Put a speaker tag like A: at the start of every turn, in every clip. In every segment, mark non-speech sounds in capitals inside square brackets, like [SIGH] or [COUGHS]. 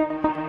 A: Go.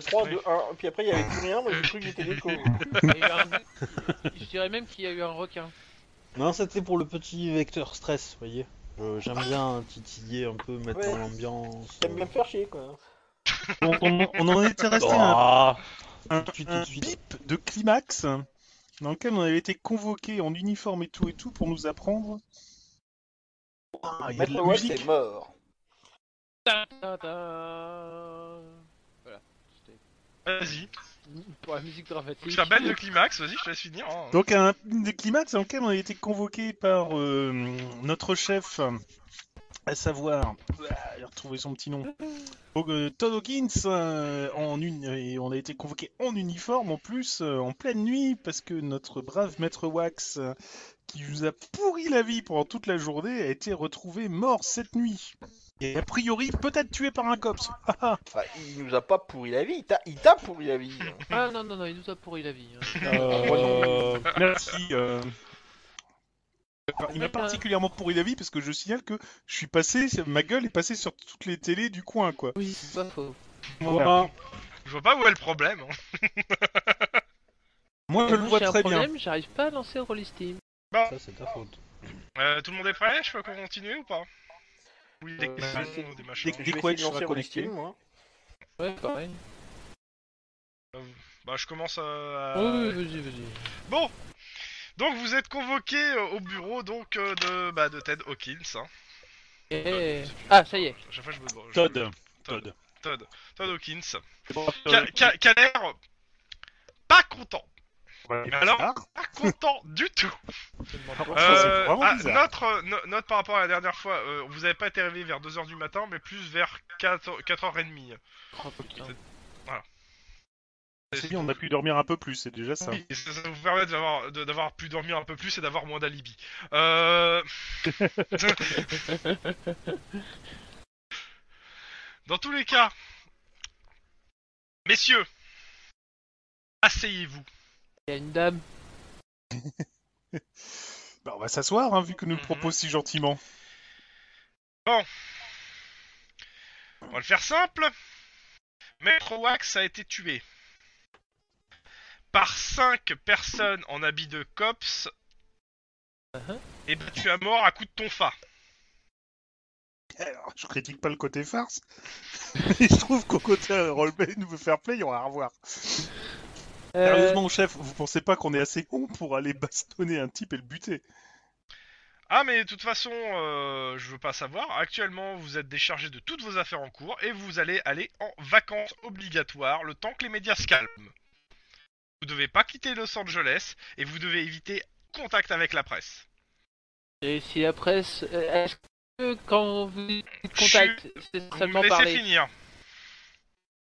B: C'est 3, 2, 1, puis après il y avait plus rien, moi j'ai cru que j'étais déco. [LAUGHS]
C: Il y a eu un- Je dirais même qu'il y a eu un requin.
A: Non, c'était pour le petit vecteur stress, vous voyez. Euh, J'aime bien titiller un peu, mettre
B: Ouais.
A: dans l'ambiance.
B: T'aimes bien me faire chier quoi.
D: On, on- on en était resté à
A: Ah,
D: un,
A: tout de suite,
D: un
A: tout de suite.
D: bip de climax dans lequel on avait été convoqué en uniforme et tout et tout pour nous apprendre. Ah, il y a de la musique.
B: est mort.
C: Ta ta ta.
E: Vas-y.
C: pour la musique dramatique.
E: Ça belle le climax, vas-y, je te laisse finir. hein.
D: Donc un de climax dans lequel on a été convoqué par euh, notre chef, à savoir, ah, il a retrouvé son petit nom, Donc, euh, Todd Hawkins, euh, en une, et on a été convoqué en uniforme en plus, euh, en pleine nuit, parce que notre brave maître Wax, euh, qui nous a pourri la vie pendant toute la journée, a été retrouvé mort cette nuit. Et a priori, peut-être tué par un cops. [LAUGHS]
B: Enfin, il nous a pas pourri la vie, il t'a- il t'a pourri la vie. [LAUGHS]
C: Ah non, non, non, il nous a pourri la vie. hein.
D: Euh, merci. euh. Il m'a particulièrement pourri la vie parce que je signale que je suis passé, ma gueule est passée sur toutes les télés du coin, quoi.
C: Oui, c'est pas faux.
D: Voilà.
E: Je vois pas où est le problème. hein.
D: Moi, je le
C: Moi,
D: vois
C: j'ai un
D: très bien.
C: problème, j'arrive pas à lancer Roll Steam.
E: Bon,
A: Ça, c'est ta faute.
E: euh, tout le monde est prêt? Je peux continuer ou pas? Oui, des
B: Euh,
E: questions,
B: c'est-
E: des machins.
D: des- connecté
B: moi.
C: Ouais, pareil.
E: Bah, je commence à.
C: Oui, oui, vas-y, vas-y.
E: Bon donc vous êtes convoqué euh, au bureau donc euh, de bah, de Ted Hawkins. Hein.
C: Eh, Ah, ça y est.
E: À chaque fois je me je-
D: Todd. Todd.
E: Todd. Todd Hawkins. Qui a l'air pas content. Alors. Pas content du tout.
D: Ah,
E: Euh, ah, notre, no- note par rapport à la dernière fois, euh, vous avez pas été réveillé vers 2h du matin, mais plus vers 4, 4h30.
C: Oh putain.
D: C'est bien, on a pu dormir un peu plus, c'est déjà ça.
E: Oui, et ça, ça vous permet d'avoir, de- d'avoir pu dormir un peu plus et d'avoir moins d'alibi. Euh... [LAUGHS] Dans tous les cas, messieurs, asseyez-vous.
C: Il y a une dame. [LAUGHS]
D: Bah, on va s'asseoir, hein, vu que nous le
E: Mhm.
D: propose si gentiment.
E: On va le faire simple. Maître Wax a été tué par cinq personnes en habit de cops
C: Uh-huh.
E: et battu à mort à coups de tonfa.
D: Alors, je critique pas le côté farce, [LAUGHS] mais je trouve qu'au côté roleplay nous veut faire play, il y aura à revoir.
C: Euh,
D: Sérieusement, chef, vous pensez pas qu'on est assez con pour aller bastonner un type et le buter?
E: Ah mais de toute façon, euh, je veux pas savoir. Actuellement, vous êtes déchargé de toutes vos affaires en cours et vous allez aller en vacances obligatoires le temps que les médias se calment. Vous devez pas quitter Los Angeles et vous devez éviter contact avec la presse.
C: Et si la presse. Est-ce que quand vous dites contact, c'est
E: Vous me
C: seulement
E: laissez
C: parler
E: finir.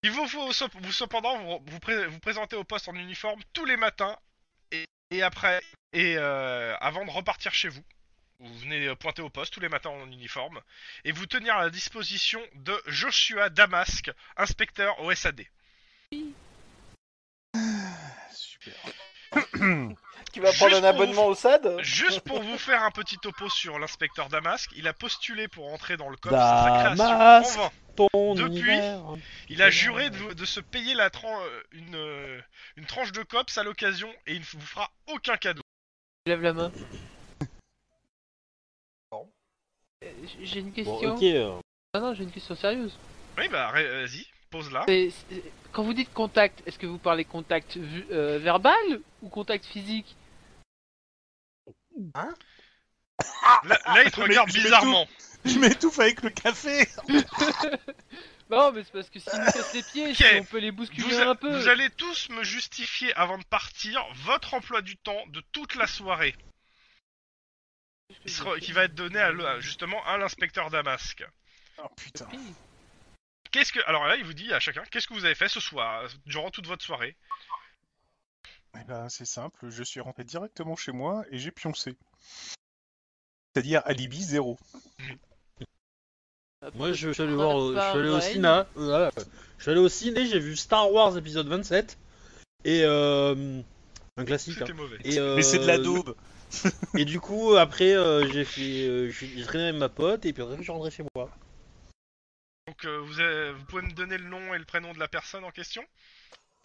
E: Il vous faut cependant vous, vous, pré- vous présenter au poste en uniforme tous les matins et, et après et euh, avant de repartir chez vous. Vous venez pointer au poste tous les matins en uniforme et vous tenir à la disposition de Joshua Damask, inspecteur au SAD.
D: Super. [CLEARS THROAT]
B: Vas prendre
E: Juste
B: un
E: pour
B: abonnement au SAD
E: Juste pour vous faire un petit topo sur l'inspecteur Damask, il a postulé pour entrer dans le corps à sa création en.
A: Ton
E: Depuis,
A: univers.
E: Il a juré de, de se payer la tran- euh, une, euh, une tranche de cops à l'occasion et il ne vous fera aucun cadeau.
C: Lève la main.
B: Bon.
C: Euh, J'ai une
A: Bon,
C: question.
A: ok. euh,
C: Ah non, j'ai une question sérieuse.
E: Oui, bah, ré- vas-y, pose là.
C: C'est- c'est- Quand vous dites contact, est-ce que vous parlez contact vu- euh, verbal ou contact physique?
E: Là, là, il te regarde bizarrement.
D: Je m'étouffe avec le café [LAUGHS]
C: Non, mais c'est parce que s'ils nous cassent les pieds, si on peut les bousculer
E: Vous, a-
C: un peu.
E: vous allez tous me justifier avant de partir votre emploi du temps de toute la soirée qui, sera- qui va être donné à, le- justement à l'inspecteur Damasque.
D: Oh putain.
E: Qu'est-ce que alors là il vous dit à chacun qu'est-ce que vous avez fait ce soir durant toute votre soirée?
D: Eh ben, c'est simple, je suis rentré directement chez moi et j'ai pioncé. C'est-à-dire alibi zéro.
A: Moi, je, je suis allé voir, euh, je suis allé au
C: Pareil.
A: ciné. voilà. Je suis allé au ciné, j'ai vu Star Wars épisode 27 et euh, un classique. hein.
E: C'était mauvais.
A: Et, euh,
D: Mais c'est de la daube. [LAUGHS]
A: Et du coup, après, euh, j'ai fait, euh, j'ai traîné avec ma pote et puis après, je suis rentré chez moi.
E: Donc euh, vous, avez- vous pouvez me donner le nom et le prénom de la personne en question?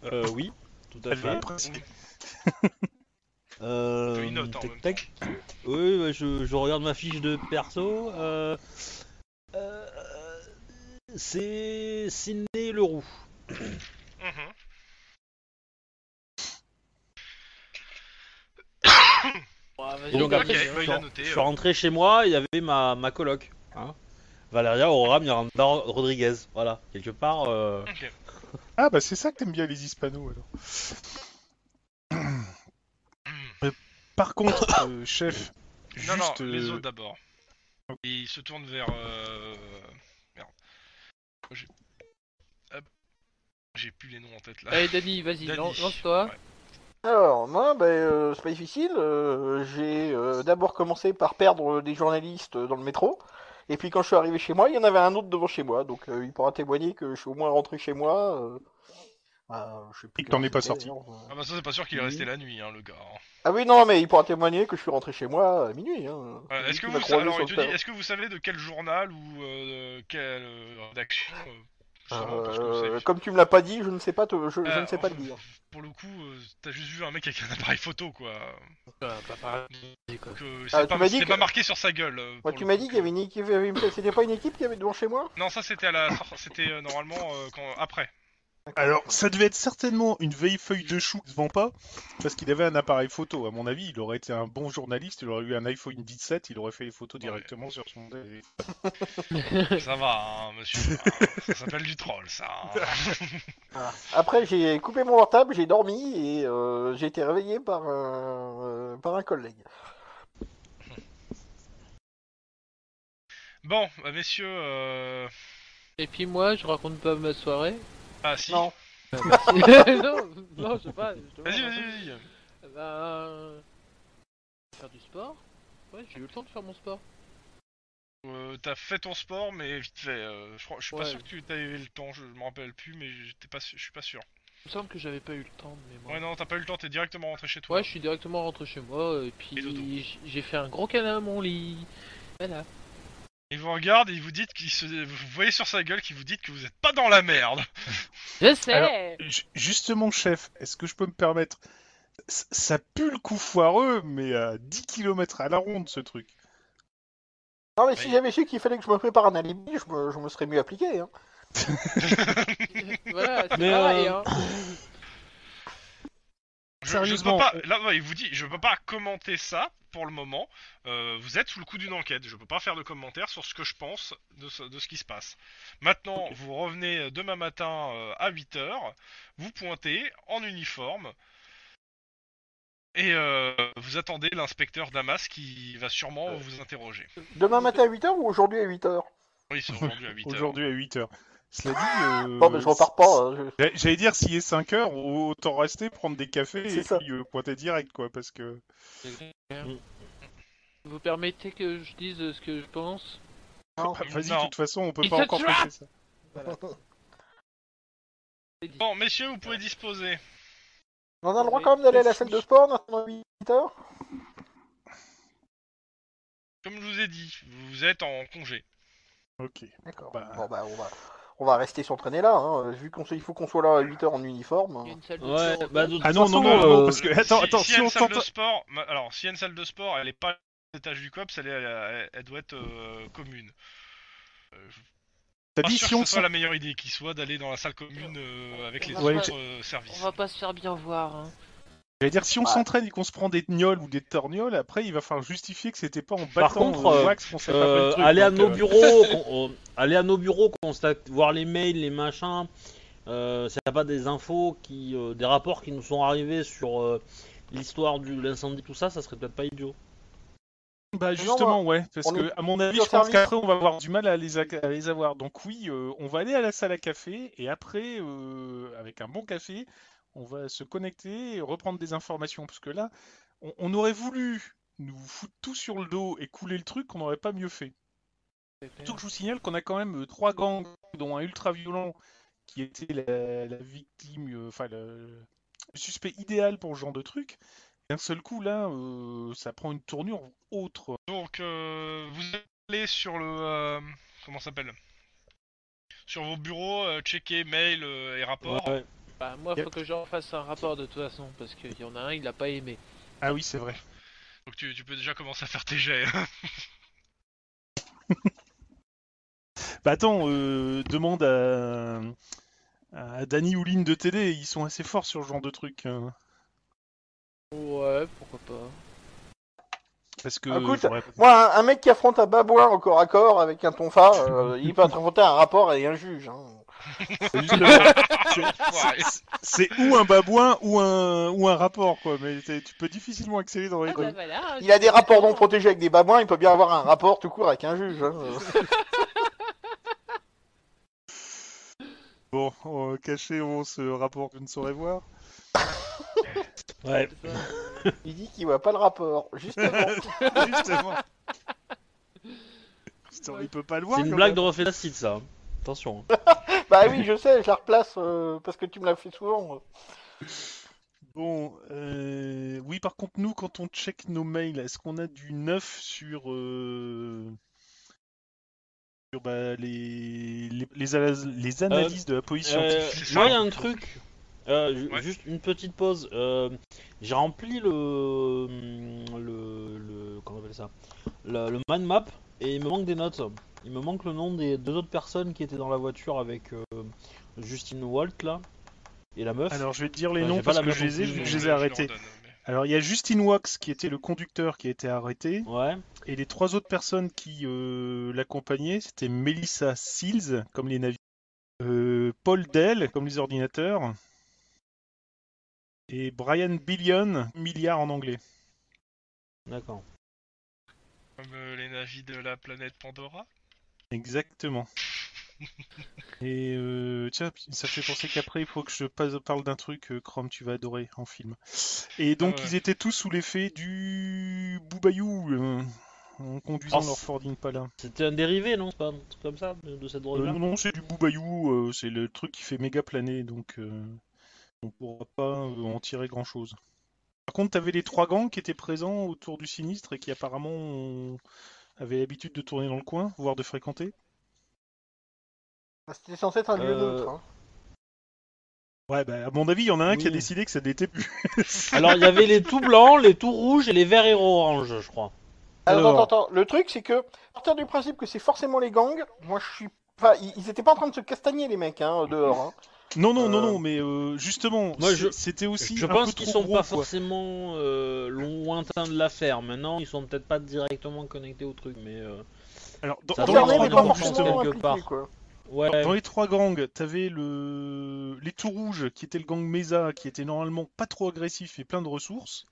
A: Euh, oui, tout à fait.
D: apprécier. [LAUGHS]
A: Euh,
E: Il note en
A: tac,
E: même
A: tac. Oui, ouais, je, je regarde ma fiche de perso. Euh, euh, c'est Sidney Leroux. [COUGHS] Et donc après,
C: hein.
A: je,
E: bah, noté,
A: je suis rentré chez moi, il y avait ma, ma coloc. Hein Valeria Aurora Miranda Rodriguez. Voilà, quelque part. euh,
E: Ok.
D: Ah bah c'est ça que t'aimes bien les hispanos alors. [COUGHS] Euh, Par contre, [COUGHS] euh, chef,
E: Non, non,
D: juste,
E: les
D: euh,
E: autres d'abord. Et il se tourne vers. Euh... Merde. J'ai. Hop. J'ai plus les noms en tête là.
C: Allez, Dani, vas-y,
E: Dani.
C: lan- lance-toi.
E: Ouais.
B: Alors, moi, ben, euh, c'est pas difficile. euh, j'ai euh, d'abord commencé par perdre des journalistes dans le métro. Et puis quand je suis arrivé chez moi, il y en avait un autre devant chez moi. Donc euh, il pourra témoigner que je suis au moins rentré chez moi. euh, bah, je sais plus
D: Et que t'en es pas sorti.
E: Ah bah ça c'est pas sûr qu'il est resté la nuit, hein, le gars. hein.
B: Ah oui, non, mais il pourra témoigner que je suis rentré chez moi à minuit. Hein.
E: Est-ce que vous alors dit est-ce que savez de quel journal ou euh, de quelle euh, rédaction euh, parce que
B: comme tu me l'as pas dit, je ne sais pas, te, je, je
E: Euh,
B: ne sais pas le dire.
E: Pour le coup, euh, t'as juste vu un mec avec un appareil photo quoi.
C: Pas pareil, quoi.
E: Donc,
B: Ah,
E: c'est
B: tu
E: pas,
B: m'as dit
E: c'était
B: que-
E: pas marqué sur sa gueule.
B: Moi,
E: pour
B: tu m'as dit qu'il y avait une équipe, c'était pas une équipe qui avait devant chez moi?
E: Non, ça c'était à la, c'était euh, normalement euh, quand après.
D: Alors, ça devait être certainement une vieille feuille de chou qui se vend pas, parce qu'il avait un appareil photo. À mon avis, il aurait été un bon journaliste, il aurait eu un iPhone 17, il aurait fait les photos
E: Ouais.
D: directement sur son téléphone. [LAUGHS]
E: Ça va, hein, monsieur. [LAUGHS] ça s'appelle du troll, ça. hein.
B: Voilà. [LAUGHS] Après, j'ai coupé mon portable, j'ai dormi et euh, j'ai été réveillé par un, euh, par un collègue.
E: Bon, bah, messieurs, euh...
C: Et puis moi, je raconte pas ma soirée.
E: Ah si.
B: Non. [LAUGHS]
C: Non, non, je sais pas.
E: Vas-y, vas-y, vas-y.
C: Bah, faire du sport. Ouais, j'ai eu le temps de faire mon sport.
E: Euh, t'as fait ton sport, mais vite fait. euh, je, suis pas sûr que tu t'as eu le temps. Je me rappelle plus, mais j'étais pas, je suis pas sûr.
C: Il me semble que j'avais pas eu le temps de mémoire.
E: Ouais, non, t'as pas eu le temps. T'es directement rentré chez toi.
C: Ouais, je suis directement rentré chez moi et puis j'ai fait un gros câlin à mon lit. Voilà.
E: Il vous regarde et il vous dit qu'il se, vous voyez sur sa gueule qu'il vous dit que vous êtes pas dans la merde.
C: Je sais.
D: Alors, Justement, chef, est-ce que je peux me permettre? Ça pue le coup foireux, mais à 10 km à la ronde, ce truc.
B: Non, mais si j'avais su qu'il fallait que je me prépare un alibi, je me, je me serais mieux appliqué. Hein. [LAUGHS] [LAUGHS]
C: voilà, c'est
A: Mais,
C: pareil.
A: euh,
C: Hein.
E: Je, je
D: Sérieusement,
E: peux pas, là, ouais, il vous dit, je peux pas commenter ça pour le moment. Euh, vous êtes sous le coup d'une enquête. Je peux pas faire de commentaires sur ce que je pense de ce, de ce qui se passe. Maintenant, vous revenez demain matin euh, à 8h. Vous pointez en uniforme. Et euh, vous attendez l'inspecteur Damas qui va sûrement
B: Euh.
E: vous interroger.
B: Demain matin à 8h ou aujourd'hui à 8h
E: Oui, c'est aujourd'hui à 8h.
D: Aujourd'hui à 8h. Cela dit, euh,
B: mais je repars pas. hein, je-
D: J'allais- dire, s'il est 5 heures, autant rester, prendre des cafés et
B: ça.
D: puis euh, pointer direct, quoi, parce que...
C: Vous permettez que je dise ce que je pense?
B: Non.
D: Bah, Vas-y, de toute façon, on peut
C: It's
D: pas encore fêcher ça.
E: Bon, messieurs, vous pouvez disposer.
B: On a le droit quand même d'aller à la salle de sport en attendant 8h
E: Comme je vous ai dit, vous êtes en congé.
D: Ok.
B: D'accord.
D: Bah.
B: Bon, bah, on va, on va rester s'entraîner là. Hein. Vu qu'on il faut qu'on soit là à 8h en uniforme.
C: Une de
A: Ouais,
C: sport.
A: bah de toute
D: Ah non, non,
A: façon,
D: non, non,
A: euh,
D: parce que... Attends,
E: si,
D: attends,
E: si
D: si,
E: y a
D: on
E: une salle de
D: s'entend...
E: sport, alors si y a une salle de sport, elle est pas à l'étage du COPS, elle, est, elle, elle doit être euh, commune. Euh, je-
D: T'as
E: Pas
D: dit
E: sûr
D: si
E: que
D: on
E: ce soit la meilleure idée qui soit d'aller dans la salle commune euh, avec les autres euh,
C: On
E: services.
C: va pas se faire bien voir. Hein.
D: J'allais dire, si on
B: Ouais.
D: s'entraîne et qu'on se prend des gnolls ou des torgnoles, après il va falloir justifier que c'était pas en battant
A: Par contre,
D: euh,
A: euh,
D: Wax qu'on s'est
A: Euh,
D: truc.
A: aller à nos
D: euh,
A: bureaux, [LAUGHS] aller à nos bureaux, constater, voir les mails, les machins. Euh, S'il n'y a pas des infos, qui, euh, des rapports qui nous sont arrivés sur euh, l'histoire de l'incendie, tout ça, ça serait peut-être pas idiot.
D: Bah
B: Non,
D: justement, ouais, parce que à mon avis, je pense qu'après on va avoir du mal à les, a- à les avoir. Donc oui, euh, on va aller à la salle à café et après, euh, avec un bon café, on va se connecter et reprendre des informations. Parce que là, on, on aurait voulu nous foutre tout sur le dos et couler le truc, on n'aurait pas mieux fait. Surtout que je vous signale qu'on a quand même euh, trois gangs, dont un ultra violent qui était la, la victime, euh, enfin le, le suspect idéal pour ce genre de truc. D'un seul coup, là, euh, ça prend une tournure autre.
E: Donc, euh, vous allez sur le. euh, comment ça s'appelle? Sur vos bureaux, euh, checker mail euh, et rapports.
A: Ouais.
C: Bah, moi,
D: Yep.
C: faut que j'en fasse un rapport de toute façon, parce qu'il y en a un, il a pas aimé.
D: Ah oui, c'est vrai.
E: Donc, tu, tu peux déjà commencer à faire tes jets. hein. [LAUGHS]
D: Bah attends, euh, demande à, à Danny ou Lynn de t'aider, ils sont assez forts sur ce genre de truc. hein.
C: Ouais, pourquoi pas.
D: Parce que
B: Ah, écoute, Moi, un, un mec qui affronte un babouin au corps à corps avec un tonfa, euh, il peut [LAUGHS] affronter un rapport et un juge. Hein. [LAUGHS]
D: c'est ou un babouin ou un ou un rapport quoi, mais tu peux difficilement accéder dans les
C: Ah, bah, voilà,
B: Il a des rapports non protégés avec des babouins, il peut bien avoir un rapport tout court avec un juge. Hein. [LAUGHS]
D: Bon, on va cacher on ce rapport que je ne saurais voir. [LAUGHS]
A: Ouais.
B: Il dit qu'il voit pas le rapport, justement.
D: Justement. Putain, il peut pas le voir.
A: C'est une blague
D: même.
A: de reflet d'acide, ça. hein. Attention.
B: Bah oui, je sais, je la replace euh, parce que tu me l'as fait souvent.
D: Bon, euh, oui, par contre, nous, quand on check nos mails, est-ce qu'on a du neuf sur, euh, sur bah, les, les, les, ala- les analyses de la police
A: Euh,
D: scientifique?
A: moi, il y a un truc. Euh, ju-
E: Ouais.
A: Juste une petite pause. Euh, J'ai rempli le, le, le, comment on appelle ça, le, le mind map et il me manque des notes. Il me manque le nom des deux autres personnes qui étaient dans la voiture avec euh, Justine Walt là et la meuf.
D: Alors, je vais te dire les noms parce que je les ai je les ai arrêtés. Alors, il y a Justin Wax qui était le conducteur qui a été arrêté
A: Ouais.
D: et les trois autres personnes qui euh, l'accompagnaient, c'était Melissa Seals, comme les navires, euh, Paul Dell, comme les ordinateurs, et Brian Billion, milliard en anglais.
A: D'accord.
E: Comme euh, les navis de la planète Pandora.
D: Exactement. [LAUGHS] Et euh, tiens, ça fait penser qu'après il faut que je parle d'un truc, euh, Chrome, tu vas adorer en film. Et donc
E: Ah ouais.
D: ils étaient tous sous l'effet du Boubayou euh, en conduisant
A: Oh,
D: leur Ford Impala.
A: C'était un dérivé, non? C'est pas un truc comme ça de, de cette
D: Euh,
A: drogue là
D: non, non, c'est du Boubayou, euh, c'est le truc qui fait méga planer, donc euh, on pourra pas euh, en tirer grand chose. Par contre, t'avais les trois gangs qui étaient présents autour du sinistre et qui apparemment ont- avaient l'habitude de tourner dans le coin, voire de fréquenter.
B: C'était censé être un lieu
A: Euh,
B: neutre. hein.
D: Ouais, bah, à mon avis, il y en a un qui a décidé que ça n'était plus. [LAUGHS]
A: Alors il y avait les tout blancs, les tout rouges et les verts et oranges, je crois.
B: Alors,
D: Alors.
B: attends, attends, le truc c'est que, à partir du principe que c'est forcément les gangs, moi je suis. Enfin, ils, ils étaient pas en train de se castagner les mecs, hein, dehors. Hein.
D: Non, non, non,
B: Euh,
D: non, mais euh, justement,
A: moi,
D: c'est-
A: je-
D: c'était aussi
A: Je
D: un
A: pense
D: peu
A: qu'ils
D: trop
A: sont
D: gros,
A: pas
D: quoi.
A: forcément euh, lointains de l'affaire. Maintenant, ils sont peut-être pas directement connectés au truc, mais euh,
D: Alors, dans,
A: Ça
D: dans
A: doit
D: les trois
B: mais
A: dans
B: pas
D: gangs,
B: forcément
D: justement,
A: quelque
B: impliqués,
A: part.
B: quoi.
A: ouais.
D: dans les trois gangs, t'avais le... les tout rouges, qui était le gang Mesa, qui était normalement pas trop agressif et plein de ressources.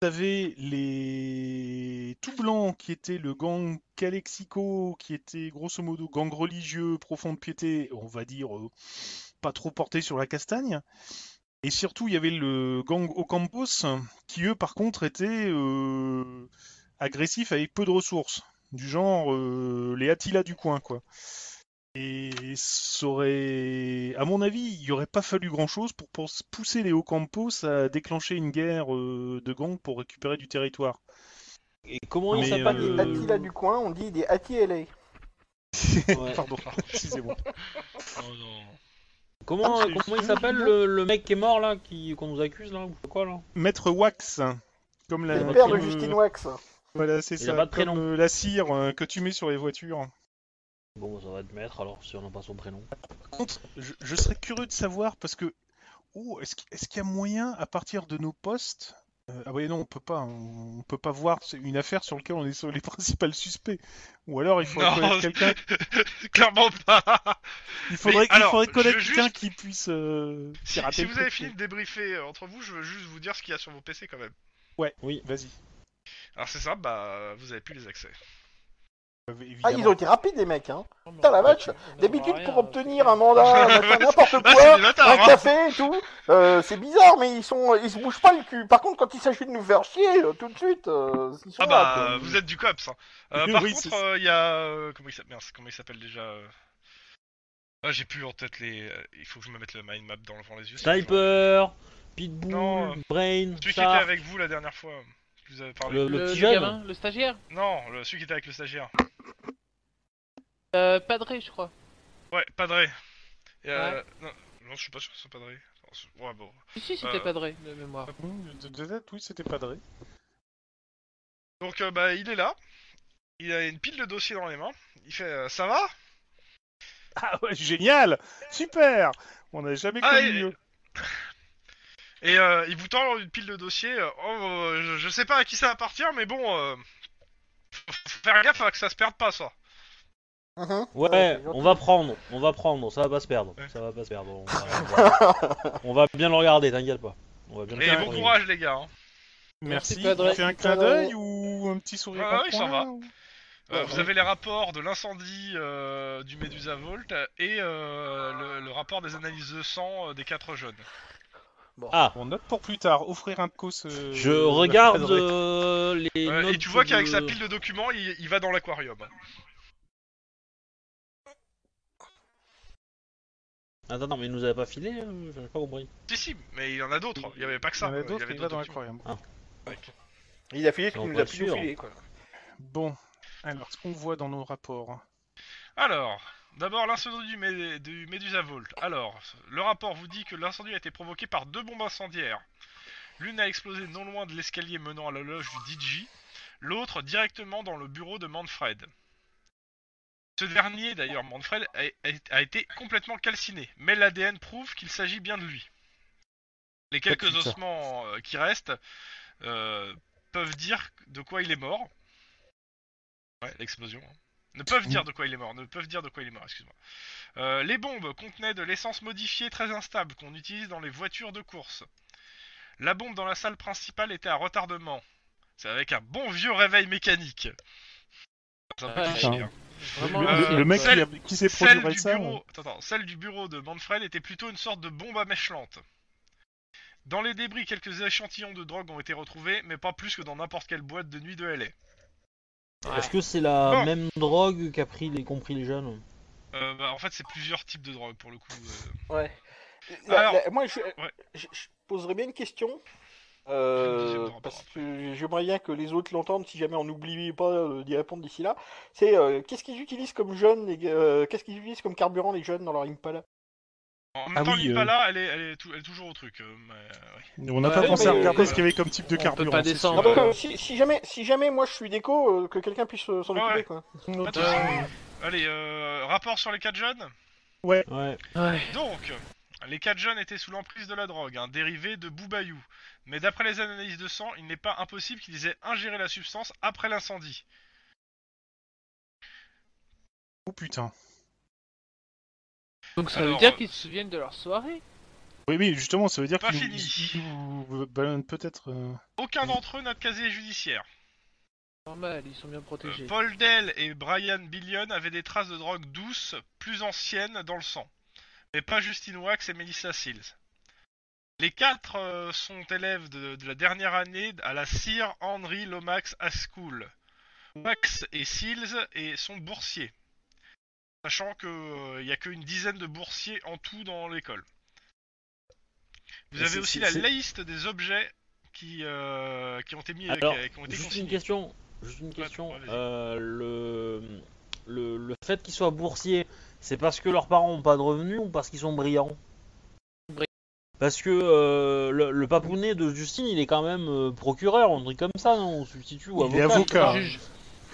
D: T'avais les tout blancs, qui était le gang Calexico, qui était grosso modo gang religieux, profond de piété, on va dire euh, pas trop porté sur la castagne. Et surtout, il y avait le gang Ocampos, qui eux, par contre, étaient euh, agressifs avec peu de ressources. Du genre euh, les Attila du coin, quoi. Et ça aurait, à mon avis, il n'y aurait pas fallu grand-chose pour pous- pousser les Ocampos à déclencher une guerre euh, de gang pour récupérer du territoire.
A: Et comment il s'appelle
D: euh,
B: Les Attila du coin, on dit des Atti-LA.
A: Ouais. [LAUGHS]
D: Pardon, excusez-moi.
E: Oh non.
A: Comment,
D: Ah,
A: comment il s'appelle le, le mec qui est mort là, qui qu'on nous accuse là ou quoi là?
D: Maître Wax, comme la,
B: le père de Justine
D: euh,
B: Wax.
D: Voilà, c'est
A: Il
D: ça.
A: a pas de prénom.
D: Comme euh, la cire euh, que tu mets sur les voitures.
A: Bon, ça va maître alors, si on n'a pas son prénom.
D: Par contre, je, je serais curieux de savoir parce que. Oh, est-ce qu'il est-ce qu'il y a moyen à partir de nos postes euh, Ah oui, non, on peut pas. On, on peut pas voir c'est une affaire sur laquelle on est sur les [LAUGHS] principaux suspects. Ou alors il faudrait
E: Non,
D: connaître quelqu'un. [LAUGHS]
E: clairement pas.
D: Il faudrait, il
E: alors,
D: faudrait connaître quelqu'un
E: juste-
D: qui puisse. euh,
E: Si, si vous
D: truc,
E: avez fini de débriefer euh, entre vous, je veux juste vous dire ce qu'il y a sur vos PC quand même.
A: Oui.
D: Vas-y.
E: Alors c'est ça, bah vous avez plus les accès.
D: Euh,
B: Ah, ils ont été rapides, les mecs, hein. Putain, la vache, D'habitude, pour
C: hein,
B: obtenir un mandat, [LAUGHS] machin, n'importe quoi, un
E: hein.
B: café et tout, euh, c'est bizarre, mais ils sont, ils se bougent pas le cul. Par contre, quand il s'agit de nous faire chier, euh, tout de suite, euh, ils sont
E: Ah bah vous êtes du cops. Hein. Euh, par
D: oui,
E: contre, euh, il y a euh, comment il s'appelle comment il s'appelle déjà euh, Ah j'ai plus en tête les. euh, Il faut que je me mette le mind map dans devant les yeux.
A: Sniper, Pitbull,
E: Non, euh,
A: Brain,
E: Celui qui était avec vous la dernière fois. Vous avais parlé.
A: Le-
C: Le,
A: petit
C: le
A: jeune.
C: gamin, le stagiaire
E: Non, le, celui qui était avec le stagiaire.
C: euh, Padré, je crois.
E: Ouais, Padré. Et, euh, non, non, je suis pas sûr que ce soit Padré. Ouais, bon.
C: Si, si, c'était
E: Euh.
C: Padré, de mémoire.
D: Hum, de- de tête, oui, c'était pas vrai.
E: Donc, euh, bah, il est là. Il a une pile de dossiers dans les mains. Il fait euh, Ça va?
D: Ah ouais, génial Super On n'a jamais
E: Ah,
D: connu mieux. [LAUGHS]
E: Et euh, il vous tend une pile de dossiers. euh, oh, euh, je, je sais pas à qui ça appartient, mais bon. Euh, faut faire gaffe à que ça se perde pas, ça.
B: Mhm.
A: Ouais, on va prendre, on va prendre, ça va pas se perdre,
E: Ouais.
A: ça va pas se perdre. On va, on va- [LAUGHS] on va bien le regarder, t'inquiète pas. On va bien le
E: Et bon courage, les gars. hein.
D: Merci.
C: Merci,
D: un clin d'œil ou un petit sourire
E: Ah
D: en
E: oui, ça
D: coin,
E: va.
D: ou-
E: Euh,
B: Ouais,
E: vous
B: ouais.
E: avez les rapports de l'incendie euh, du Medusa Vault et euh, le, le rapport des analyses de sang euh, des quatre jeunes.
A: Ah,
D: On note pour plus tard. Offrir un cos. euh,
A: je regarde euh, les
E: Euh,
A: notes
E: et tu vois qu'avec sa pile de documents, il, il va dans l'aquarium.
A: Attends, non, mais il nous avait pas filé, euh, j'ai pas compris.
E: Si, si, mais il y en a d'autres. Il y avait pas que
D: Il y
E: ça.
D: en a d'autres, il va dans l'aquarium.
B: Il a filé ce qu'il nous a
A: sûr.
B: filer, quoi.
D: Bon, alors ce qu'on voit dans nos rapports.
E: Alors, d'abord l'incendie du, Mé- du Medusa Vault. Alors, le rapport vous dit que l'incendie a été provoqué par deux bombes incendiaires. L'une a explosé non loin de l'escalier menant à la loge du DJ, l'autre directement dans le bureau de Manfred. Ce dernier, d'ailleurs, Manfred, a, été complètement calciné, mais l'ADN prouve qu'il s'agit bien de lui. Les quelques ossements euh, qui restent euh, peuvent dire de quoi il est mort. Ouais, l'explosion. hein. Ne peuvent dire de quoi il est mort, ne peuvent dire de quoi il est mort, excuse-moi. Euh, les bombes contenaient de l'essence modifiée très instable qu'on utilise dans les voitures de course. La bombe dans la salle principale était à retardement. C'est avec un bon vieux réveil mécanique. Hein.
C: Vraiment,
D: le,
E: euh,
D: le- mec
E: celle-
D: qui, s'est
E: Celle du,
D: ça.
E: bureau... attends, attends, celle du bureau de Manfred était plutôt une sorte de bombe à mèche lente. Dans les débris, quelques échantillons de drogue ont été retrouvés, mais pas plus que dans n'importe quelle boîte de nuit de LA.
A: Est-ce que c'est la
E: Bon.
A: même drogue qu'a pris les compris les jeunes?
E: Euh, bah, en fait, c'est plusieurs types de drogue pour le coup. euh.
B: Ouais. La-
E: Alors-
B: la- moi, je,
E: Ouais.
B: je- je poserais bien une question.
E: Une
B: Euh, parce que j'aimerais bien que les autres l'entendent si jamais on n'oublie pas euh, d'y répondre d'ici là. C'est euh, qu'est-ce qu'ils utilisent comme jeunes, les gars, euh, qu'est-ce qu'ils utilisent comme carburant les jeunes dans leur Impala?
E: En même
D: Ah
E: temps,
D: oui,
E: l'Impala, elle, est, elle, est tou- elle est toujours au truc. euh, mais, ouais.
D: On n'a
C: Ouais,
D: pas pensé à regarder
B: euh,
D: ce qu'il y avait comme type de carburant.
C: pas
D: c'est
C: descendre.
B: Ah,
E: euh,
B: si, si jamais, si jamais moi je suis déco, euh, que quelqu'un puisse euh, s'en
E: Ouais,
B: occuper
E: ouais.
B: quoi. [LAUGHS]
E: Allez, euh, rapport sur les quatre jeunes
A: Ouais.
C: Ouais.
E: Donc, les quatre jeunes étaient sous l'emprise de la drogue, un dérivé de Boubayou. Mais d'après les analyses de sang, il n'est pas impossible qu'ils aient ingéré la substance après l'incendie.
D: Oh putain.
C: Donc ça
E: Alors,
C: veut dire
E: euh,
C: qu'ils se souviennent de leur soirée
D: Oui, oui, justement, ça veut dire
E: Pas
D: qu'il nous,
E: fini.
D: peut-être. euh,
E: Aucun d'entre eux n'a de casier judiciaire.
C: Normal, ils sont bien
E: Euh,
C: protégés.
E: Paul Dell et Brian Billion avaient des traces de drogue douce, plus anciennes, dans le sang. Mais pas Justine Wax et Melissa Seals. Les quatre euh, sont élèves de, de la dernière année à la Sir Henry Lomax High School. Wax et Seals et sont boursiers. Sachant qu'il n'y a qu'une dizaine de boursiers en tout dans l'école. Vous avez aussi la liste des objets qui, euh, qui ont été mis
A: Alors,
E: qui, qui ont été
A: juste une question. Juste une question.
E: ouais.
A: Euh, le... Le, le fait qu'ils soient boursiers, c'est parce que leurs parents ont pas de revenus ou parce qu'ils sont brillants? Parce que euh, le, le papounet de Justine, il est quand même euh, procureur, un truc comme ça, non? Ou substitut ou
D: Il est
A: avocat.
D: avocat.
C: Juge.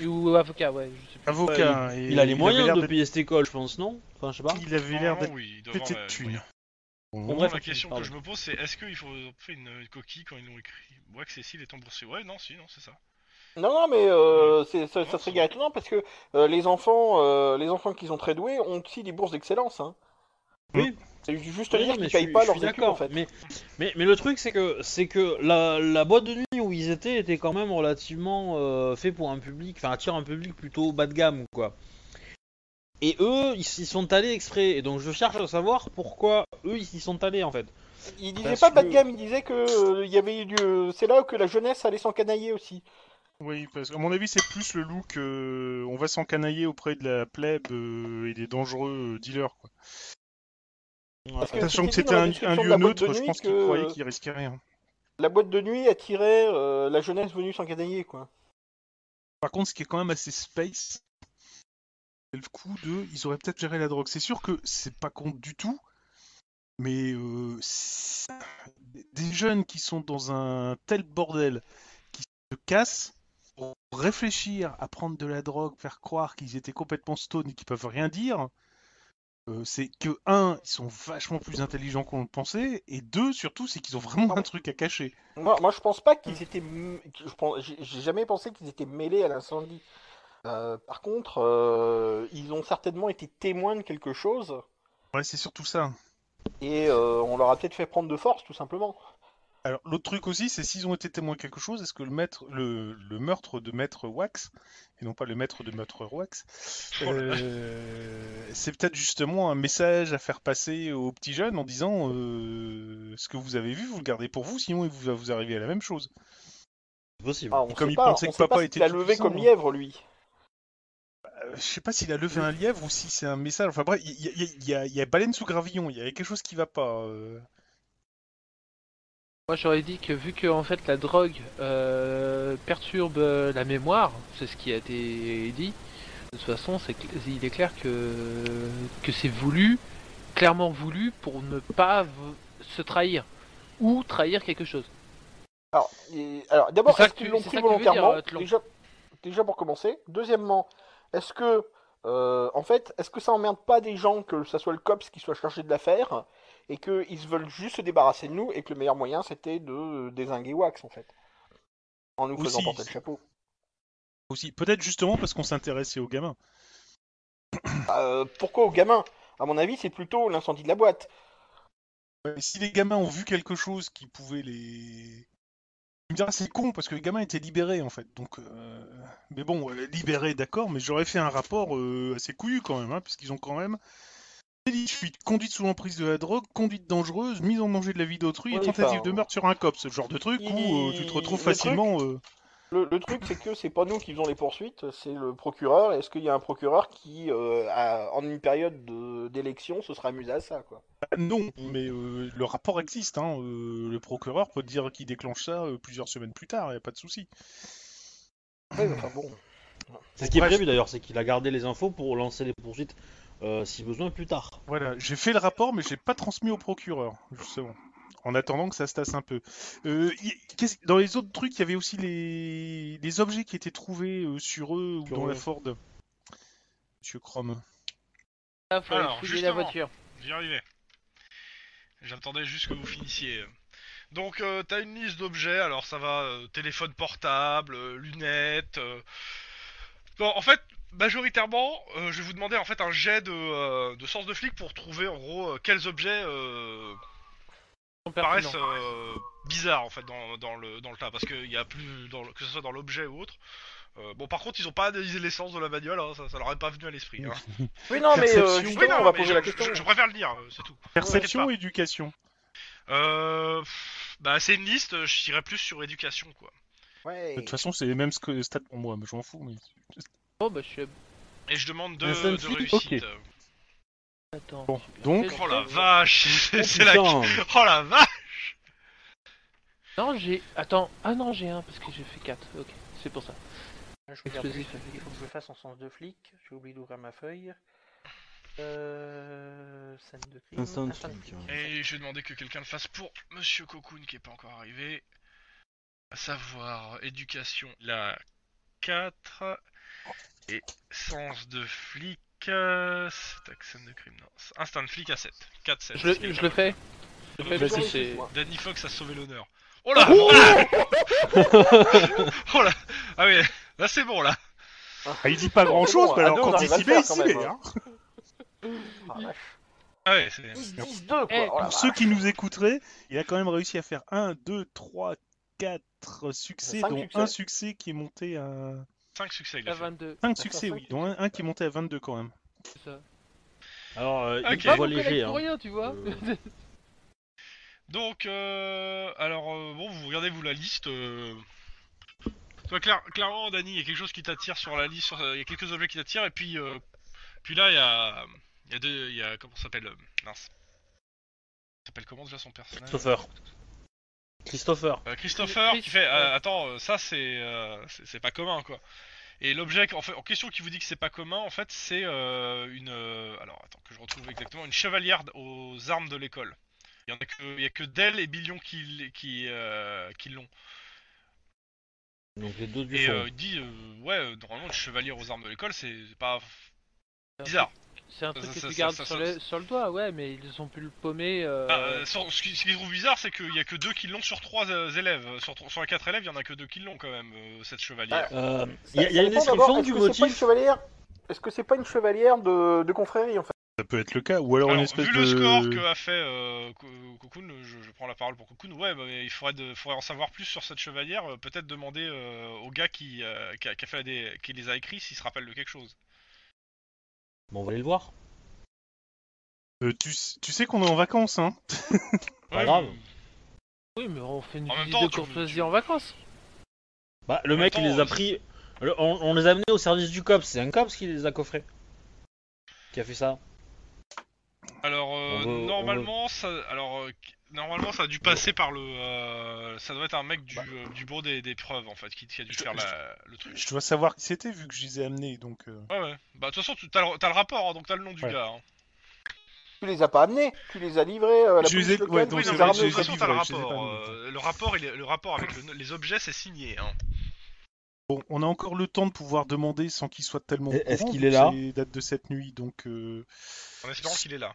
C: Ou avocat, ouais. Je sais plus.
D: Avocat. et
A: Il a les moyens de payer cette école, je pense, non? Enfin, je sais pas.
D: Il avait l'air d'être
E: oui,
D: pété
E: la-
D: de thunes. Bon,
A: bref,
E: la question
A: pardon.
E: que je me pose, c'est est-ce qu'il faut faire une, une coquille quand ils l'ont écrit Ouais, que Cécile est boursier. Ouais, non, si, non, c'est ça.
B: Non, non, mais euh, c'est- ça, ça serait étonnant parce que euh, les enfants, euh, les enfants qui sont très doués ont aussi des bourses d'excellence. Hein.
A: Oui.
B: C'est juste
A: Oui,
B: dire
A: mais
B: qu'ils
A: je
B: payent
A: suis-
B: pas
A: je
B: leurs
A: suis
B: études
A: d'accord,
B: en fait.
A: Mais, mais, mais le truc, c'est que, c'est que la, la boîte de nuit où ils étaient était quand même relativement euh, fait pour un public, enfin attire un public plutôt bas de gamme, quoi. Et eux, ils s'y sont allés exprès. Et donc je cherche à savoir pourquoi eux, ils s'y sont allés en fait.
B: Il disait
A: Parce
B: pas bas de gamme, il disait que euh, il y avait du... c'est là que la jeunesse allait s'encanailler aussi.
D: Oui, parce qu'à mon avis, c'est plus le look. euh, on va s'encanailler auprès de la plèbe euh, et des dangereux euh, dealers. Quoi.
B: Parce que
D: Sachant que
B: c'était
D: un, lieu neutre, je pense qu'ils croyaient qu'ils risquaient rien.
B: La boîte de nuit attirait euh, la jeunesse venue s'encanailler quoi.
D: Par contre, ce qui est quand même assez space, c'est le coup de. Ils auraient peut-être géré la drogue. C'est sûr que c'est pas compte du tout, mais euh, des jeunes qui sont dans un tel bordel, qui se cassent pour réfléchir à prendre de la drogue, faire croire qu'ils étaient complètement stone et qu'ils peuvent rien dire. Euh, c'est que un, ils sont vachement plus intelligents qu'on le pensait, et deux, surtout, c'est qu'ils ont vraiment un truc à cacher.
B: Moi, moi je pense pas qu'ils étaient. J'ai j'ai jamais pensé qu'ils étaient mêlés à l'incendie. Euh, par contre, euh, ils ont certainement été témoins de quelque chose
D: Ouais, c'est surtout ça.
B: et euh, on leur a peut-être fait prendre de force tout simplement.
D: Alors, l'autre truc aussi, c'est s'ils ont été témoins de quelque chose, est-ce que le, maître, le, le meurtre de maître Wax, et non pas le maître de maître Wax,
E: Oh
D: euh, c'est peut-être justement un message à faire passer aux petits jeunes en disant euh, ce que vous avez vu, vous le gardez pour vous, sinon il vous va vous arriver à la même chose.
A: C'est possible.
B: Ah, on
D: comme
B: sait
D: il
B: pas,
D: pensait
B: on
D: que papa était
B: a levé
D: puissant,
B: comme
D: hein.
B: lièvre lui.
D: Euh, je sais pas s'il a levé un lièvre ou si c'est un message. Enfin bref, il y, a- y y y baleine sous gravillon, il y a quelque chose qui va pas.
C: Moi j'aurais dit que vu que en fait la drogue euh, perturbe euh, la mémoire, c'est ce qui a été dit. De toute façon, il est clair que que c'est voulu, clairement voulu pour ne pas se trahir ou trahir quelque chose.
B: Alors, et- alors d'abord, est-ce
C: que
B: qu'ils
C: tu-
B: l'ont pris
C: dire,
B: volontairement?
C: euh,
B: déjà, déjà pour commencer. Deuxièmement, est-ce que, euh, en fait, est-ce que ça emmerde pas des gens que ça soit le COPS qui soit chargé de l'affaire? Et qu'ils veulent juste se débarrasser de nous et que le meilleur moyen c'était de désinguer Wax en fait en nous faisant
D: Aussi.
B: porter le chapeau.
D: Aussi, peut-être justement parce qu'on s'intéressait aux gamins. [COUGHS]
B: Euh, pourquoi aux gamins? À mon avis, c'est plutôt l'incendie de la boîte.
D: Ouais, si les gamins ont vu quelque chose qui pouvait les. Tu me diras, c'est con parce que les gamins étaient libérés en fait. Donc, euh, mais bon, euh, libérés, d'accord, mais j'aurais fait un rapport euh, assez couillu quand même, hein, puisqu'ils ont quand même délit de fuite, conduite sous l'emprise de la drogue, conduite dangereuse, mise en danger de la vie d'autrui et tentative de meurtre sur un cop, ce genre de truc où euh, tu te retrouves
B: le
D: facilement. euh,
B: Le, le truc, c'est que c'est pas nous qui faisons les poursuites, c'est le procureur. Est-ce qu'il y a un procureur qui, euh, a- en une période de- d'élection, se sera amusé à ça, quoi?
D: Non, mais euh, le rapport existe. Hein, euh, le procureur peut te dire qu'il déclenche ça euh, plusieurs semaines plus tard, y a pas de souci.
B: Ouais, enfin bon.
A: C'est ce qui est
D: Bref.
A: prévu d'ailleurs, c'est qu'il a gardé les infos pour lancer les poursuites si besoin plus tard.
D: Voilà, j'ai fait le rapport, mais j'ai pas transmis au procureur, justement. En attendant que ça se tasse un peu. Euh, y- dans les autres trucs, il y avait aussi les, les objets qui étaient trouvés euh, sur eux ou
A: Sur
D: dans
A: eux.
D: la Ford. Monsieur Chrome.
C: Là, faut
E: Alors,
C: la
E: justement.
C: voiture.
E: J'y arrivais. J'attendais juste que vous finissiez. Donc, euh, t'as une liste d'objets. Alors, ça va euh, téléphone portable, euh, lunettes. euh. Bon, en fait, majoritairement, euh, je vais vous demander en fait un jet de, euh, de sens de flic pour trouver en gros euh, quels objets euh, paraissent euh, bizarres en fait dans, dans le dans le tas parce qu'il y a plus dans le- que ce soit dans l'objet ou autre. Euh, bon, par contre, ils ont pas analysé l'essence de la bagnole, hein, ça, ça leur est pas venu à l'esprit. Hein. [LAUGHS]
B: Oui, non, mais euh, justement,
E: Oui, non,
B: on va
E: mais
B: poser
E: je,
B: la question.
E: je préfère le dire, c'est tout.
D: Perception ou éducation
E: Euh, bah c'est une liste, je dirais plus sur éducation quoi.
B: Ouais.
D: De toute façon, c'est les mêmes stats pour moi, mais je m'en fous. Mais...
C: Oh bah je suis.
E: Et je demande deux de
A: flic,
E: réussite.
C: Attends.
D: Bon, donc-
E: Oh la vache, [LAUGHS]
A: Oh,
E: c'est la... Oh la vache
C: Non, j'ai. Attends. Ah non, j'ai un parce que j'ai fait 4. Ok, c'est pour ça.
B: Je regarde
C: Explosif.
B: juste, il faut que je le fasse en sens de flic. J'ai oublié d'ouvrir ma feuille. Euh... Scène de crime.
A: Instant
B: Instant
A: flic,
B: flic.
A: ouais.
E: Et je vais demander que quelqu'un le fasse pour Monsieur Cocoon qui est pas encore arrivé. À savoir, éducation, la 4. Et sens de flic. Euh, c'est accent de crime, non. Instant de flic à 7. 4, 7.
C: Je, le- je le fais. Je le fais c'est.
E: Danny Fox a sauvé l'honneur. Oh là Oh là [LAUGHS] [LAUGHS] Oh là Ah oui, là c'est bon là
D: Ah, il dit pas grand chose,
B: bon,
D: mais alors quand il s'y met, il s'y met.
B: hein.
D: Hein.
B: Ah.
E: Ah ouais, c'est...
B: 10, 10, 2 quoi.
C: Eh,
B: oh
D: Pour ceux qui nous écouteraient, il a quand même réussi à faire 1, 2, 3, 4 succès, dont
B: succès.
D: un succès qui est monté à...
E: 5 succès il
C: à
E: a fait.
C: 22.
D: 5
B: fait
D: succès, oui, dont un, un qui est monté à 22 quand même.
C: C'est ça.
A: Alors, euh,
E: Ok.
A: il
C: Pas
A: voit
C: mon
A: léger.
C: collègue
A: Hein.
C: pour rien, tu vois.
A: Euh, [LAUGHS]
E: Donc, euh, alors, euh, bon, vous regardez vous la liste. Euh... Toi, clair- clairement, Dany, il y a quelque chose qui t'attire sur la liste. sur- Il y a quelques objets qui t'attirent, et puis, euh, puis là, il y a, il y a deux, il y a comment ça s'appelle euh, Mince. Il s'appelle comment déjà son personnage?
A: Christopher. Christopher.
E: Euh, Christopher
C: Chris,
E: qui fait
C: ouais.
E: euh, attends euh, ça c'est euh, c'est c'est pas commun quoi et l'objet en, fait, en question qui vous dit que c'est pas commun en fait c'est euh, une euh, alors attends que je retrouve exactement une chevalière aux armes de l'école il y en a que il y a que Dell et Billion qui l- qui euh, qui l'ont
A: Donc les deux du
E: et
A: fond.
E: euh, il dit euh, ouais normalement une chevalière aux armes de l'école c'est pas bizarre
C: C'est un truc
E: Ça-
C: que
E: ça-
C: tu gardes
E: ça-
C: sur,
E: ça-
C: le, sur le doigt, ouais, mais ils ont pu le paumer. euh,
E: Ah, euh, sur- ce qui ce qui trouve bizarre c'est qu'il y a que deux qui l'ont sur trois euh, élèves sur, sur les quatre élèves il y en a que deux qui l'ont quand même euh, cette chevalière
A: Euh, Il y a, il y a une description du
B: est-ce que c'est pas une
A: motif.
B: chevalière Est-ce que c'est pas une chevalière de, de confrérie en fait?
D: Ça peut être le cas, ou alors,
E: Alors,
D: une espèce
E: vu
D: de...
E: le score que a fait euh, Co- Cocoon, je, je prends la parole pour Cocoon, ouais, bah, il faudrait, de- faudrait en savoir plus sur cette chevalière, peut-être demander euh, au gars qui, euh, qui, a, qui a fait la dé- qui les a écrits s'il se rappelle de quelque chose.
A: Bon, on va aller le voir.
D: Euh, tu, s- tu sais qu'on est en vacances, hein [LAUGHS]
A: Pas
E: Ouais,
A: grave.
C: Oui, mais on fait une
E: En même
C: visite
E: temps,
C: de
E: tu-
C: courtoisie
E: tu-
C: en vacances.
A: Bah, le
E: En
A: mec, il les a pris. le- on, on les a amenés au service du COPS. C'est un COPS qui les a coffrés. Qui a fait ça.
E: Alors, euh,
A: veut-
E: normalement, ça, alors, euh, normalement, ça a dû passer par le. euh, ça doit être un mec du, euh, du bureau des, des preuves, en fait, qui, qui a dû
D: Je-
E: faire
D: je-
E: la- le truc.
D: Je dois savoir qui c'était, vu que je les ai amenés, donc... euh,
E: Ouais, ouais. Bah, de toute façon, tu- t'as le, t'as le rapport, hein, donc t'as le nom du
D: Ouais.
E: gars. hein.
B: Tu les as pas amenés, tu les as livrés euh, à la
D: Je les ai- ouais,
B: tu
D: donc
E: Oui,
B: les
E: non, mais de toute
D: les ai
E: façon, t'as le rapport. euh, le rapport, il est- le rapport avec le- les objets, c'est signé. Hein.
D: Bon, on a encore le temps de pouvoir demander sans qu'il soit tellement
A: Est-ce
D: courant,
A: qu'il
D: vu
A: est
D: que
A: là
D: c'est date de cette nuit, donc... euh,
E: En espérant qu'il est là.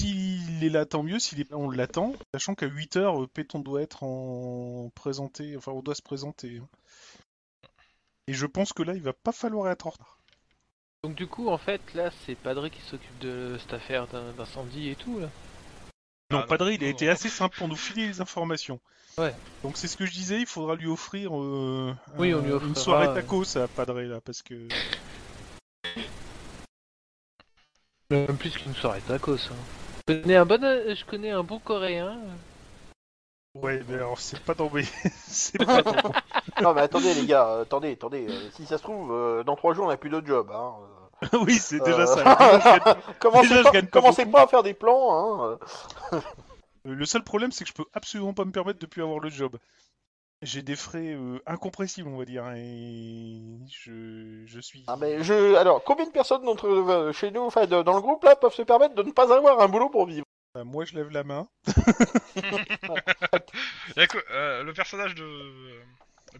D: S'il est là, tant mieux. S'il est pas, on l'attend. Sachant qu'à 8h, Péton doit être en présenté. Enfin, on doit se présenter. Et je pense que là, il va pas falloir être en retard.
C: Donc du coup, en fait, là, c'est Padré qui s'occupe de cette affaire d'in- d'incendie et tout, là.
D: Non,
E: Ah,
D: Padré, il a
E: non.
D: été assez simple pour nous filer les informations.
C: Ouais.
D: Donc c'est ce que je disais, il faudra lui offrir euh,
C: Oui, on
D: un-
C: lui offrira,
D: une soirée
C: ouais.
D: tacos à Padré, là, parce que...
C: Même plus qu'une soirée tacos. Hein. Je connais un bon, euh, je connais un bon coréen.
D: Ouais, mais alors, c'est pas mes... [LAUGHS] c'est pas. [LAUGHS]
B: Non mais attendez les gars, euh, attendez, attendez. euh, si ça se trouve, euh, dans trois jours on n'a plus de job. Hein. euh. [LAUGHS]
D: oui, c'est déjà
B: Euh,
D: ça. Déjà, je gagne-
B: Commencez,
D: Déjà, je
B: pas,
D: gagne pas
B: commencez
D: beaucoup.
B: pas à faire des plans. Hein. euh.
D: Euh, Le seul problème, c'est que je peux absolument pas me permettre de plus avoir le job. J'ai des frais euh, incompressibles, on va dire, et je, je suis...
B: Ah, mais je... Alors, combien de personnes d'entre euh, chez nous, enfin de- dans le groupe là, peuvent se permettre de ne pas avoir un boulot pour vivre?
D: Bah, moi, je lève la main.
E: Il y a que- euh, le personnage de euh,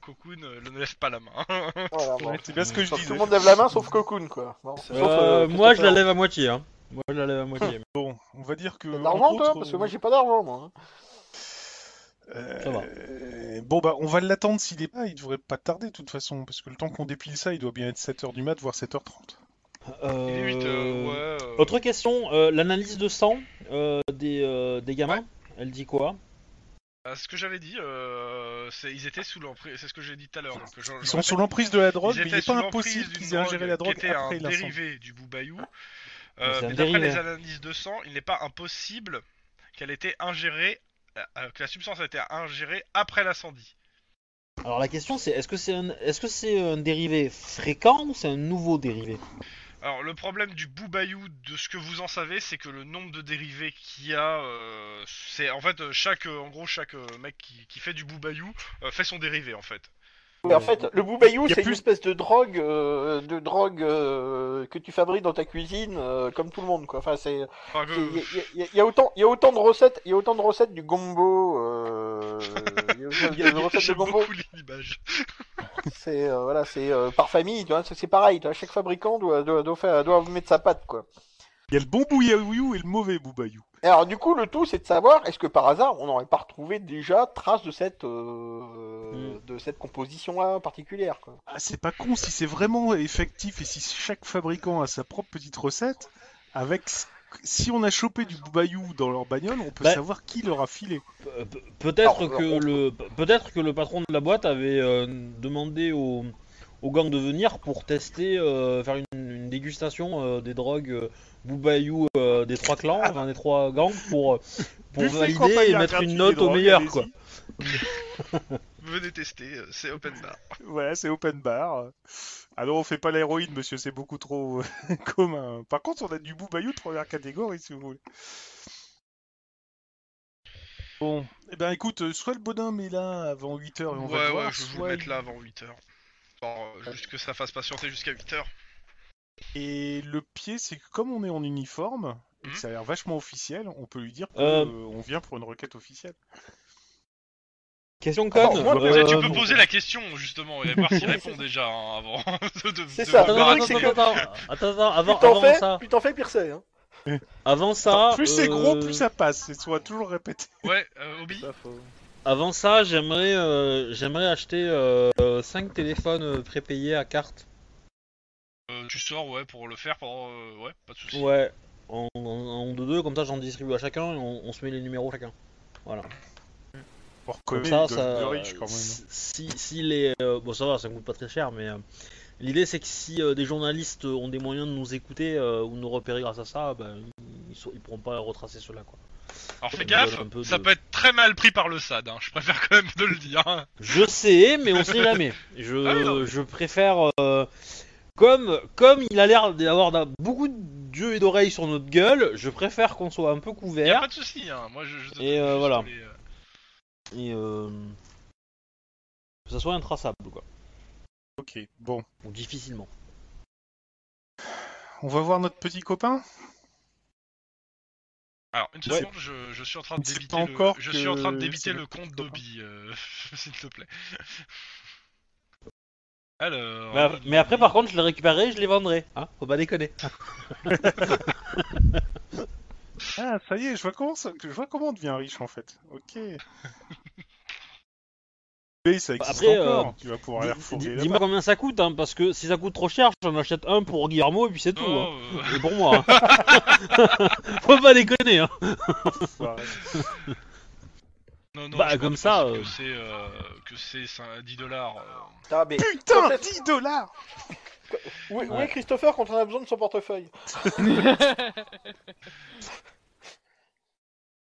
E: Cocoon euh, ne lève pas la main. [LAUGHS]
B: Voilà, bon.
D: Ouais, c'est bien ce que je disais.
B: tout le monde lève la main sauf Cocoon quoi. Bon, sauf,
A: Euh,
B: euh,
A: moi, je la
B: Christopher.
A: lève à moitié. Hein. Moi, je la lève à moitié. [LAUGHS]
D: Bon, on va dire que...
B: T'as de
D: entre
B: l'argent toi
D: autres,
B: Parce que moi j'ai pas d'argent moi. hein.
D: Euh,
A: Ça va.
D: euh, Bon, bah, on va l'attendre s'il est pas. Il devrait pas tarder, de toute façon, parce que le temps qu'on dépile ça, il doit bien être 7h du mat, voire 7h30.
E: Il est vite, euh,
A: Euh,
E: ouais. euh,
A: Autre question, euh, l'analyse de sang euh, des, euh, des gamins, elle dit quoi?
E: Euh, ce que j'avais dit, euh, c'est ils étaient sous l'emprise. C'est ce que j'ai dit tout à l'heure. donc je- je
D: Ils sont sous l'emprise de la drogue,
E: Ils
D: mais il n'est pas impossible qu'ils aient ingéré la drogue
E: qui était un
D: après l'incendie.
E: dérivé du boubayou.
A: Mais
E: Euh,
A: un
E: d'après les analyses de sang, il n'est pas impossible qu'elle ait été ingérée, euh, que la substance a été ingérée après l'incendie.
A: Alors la question c'est est-ce que c'est un, est-ce que c'est un dérivé fréquent ou c'est un nouveau dérivé?
E: Alors le problème du boubayou, de ce que vous en savez, c'est que le nombre de dérivés qu'il y a, euh, c'est en fait euh, chaque, en gros chaque mec qui, qui fait du boubayou euh, fait son dérivé en fait.
B: Mais en fait, le boubayou, c'est
D: plus-
B: une espèce de drogue, euh, de drogue euh, que tu fabriques dans ta cuisine, euh, comme tout le monde, quoi. Enfin, c'est,
E: Enfin,
B: il y, a- y a- y a autant, il y a autant de recettes, il y a autant de recettes du gombo, euh, il y a il y a [LAUGHS] une recette de
E: J'aime
B: gombo.
E: beaucoup l'image. [LAUGHS]
B: C'est euh, voilà, c'est euh, par famille, tu vois, c'est pareil. Tu vois, chaque fabricant doit, doit, doit, faire, doit mettre sa patte, quoi.
D: Il y a le bon Bouyaouyou et le mauvais Boubayou.
B: Alors du coup, le tout, c'est de savoir, est-ce que par hasard, on n'aurait pas retrouvé déjà trace de cette euh, de cette composition-là particulière, quoi.
D: Ah, c'est pas con si c'est vraiment effectif et si chaque fabricant a sa propre petite recette. Avec si on a chopé du Boubayou dans leur bagnole, on peut
A: Bah-
D: savoir qui leur a filé.
A: Pe- pe- Peut-être
B: Alors,
A: que
B: on-
A: le peut-être que le patron de la boîte avait euh, demandé au, au gang de venir pour tester, euh, faire une, une dégustation euh, des drogues euh, Boubayou euh, des trois clans, enfin des trois gangs pour pour
D: Buffet
A: valider et mettre une note au meilleur quoi. [LAUGHS]
E: Venez tester, c'est open bar.
D: Voilà, c'est open bar. Ah non, on fait pas l'héroïne, monsieur, c'est beaucoup trop [LAUGHS] commun. Par contre, on a du Boubayou de première catégorie, si vous voulez. Bon, eh ben écoute, soit le bonhomme est là avant 8h et on va
E: ouais,
D: le voir,
E: ouais, je vais vous
D: soit
E: mettre
D: il-
E: là avant 8h. Juste que ça fasse patienter jusqu'à 8h.
D: Et le pied, c'est que comme on est en uniforme, et que
E: Mhm.
D: ça a l'air vachement officiel, on peut lui dire qu'on
A: Euh.
D: vient pour une requête officielle.
A: Question
B: Attends,
A: conne.
B: moi,
E: Tu
A: euh,
E: peux poser la question justement et voir s'il [LAUGHS] répond déjà hein, avant [LAUGHS] de, de,
B: C'est
E: de
B: ça.
E: vous
A: Attends, attends, attends, attends, attends, attends, avant,
B: plus t'en
A: avant
B: fais,
A: ça,
B: plus t'en fais, pire c'est. Hein.
A: avant ça,
D: plus c'est gros,
A: euh,
D: plus ça passe, c'est soit toujours répété.
E: Ouais, euh, Obi
C: Pas faux.
A: Avant ça, j'aimerais euh, j'aimerais acheter 5 téléphones euh, prépayés à carte.
E: euh, tu sors, ouais, pour le faire pendant. euh, ouais, pas de soucis.
A: Ouais, en, en, en deux deux, comme ça j'en distribue à chacun et on, on se met les numéros chacun. Voilà.
D: On
A: Comme ça, ça.
D: riche quand même.
A: Si, si les. euh, bon, ça va, ça coûte pas très cher, mais. euh, L'idée c'est que si euh, des journalistes ont des moyens de nous écouter euh, ou de nous repérer grâce à ça, ben, ils, sont- ils pourront pas retracer cela quoi.
E: Alors fais gaffe,
A: donne un peu
E: ça
A: de-
E: peut être très mal pris par le SAD, hein. je préfère quand même de le dire. hein.
A: Je sais, mais on sait jamais. [LAUGHS] Je,
E: Ah oui,
A: je préfère. euh, comme, comme il a l'air d'avoir d'a- beaucoup d'yeux et d'oreilles sur notre gueule, je préfère qu'on soit un peu
E: Y a
A: couvert
E: pas de soucis, hein. moi je. je
A: Et, euh, voilà.
E: les, euh,
A: et euh, que ça soit intraçable quoi.
D: Ok, bon.
A: Ou difficilement.
D: On va voir notre petit copain?
E: Alors, une
A: Ouais.
E: seconde, je, je suis en train
D: pas
E: le, je suis en train
D: c'est
E: le compte d'Obi, euh, [LAUGHS] s'il te plaît. Alors.
A: Mais après, par contre, je les récupérerai et je les vendrai. Hein Faut pas déconner. [LAUGHS]
D: Ah, ça y est, je vois comment, ça- je vois comment on devient riche en fait. Ok. [LAUGHS] Ça existe
A: Après, euh,
D: encore. tu vas pouvoir aller refourguer.
A: Dis-moi combien ça coûte, hein, parce que si ça coûte trop cher, j'en achète un pour Guillermo et puis c'est tout.
E: Oh,
A: hein.
E: euh,
A: Et pour moi. hein. [LAUGHS] Faut pas déconner. Hein. [LAUGHS]
E: Non, non,
A: Bah,
E: je
A: comme ça,
E: Que
A: euh.
E: c'est euh, que c'est cin- 10 dollars. euh.
B: Ah, mais
D: Putain,
B: Peut-être-
D: 10 dollars
B: où,
A: Ouais.
B: est Christopher quand on a besoin de son portefeuille? [LAUGHS]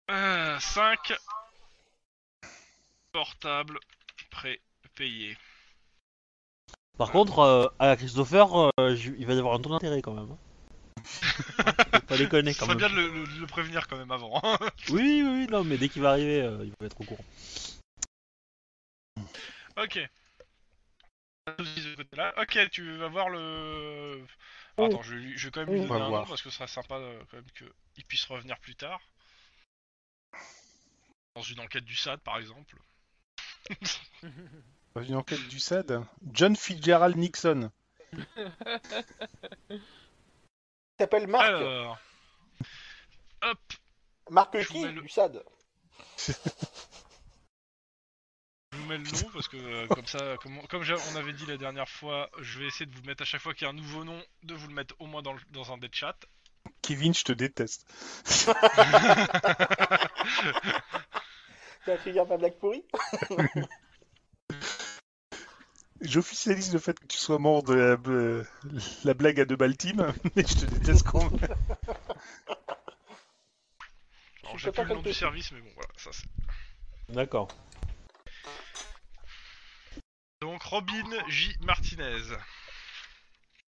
E: 5 portables pré-payés.
A: Par contre, euh, à Christopher, euh, il va y avoir un taux d'intérêt quand même. hein. [LAUGHS] Faut pas déconner
E: Ce
A: quand
E: serait
A: même.
E: bien de le, le- de le prévenir quand même avant. hein. [LAUGHS]
A: Oui, oui, oui, non, mais dès qu'il va arriver, euh, il va être au courant.
E: ok. Pas de soucis de ce côté-là. Ok, tu vas voir le.
B: Oh.
E: Attends, je, vais lui- je vais quand même lui
D: On
E: donner un
D: voir.
E: nom parce que ce serait sympa euh, quand même qu'il puisse revenir plus tard. Dans une enquête du SAD par exemple.
D: Dans une enquête du SAD. John Fitzgerald Nixon.
B: Il s'appelle Marc.
E: Alors. Hop,
B: Marc
E: je
B: qui
E: le-
B: Du SAD.
E: je vous mets le nom parce que euh, comme ça, comme, on- comme j'ai- on avait dit la dernière fois, je vais essayer de vous mettre à chaque fois qu'il y a un nouveau nom, de vous le mettre au moins dans, le- dans un des chats.
D: Kevin, je te déteste. [LAUGHS]
B: Tu vas finir ma blague pourrie [LAUGHS]
D: J'officialise le fait que tu sois membre de la, euh, la blague à deux balles team, [LAUGHS] mais je te déteste quand même.
E: Alors
B: Je
E: j'ai
B: sais pas
E: plus le nom du service, mais bon voilà, ça c'est.
A: D'accord.
E: Donc Robin J Martinez.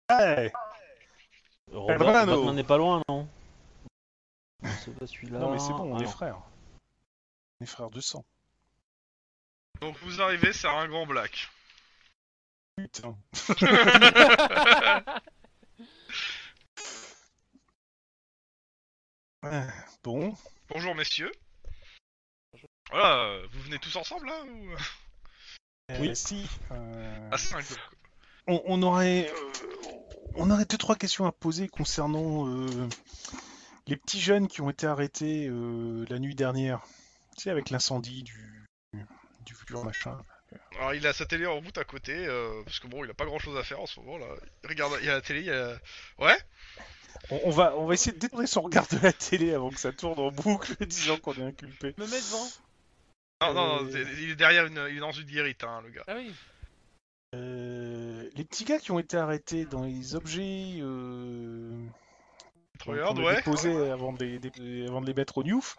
D: Ouais.
A: Robert. Batman n'est pas loin, non? Non, C'est pas celui-là.
D: Non mais c'est bon, on
A: Ah,
D: est
A: non.
D: frères. On est frères de sang.
E: Donc vous arrivez, c'est un grand black.
D: Putain. Ouais, [LAUGHS] Bon.
E: Bonjour messieurs. Voilà, vous venez tous ensemble là ou...
D: Euh,
A: Oui.
D: Si. euh,
E: À 5
D: on, on aurait, euh, on aurait deux trois questions à poser concernant euh, les petits jeunes qui ont été arrêtés euh, la nuit dernière. Tu sais, avec l'incendie du, du futur machin.
E: Alors il a sa télé en route à côté, euh, parce que bon, il a pas grand chose à faire en ce moment là. Il regarde, il y a la télé, il y a... Ouais
D: On, on va, on va essayer de détourner son regard de la télé avant que ça tourne en boucle, [LAUGHS] disant qu'on est inculpé.
C: Me mets devant.
E: Non, non, non,
D: Euh.
E: il est derrière une... Une guérite, hein, le gars.
C: Ah oui.
D: Euh, les petits gars qui ont été arrêtés dans les objets euh,
E: Regarde, ouais.
D: déposés avant de avant de les mettre au Newf.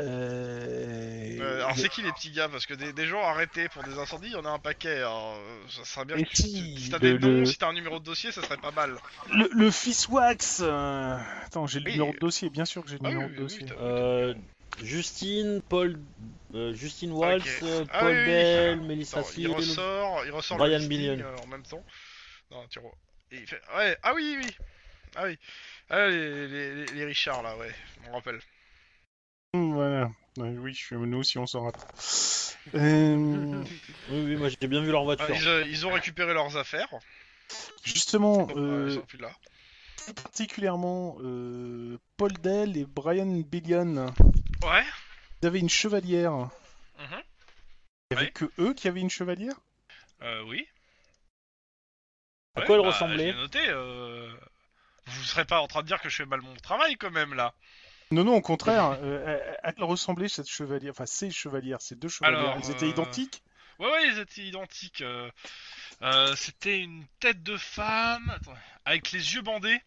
D: Euh,
E: Euh, alors c'est qui les petits gars? Parce que des, des gens arrêtés pour des incendies, il y en a un paquet. Alors, euh, ça serait bien que tu-
D: si,
E: si t'as
D: le-
E: des noms,
D: le-
E: si t'as un numéro de dossier, ça serait pas mal.
D: le, le Fils Wax euh, Attends, j'ai le
E: Oui.
D: numéro de dossier, bien sûr que j'ai le
E: Ah
D: numéro
E: oui,
D: de dossier.
A: Euh, Justine, Paul, euh, Justine Waltz,
E: Ok.
A: euh,
E: Ah
A: Paul. Bell, Melissa
E: Attends, il ressort, il ressort
A: Brian Billion.
E: euh, en même temps. Non, tu vois. Et il fait... Ouais, ah oui, oui. Ah oui. Ah, les, les, les, les Richard là, ouais, on rappelle.
D: Hum, Voilà. Ouais, oui, je- nous aussi on s'en rappelle. [LAUGHS] Euh,
A: Oui, oui, moi j'ai bien vu leur
E: Ah,
A: voiture.
E: ils, euh, ils ont récupéré leurs affaires.
D: justement,
E: Donc, euh, ils sont plus là.
D: particulièrement euh, Paul Dell et Brian Billion,
E: Ouais.
D: ils avaient une chevalière.
E: mhm,
D: Il n'y avait
E: Ouais.
D: que eux qui avaient une chevalière?
E: Euh, oui.
A: À
E: Ouais,
A: quoi elle
E: bah,
A: ressemblait?
E: noté. Euh... Vous serez pas en train de dire que je fais mal mon travail quand même là.
D: Non, non, au contraire. euh, quoi ressemblait cette chevalière Enfin, ces chevalières, ces deux chevalières,
E: Alors,
D: elles étaient
E: euh,
D: identiques
E: Ouais, ouais, ils étaient identiques. euh, euh, C'était une tête de femme attends, avec les yeux bandés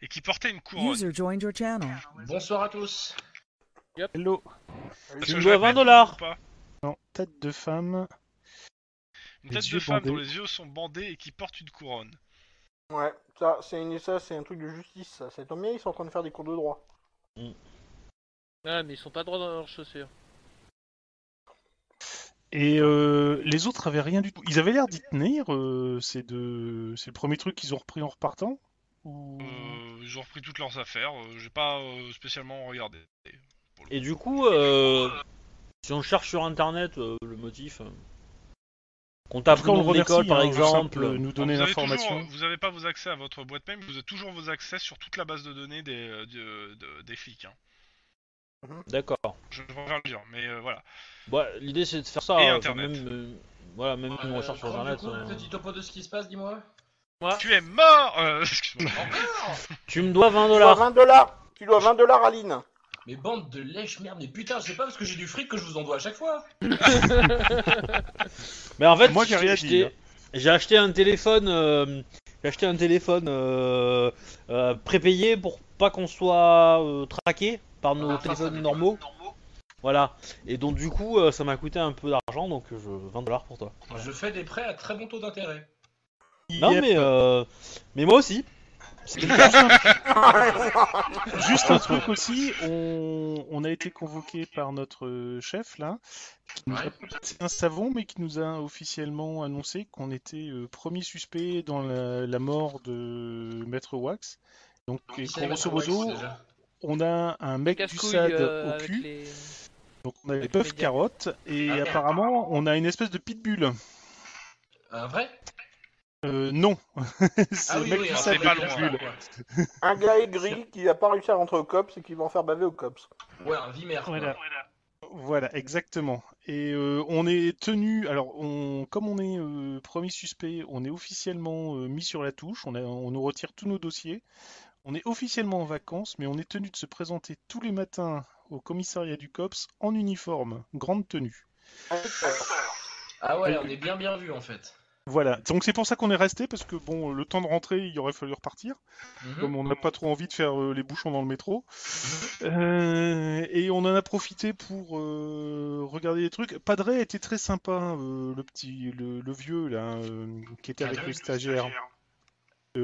E: et qui portait une couronne.
F: User joined your channel.
G: Bonsoir à tous.
D: Hello.
A: Tu
E: que
A: me
E: je
A: dois
E: répète
A: 20 dollars.
D: Non, tête de femme.
E: Une
D: Les
E: tête de femme dont les yeux sont bandés et qui porte une couronne.
B: Ouais, ça, c'est une... ça, c'est un truc de justice, ça. Ça tombe bien, ils sont en train de faire des cours de droit.
C: Ah, mais ils sont pas droits dans leurs chaussures.
D: Et euh, les autres avaient rien du tout. Ils avaient l'air d'y tenir. euh, c'est de... c'est le premier truc qu'ils ont repris en repartant Ou-
E: Euh, ils ont repris toutes leurs affaires. euh, J'ai pas euh, spécialement regardé.
A: Et du coup, euh, si on cherche sur internet euh, le motif, euh, qu'on tape le nom de l'école par
D: hein,
A: exemple,
D: simple, nous donner l'information.
E: vous avez pas vos accès à votre boîte mail, vous avez toujours vos accès sur toute la base de données des, euh, de- de- des flics. hein.
A: d'accord.
E: Je vais le dire, mais euh, voilà.
A: Bah, L'idée c'est de faire ça.
E: Et
A: euh,
E: Internet.
A: Même, euh, voilà, même
G: Euh,
A: recherche sur internet.
G: coup,
A: euh,
G: Petit topo de ce qui se passe, dis-moi.
E: Tu es mort euh, [LAUGHS] Excuse-moi.
A: Tu me dois 20
B: Tu dois
A: dollars.
B: 20 dollars Tu dois 20 dollars à Lynn
G: Mais bande de lèche merde, mais putain, c'est pas parce que j'ai du fric que je vous en dois à chaque fois. [LAUGHS]
A: Mais en fait,
D: Moi, j'ai rien dit,
A: acheté- J'ai acheté un téléphone. euh, J'ai acheté un téléphone euh, euh, prépayé pour pas qu'on soit euh, traqué par nos
G: Ah,
A: téléphones normaux. Voilà. Et donc du coup, euh, ça m'a coûté un peu d'argent, donc je 20 dollars pour toi.
G: Je fais des prêts à très bon taux d'intérêt.
A: Non
D: Yep.
A: mais euh, mais moi aussi. C'était [LAUGHS]
D: Juste un truc aussi, on, on a été convoqué par notre euh, chef là, qui nous a passé un savon, mais qui nous a officiellement annoncé qu'on était euh, premier suspect dans la, la mort de Maître Wax. Donc, grosso modo, on a un mec du SAD
C: euh,
D: au cul,
C: les...
D: donc on a
C: avec
D: bœufs carottes, et
G: Ah,
D: apparemment on a une espèce de pitbull.
G: Un vrai?
D: Euh, non, [LAUGHS] c'est
G: Ah
D: le
G: oui,
D: mec
G: oui,
D: du
G: un
B: gars aigri qui a pas réussi à rentrer au COPS et qui va en faire baver au COPS.
G: Ouais, un quoi.
D: Voilà. Voilà, exactement. Et euh, on est tenu, alors on, comme on est euh, premier suspect, on est officiellement euh, mis sur la touche, on, a- on nous retire tous nos dossiers, on est officiellement en vacances, mais on est tenu de se présenter tous les matins au commissariat du COPS en uniforme, grande tenue.
G: Ah ouais, on est bien bien vu en fait.
D: Voilà, donc c'est pour ça qu'on est resté, parce que bon, le temps de rentrer, il aurait fallu repartir,
G: Mhm.
D: comme on n'a pas trop envie de faire euh, les bouchons dans le métro. Euh, et on en a profité pour euh, regarder des trucs. Padre était très sympa, le petit, le, le vieux là, qui était avec le stagiaire.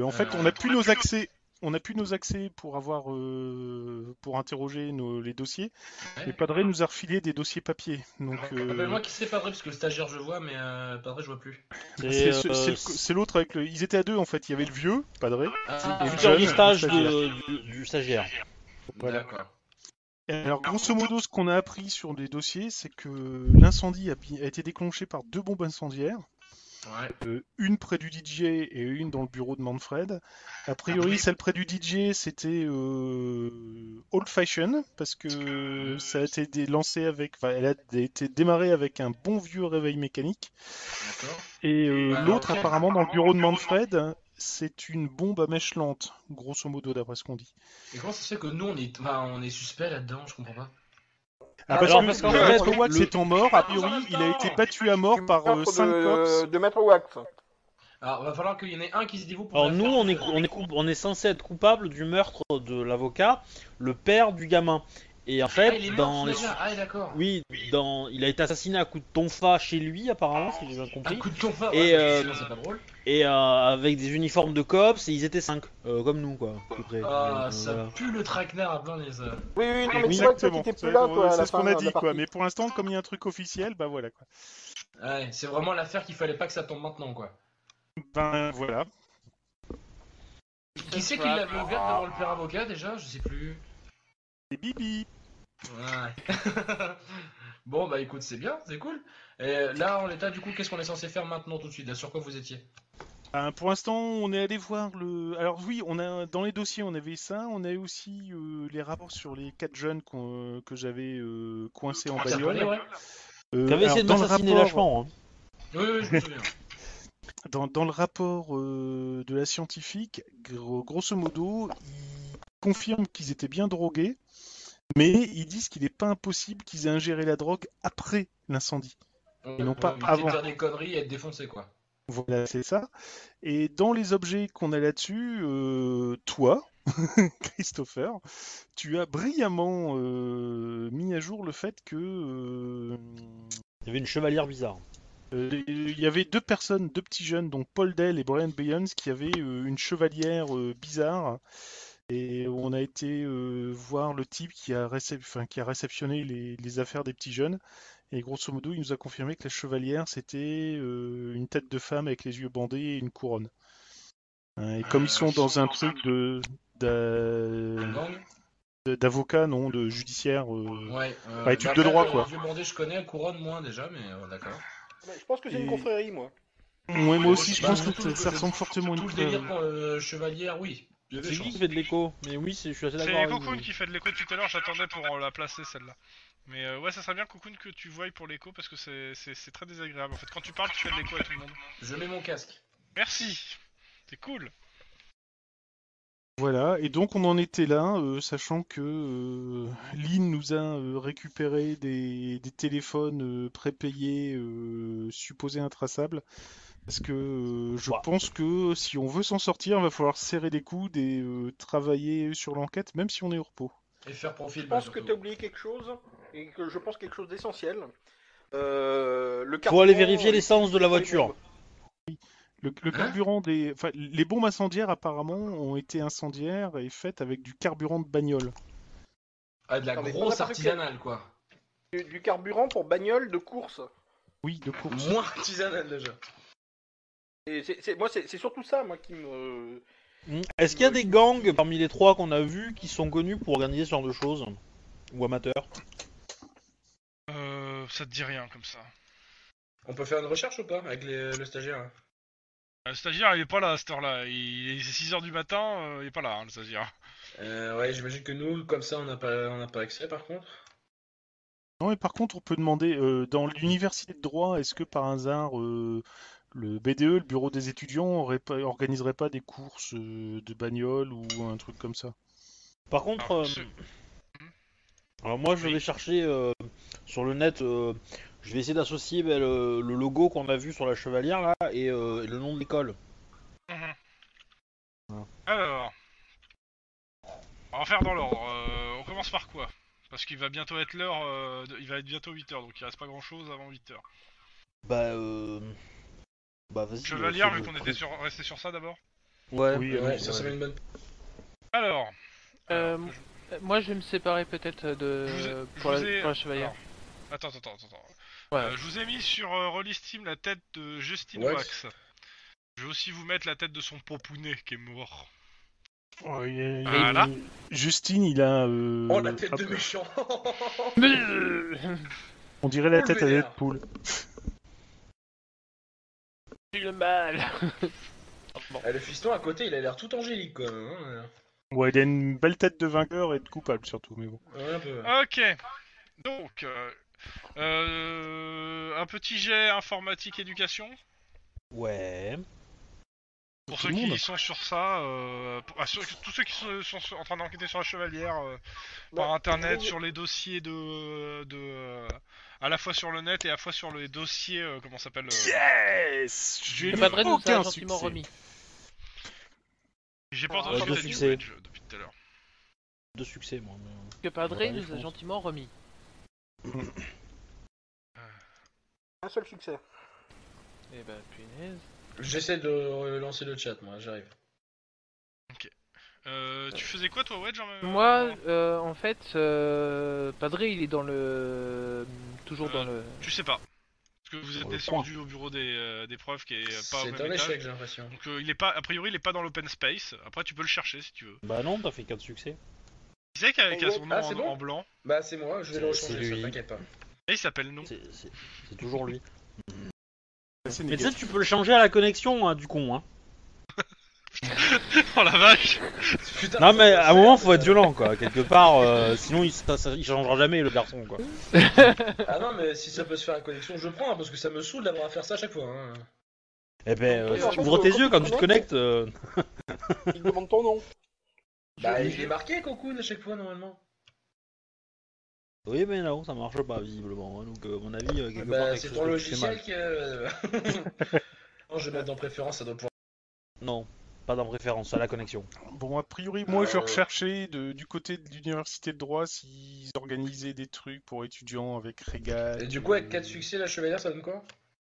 D: En fait, on a plus nos accès. On a plus nos accès pour avoir, euh, pour interroger nos, les dossiers.
G: Ouais.
D: Et Padre nous a refilé des dossiers papier. Donc, euh,
G: Rappelle-moi qui c'est pas vrai parce que le stagiaire je vois, mais euh, pas vrai je vois plus.
D: c'est
A: euh,
D: c'est l'autre avec le. Ils étaient à deux en fait. Il y avait le vieux, Padre.
G: Ah,
D: Et jeune,
A: stage
D: le stagiaire.
A: de- du, du stagiaire.
D: Voilà.
G: D'accord.
D: Alors, grosso modo, ce qu'on a appris sur les dossiers, c'est que l'incendie a été déclenché par deux bombes incendiaires,
G: Ouais.
D: euh, une près du DJ et une dans le bureau de Manfred. A priori, celle près du DJ, c'était euh, old fashion, parce que ça a été lancé avec, enfin, elle a été démarrée avec un bon vieux réveil mécanique. Et euh,
G: Bah,
D: l'autre, apparemment, dans le bureau de Manfred, c'est une bombe à mèche lente, grosso modo, d'après ce qu'on dit.
G: Et comment ça se fait que nous on est, enfin, on est suspect là-dedans Je comprends pas.
D: Ah,
B: Ah,
D: parce
A: alors,
D: que
A: parce
D: le maître Wax
A: le-
D: étant mort, a priori, il a été battu à mort par euh,
B: meurtre
D: 5
B: de,
D: cops.
B: de Maître Wax.
G: Alors, va falloir qu'il y en ait un qui se dévoue pour
A: Alors nous, on est, on est, coup- on est censé être coupable du meurtre de l'avocat, le père du gamin. Et en
G: Ah,
A: fait,
G: il est mort
A: dans les...
G: Ah, d'accord.
A: Oui, dans... il a été assassiné à coup de tonfa chez lui, apparemment, si j'ai bien
G: Un
A: compris.
G: coup de tonfa.
A: Et, euh,
G: sinon, c'est pas drôle.
A: Et euh, avec des uniformes de cops, et ils étaient 5, comme nous, quoi. à peu près.
G: Ah,
A: Euh,
G: ça
A: voilà.
G: pue le traquenard à plein les. euh.
B: Oui, oui, non, mais vois que toi,
D: Exactement. C'est
B: plus là, toi, à
D: c'est
B: la
D: ce qu'on a dit, quoi. Mais pour l'instant, comme il y a un truc officiel, bah voilà, quoi.
G: Ouais, c'est vraiment l'affaire qu'il fallait pas que ça tombe maintenant, quoi.
D: Ben voilà.
G: Qui c'est qui l'avait ouvert devant le père avocat déjà? Je sais plus.
D: Et Bibi.
G: Ouais. [LAUGHS] bon, bah écoute, c'est bien, c'est cool. Et là, en l'état, du coup, qu'est-ce qu'on est censé faire maintenant tout de suite? Là, sur quoi vous étiez?
D: Ben, pour l'instant, on est allé voir le. Alors oui, on a dans les dossiers, on avait ça. On a aussi euh, les rapports sur les quatre jeunes qu'on- que j'avais euh, coincés en
G: Interpellé,
D: bagnole.
G: ouais.
D: Euh,
A: T'avais essayé de
D: dans le
A: m'assassiner
D: rapport-
A: lâchement. Hein.
G: Oui, oui, je me souviens. [LAUGHS]
D: Dans, dans le rapport euh, de la scientifique, gros- grosso modo, confirment qu'ils étaient bien drogués, mais ils disent qu'il n'est pas impossible qu'ils aient ingéré la drogue après l'incendie. Et non pas
G: éviter
D: avant.
G: faire des conneries et être défoncé, quoi.
D: Voilà, c'est ça. Et dans les objets qu'on a là-dessus, euh, toi, [LAUGHS] Christopher, tu as brillamment euh, mis à jour le fait que euh,
A: Il y avait une chevalière bizarre.
D: Euh, Il y avait deux personnes, deux petits jeunes, donc Paul Dell et Brian Bayons, qui avaient euh, une chevalière euh, bizarre. Et on a été euh, voir le type qui a, récep- enfin, qui a réceptionné les, les affaires des petits jeunes. Et grosso modo, il nous a confirmé que la chevalière, c'était euh, une tête de femme avec les yeux bandés et une couronne. Hein, et comme ils sont dans un truc de d'avocat, non, de judiciaire, euh,
G: Ouais. Euh,
D: Bah, étude
G: bah,
D: de droit,
G: le
D: quoi.
G: vieux bandé, je connais, couronne moins déjà, mais euh, d'accord.
B: Je pense que c'est une confrérie, moi.
D: ouais, moi aussi, je
G: Bah,
D: pense que
G: tout-
D: ça, ça ressemble fortement à
G: Tout
D: une
G: le
D: preuve.
G: délire pour euh, chevalière, oui.
A: C'est qui
G: chances.
A: qui fait de l'écho Mais oui, c'est- je suis assez
E: C'est
A: d'accord avec
E: Cocoon qui fait de l'écho tout à l'heure, j'attendais pour euh, la placer celle-là. Mais euh, ouais, ça serait bien Cocoon que tu voyes pour l'écho parce que c'est- c'est c'est très désagréable en fait. Quand tu parles, tu fais de l'écho à tout le monde.
G: Je mets mon casque.
E: Merci C'est cool
D: Voilà, et donc on en était là, euh, sachant que euh, Lynn nous a euh, récupéré des, des téléphones euh, prépayés euh, supposés intraçables, parce que euh, je
A: Bah.
D: pense que si on veut s'en sortir, il va falloir serrer les coudes et euh, travailler sur l'enquête, même si on est au repos.
G: Et faire profil.
B: Je
G: bah,
B: pense que
G: surtout.
B: t'as oublié quelque chose, et que je pense quelque chose d'essentiel. Euh, le
A: Faut aller vérifier l'essence de la voiture.
B: bombes.
D: Le, le
G: Hein
D: carburant des... Enfin, les bombes incendiaires apparemment ont été incendiaires et faites avec du carburant de bagnole.
G: Ah, de la grosse artisanale, quoi.
B: Du, du carburant pour bagnole de course.
D: Oui, de course.
G: Moins artisanale déjà.
B: Et c'est, c'est- moi, c'est, c'est surtout ça, moi, qui me.
A: Hmm. Est-ce qu'il y a des gangs parmi les trois qu'on a vus qui sont connus pour organiser ce genre de choses Ou amateurs
E: Euh, ça te dit rien comme ça.
G: On peut faire une recherche ou pas avec les- le stagiaire
E: Euh, Le stagiaire il est pas là à cette heure-là, il est 6h du matin, euh, il est pas là hein, le stagiaire.
G: euh, Ouais, j'imagine que nous, comme ça, on n'a pas, on n'a pas accès par contre.
D: Non, mais par contre, on peut demander, euh, dans l'université de droit, est-ce que par hasard, euh, le BDE, le bureau des étudiants, aurait pas, organiserait pas des courses euh, de bagnole ou un truc comme ça?
A: Par contre,
E: Alors,
A: euh, alors moi je
E: Oui.
A: vais chercher euh, sur le net, euh, je vais essayer d'associer bah, le, le logo qu'on a vu sur la chevalière là et, euh, et le nom de l'école.
E: Mhm.
A: Voilà.
E: Alors, on va faire dans l'ordre. Euh, on commence par quoi? Parce qu'il va bientôt être l'heure, euh, il va être bientôt 8h, donc il reste pas grand-chose avant 8h.
A: Bah euh... Bah vas-y.
E: Chevalière,
A: euh,
E: vu qu'on était sur, resté sur ça d'abord.
A: Ouais.
D: Oui,
G: Ouais,
D: oui,
G: ça serait une bonne.
E: Alors,
C: Euh,
E: alors,
C: Euh, Moi, je vais me séparer peut-être de
E: Je vous ai- je
C: pour, la,
E: vous ai-
C: pour la chevalière.
E: alors, attends, attends, attends. attends.
C: Ouais.
E: Euh, je vous ai mis sur euh, Team la tête de Justin
G: Wax.
E: Wax. Je vais aussi vous mettre la tête de son popounet qui est mort.
D: Ouais, il
E: Voilà.
D: Justine, il a. euh,
G: Oh, la tête de méchant [LAUGHS]
D: On dirait la
G: Oh,
D: tête à. Deadpool.
C: Le mal. [LAUGHS]
G: Ah, Le fiston à côté, il a l'air tout angélique quand même. hein.
D: Ouais, il a une belle tête de vainqueur et de coupable surtout, mais bon.
G: Ouais, un peu.
E: Ok. Donc, euh, euh, un petit jet informatique éducation.
A: Ouais.
E: Pour
D: Tout
E: ceux
D: le
E: qui sont sur ça, euh, pour- ah, sur- tous ceux qui sont, en train d'enquêter sur la chevalière euh, par
B: Bah,
E: internet,
B: oui.
E: sur les dossiers de, de euh, à la fois sur le net et à la fois sur les dossiers, euh, comment ça s'appelle euh,
D: Yes J'ai
C: Le
D: eu
C: nous a
D: aucun
C: gentiment
D: succès.
C: remis.
E: J'ai pas
B: Ah,
E: entendu
A: deux
E: parler du
A: succès.
E: wedge depuis tout à l'heure.
A: De succès, moi. mais-
C: Que
A: je
C: nous a
A: pense.
C: gentiment remis.
B: Un seul succès.
C: Eh ben punaise.
G: J'essaie de relancer le chat, moi, j'arrive.
E: Euh, tu faisais quoi toi, Wedge en-
C: Moi, euh, en fait, euh, Padré, il est dans le, toujours dans le.
E: Tu sais pas. Parce que vous êtes descendu au bureau des, euh, des profs qui est euh, pas au
G: C'est
E: même
G: un
E: étage.
G: échec, j'ai l'impression.
E: Donc euh, il est pas, a priori il est pas dans l'open space. Après tu peux le chercher si tu veux.
A: Bah non, t'as fait 4 succès.
E: Qui c'est qui a, qui a son nom
G: Ah,
E: en,
G: c'est bon
E: en blanc
G: Bah, c'est moi, je vais le
A: C'est-
G: rechanger,
A: c'est
G: ça t'inquiète pas.
E: Et il s'appelle non.
A: C'est c'est- c'est toujours lui.
D: C'est
A: Mais tu sais, tu peux le changer à la connexion hein, du con. Hein.
E: Oh la vache
G: Putain,
A: Non, mais à un moment, faut être
G: euh,
A: violent, quoi. Quelque part, euh, sinon il, ça- ça- il changera jamais, le garçon, quoi. [LAUGHS]
G: Ah non, mais si ça peut se faire à connexion, je prends, hein, parce que ça me saoule d'avoir à faire ça à chaque fois. Hein.
A: Eh ben, euh,
B: Oui,
A: ouvre tes yeux quand tu te connectes. euh,
B: Il demande ton nom. [LAUGHS]
G: Bah,
B: Je-
G: il est marqué, Cocoon, à chaque fois, normalement.
A: Oui, mais non, ça marche pas, visiblement. hein. Donc, euh, à mon avis, euh, quelque part,
G: Bah,
A: quelque
G: c'est
A: chose
G: ton
A: que tu fais mal.
G: logiciel qui. euh, [LAUGHS] non, je vais mettre dans préférence, ça doit pouvoir.
A: Non, pas dans préférence, à la connexion.
D: Bon, a priori, moi, je
G: Euh,
D: recherchais de- du côté de l'université de droit s'ils organisaient des trucs pour étudiants avec régal.
G: Et du coup, avec 4 succès, la chevalière, ça donne quoi?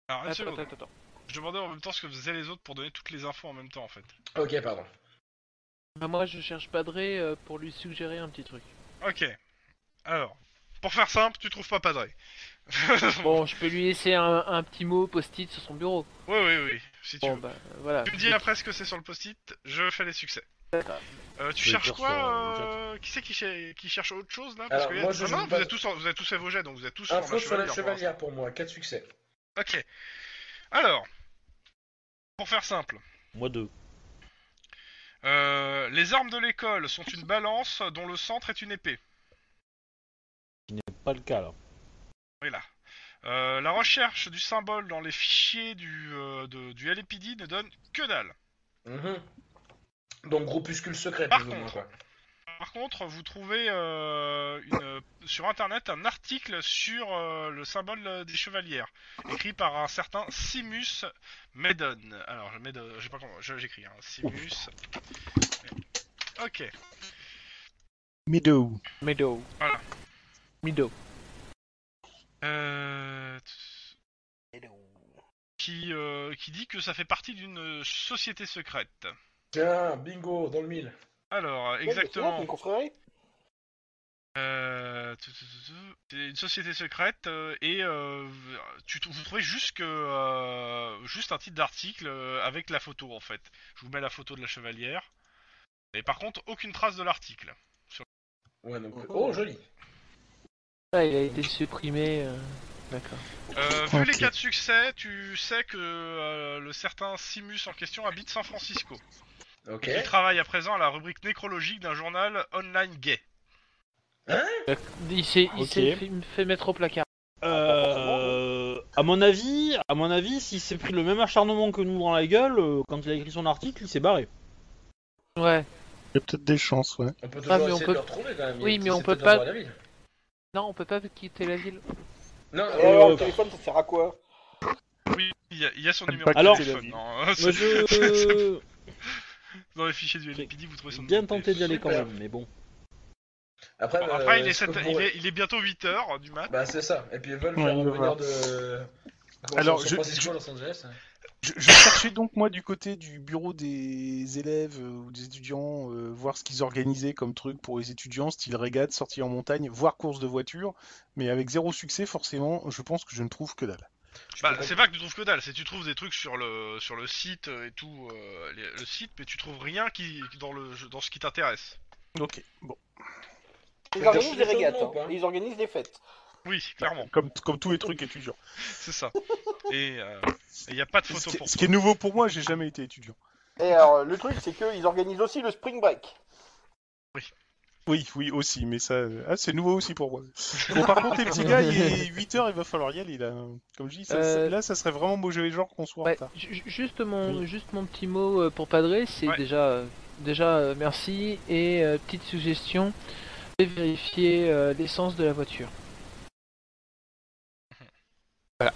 E: Alors une
C: Attends, attends, attends.
E: Je demandais en même temps ce que faisaient les autres pour donner toutes les infos en même temps en fait.
G: Ok, pardon.
C: Bah, moi, je cherche Padré euh, pour lui suggérer un petit truc.
E: Ok. Alors, pour faire simple, tu trouves pas Padré. [LAUGHS]
C: Bon, je peux lui laisser un, un petit mot post-it sur son bureau.
E: Oui, oui, oui, si tu
C: Bon,
E: veux.
C: bah voilà.
E: Tu me dis après ce que c'est sur le post-it, je fais les succès.
C: D'accord.
E: Euh, tu cherches quoi
A: sur, euh,
E: Qui c'est qui, cher- qui cherche autre chose là Parce
G: Alors,
E: que a-
G: je
E: Ah non, vous,
G: pas-
E: êtes tous en- vous êtes tous fait vos jets, donc vous êtes tous
G: Info
E: sur la
G: sur la
E: chevalière. pour
G: pour moi, 4 succès.
E: Ok. Alors, pour faire simple,
A: Moi, deux.
E: euh, les armes de l'école sont une balance dont le centre est une épée.
A: Ce qui n'est pas le cas, là.
E: Euh, la recherche du symbole dans les fichiers du, euh, de- du LAPD ne donne que dalle.
G: Mhm. Donc, groupuscule secret,
E: Par
G: plus ou moins,
E: contre,
G: quoi.
E: Par contre, vous trouvez euh, une- sur internet un article sur euh, le symbole euh, des chevalières, écrit par un certain Simus Medon. Alors, je Medon, je sais pas comment, je- j'écris, hein, Simus. Ok.
D: Meadow.
C: Meadow.
E: Voilà.
C: Meadow.
E: Euh, qui, euh, qui dit que ça fait partie d'une société secrète.
G: Tiens, bingo, dans le mille.
E: Alors, exactement. Euh, C'est une société secrète euh, et euh, tu, vous trouvez juste que euh, juste un titre d'article avec la photo en fait. Je vous mets la photo de la chevalière. Et par contre, aucune trace de l'article.
G: Ouais, donc. Oh, joli.
C: Ah, il a été supprimé. euh, D'accord.
E: Euh, vu les cas de succès, tu sais que euh, le certain Simus en question habite San Francisco.
G: Ok.
E: Il travaille à présent à la rubrique nécrologique d'un journal online gay.
C: Il s'est il s'est fait, fait mettre au placard.
A: Euh, à mon avis, à mon avis, s'il s'est pris le même acharnement que nous dans la gueule, euh, quand il a écrit son article, il s'est barré.
C: Ouais.
D: Il y a peut-être des chances, ouais.
G: On peut toujours
C: Ah, mais on
G: essayer
C: peut-
G: de le retrouver quand même.
C: Oui, mais on peut pas-
G: dans la ville.
C: Non, on peut pas quitter la ville.
G: Non,
B: Et
G: euh,
B: alors, le téléphone, ça sert à quoi?
E: Oui, il y a, il y a son numéro de
A: Alors-
E: téléphone. non,
A: Moi,
E: c'est-
A: je [LAUGHS]
E: Dans les fichiers du LAPD, vous trouvez son
A: bien
E: numéro de
A: tenté d'y aller quand même, mais bon.
G: Après,
E: Bon,
G: euh,
E: après, il, est
G: est-ce que
E: sept-
G: vous
E: il, est, il est bientôt 8h du mat.
G: Bah, c'est ça. Et puis ils veulent
D: Ouais,
G: faire
D: je
G: revenir
D: vois.
G: de.
D: Alors,
G: San
D: je-
G: Francisco,
D: je-
G: Los Angeles.
D: Je, je cherchais donc moi du côté du bureau des élèves euh, ou des étudiants, euh, voir ce qu'ils organisaient comme truc pour les étudiants, style régate, sortie en montagne, voire course de voiture, mais avec zéro succès forcément, je pense que je ne trouve que dalle.
E: Bah, c'est pas que tu trouves que dalle, c'est que tu trouves des trucs sur le sur le site euh, et tout, euh, les- le site, mais tu trouves rien qui dans le dans ce qui t'intéresse.
D: Ok, bon.
B: Ils organisent des régates, hein. ils organisent des fêtes.
E: Oui, clairement,
D: Comme, comme tous les trucs étudiants.
E: c'est ça. [LAUGHS] Et il y a pas de
D: Ce
E: photo
D: qui,
E: pour
D: ce
E: toi.
D: qui est nouveau pour moi, j'ai jamais été étudiant.
B: Et alors, le truc, c'est qu'ils organisent aussi le spring break.
D: Oui, oui, aussi, mais ça. euh, Ah, c'est nouveau aussi pour moi. Bon, par contre, les petits gars, il est [LAUGHS] 8h, il va falloir y aller là. Comme je dis, ça-
C: Euh,
D: là, ça serait vraiment mauvais genre qu'on soit en retard.
C: juste mon,
D: Oui.
C: juste mon petit mot euh, pour Padré, c'est
E: Ouais.
C: déjà, euh, déjà euh, merci et euh, petite suggestion, vérifier euh, l'essence de la voiture.
E: Donc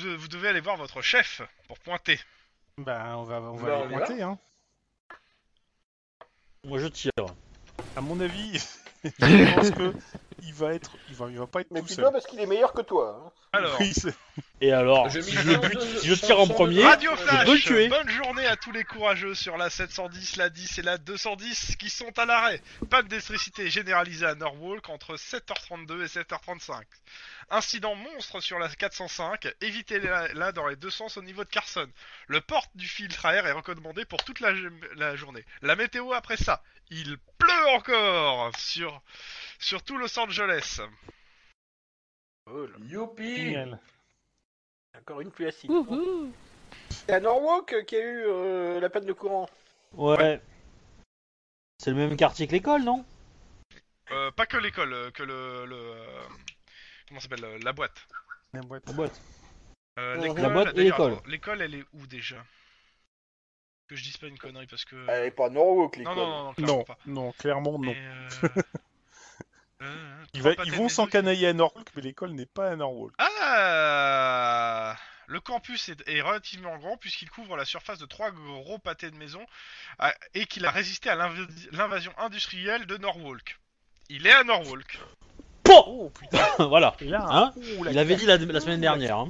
E: vous, euh, vous devez aller voir votre chef pour pointer.
D: Bah, on va, on va
G: Bah,
D: aller
G: on y
D: pointer, hein.
A: Moi je tire.
D: À mon avis, [LAUGHS] je pense [LAUGHS] que il va être, il va, il va pas être
B: Mais
D: tout seul.
B: parce qu'il est meilleur que toi. hein.
E: Alors,
D: Oui, c'est-
A: Et alors,
G: Je
A: si je, bute-
G: deux,
A: si je tire en premier,
E: Radio
G: je
E: Flash,
A: tuer.
E: bonne journée à tous les courageux sur la 710, la 10 et la 210 qui sont à l'arrêt. Panne d'électricité généralisée à Norwalk entre 7h32 et 7h35. Incident monstre sur la 405, évitez-la là dans les deux sens au niveau de Carson. Le porte du filtre à air est recommandé pour toute la, la journée. La météo après ça, il pleut encore sur, sur tout Los Angeles.
G: Youpi
D: génial.
B: Encore une pluie acide. C'est à Norwalk qu'il y a eu euh, la panne de courant.
A: ouais. C'est le même quartier que l'école, non?
E: Euh, pas que l'école, euh, que le... le euh, comment ça s'appelle La boîte.
D: La boîte.
A: La boîte.
E: Euh,
B: La
E: l'école,
A: boîte et l'école.
E: L'école, elle est où déjà? Que je dise pas une connerie parce que.
B: Elle est pas à Norwalk,
E: non,
B: l'école.
E: non, non, non, clairement
D: Non,
E: pas.
D: non, clairement non. [LAUGHS] Ils, vont s'encanailler à Norwalk, mais l'école n'est pas à Norwalk.
E: Ah Le campus est, est relativement grand puisqu'il couvre la surface de trois gros pâtés de maison ah, et qu'il a résisté à l'inv- l'invasion industrielle de Norwalk. Il est à Norwalk.
A: POH
D: Oh putain. [LAUGHS]
A: Voilà.
D: Là,
A: Hein Il avait dit la, la semaine dernière. Hein.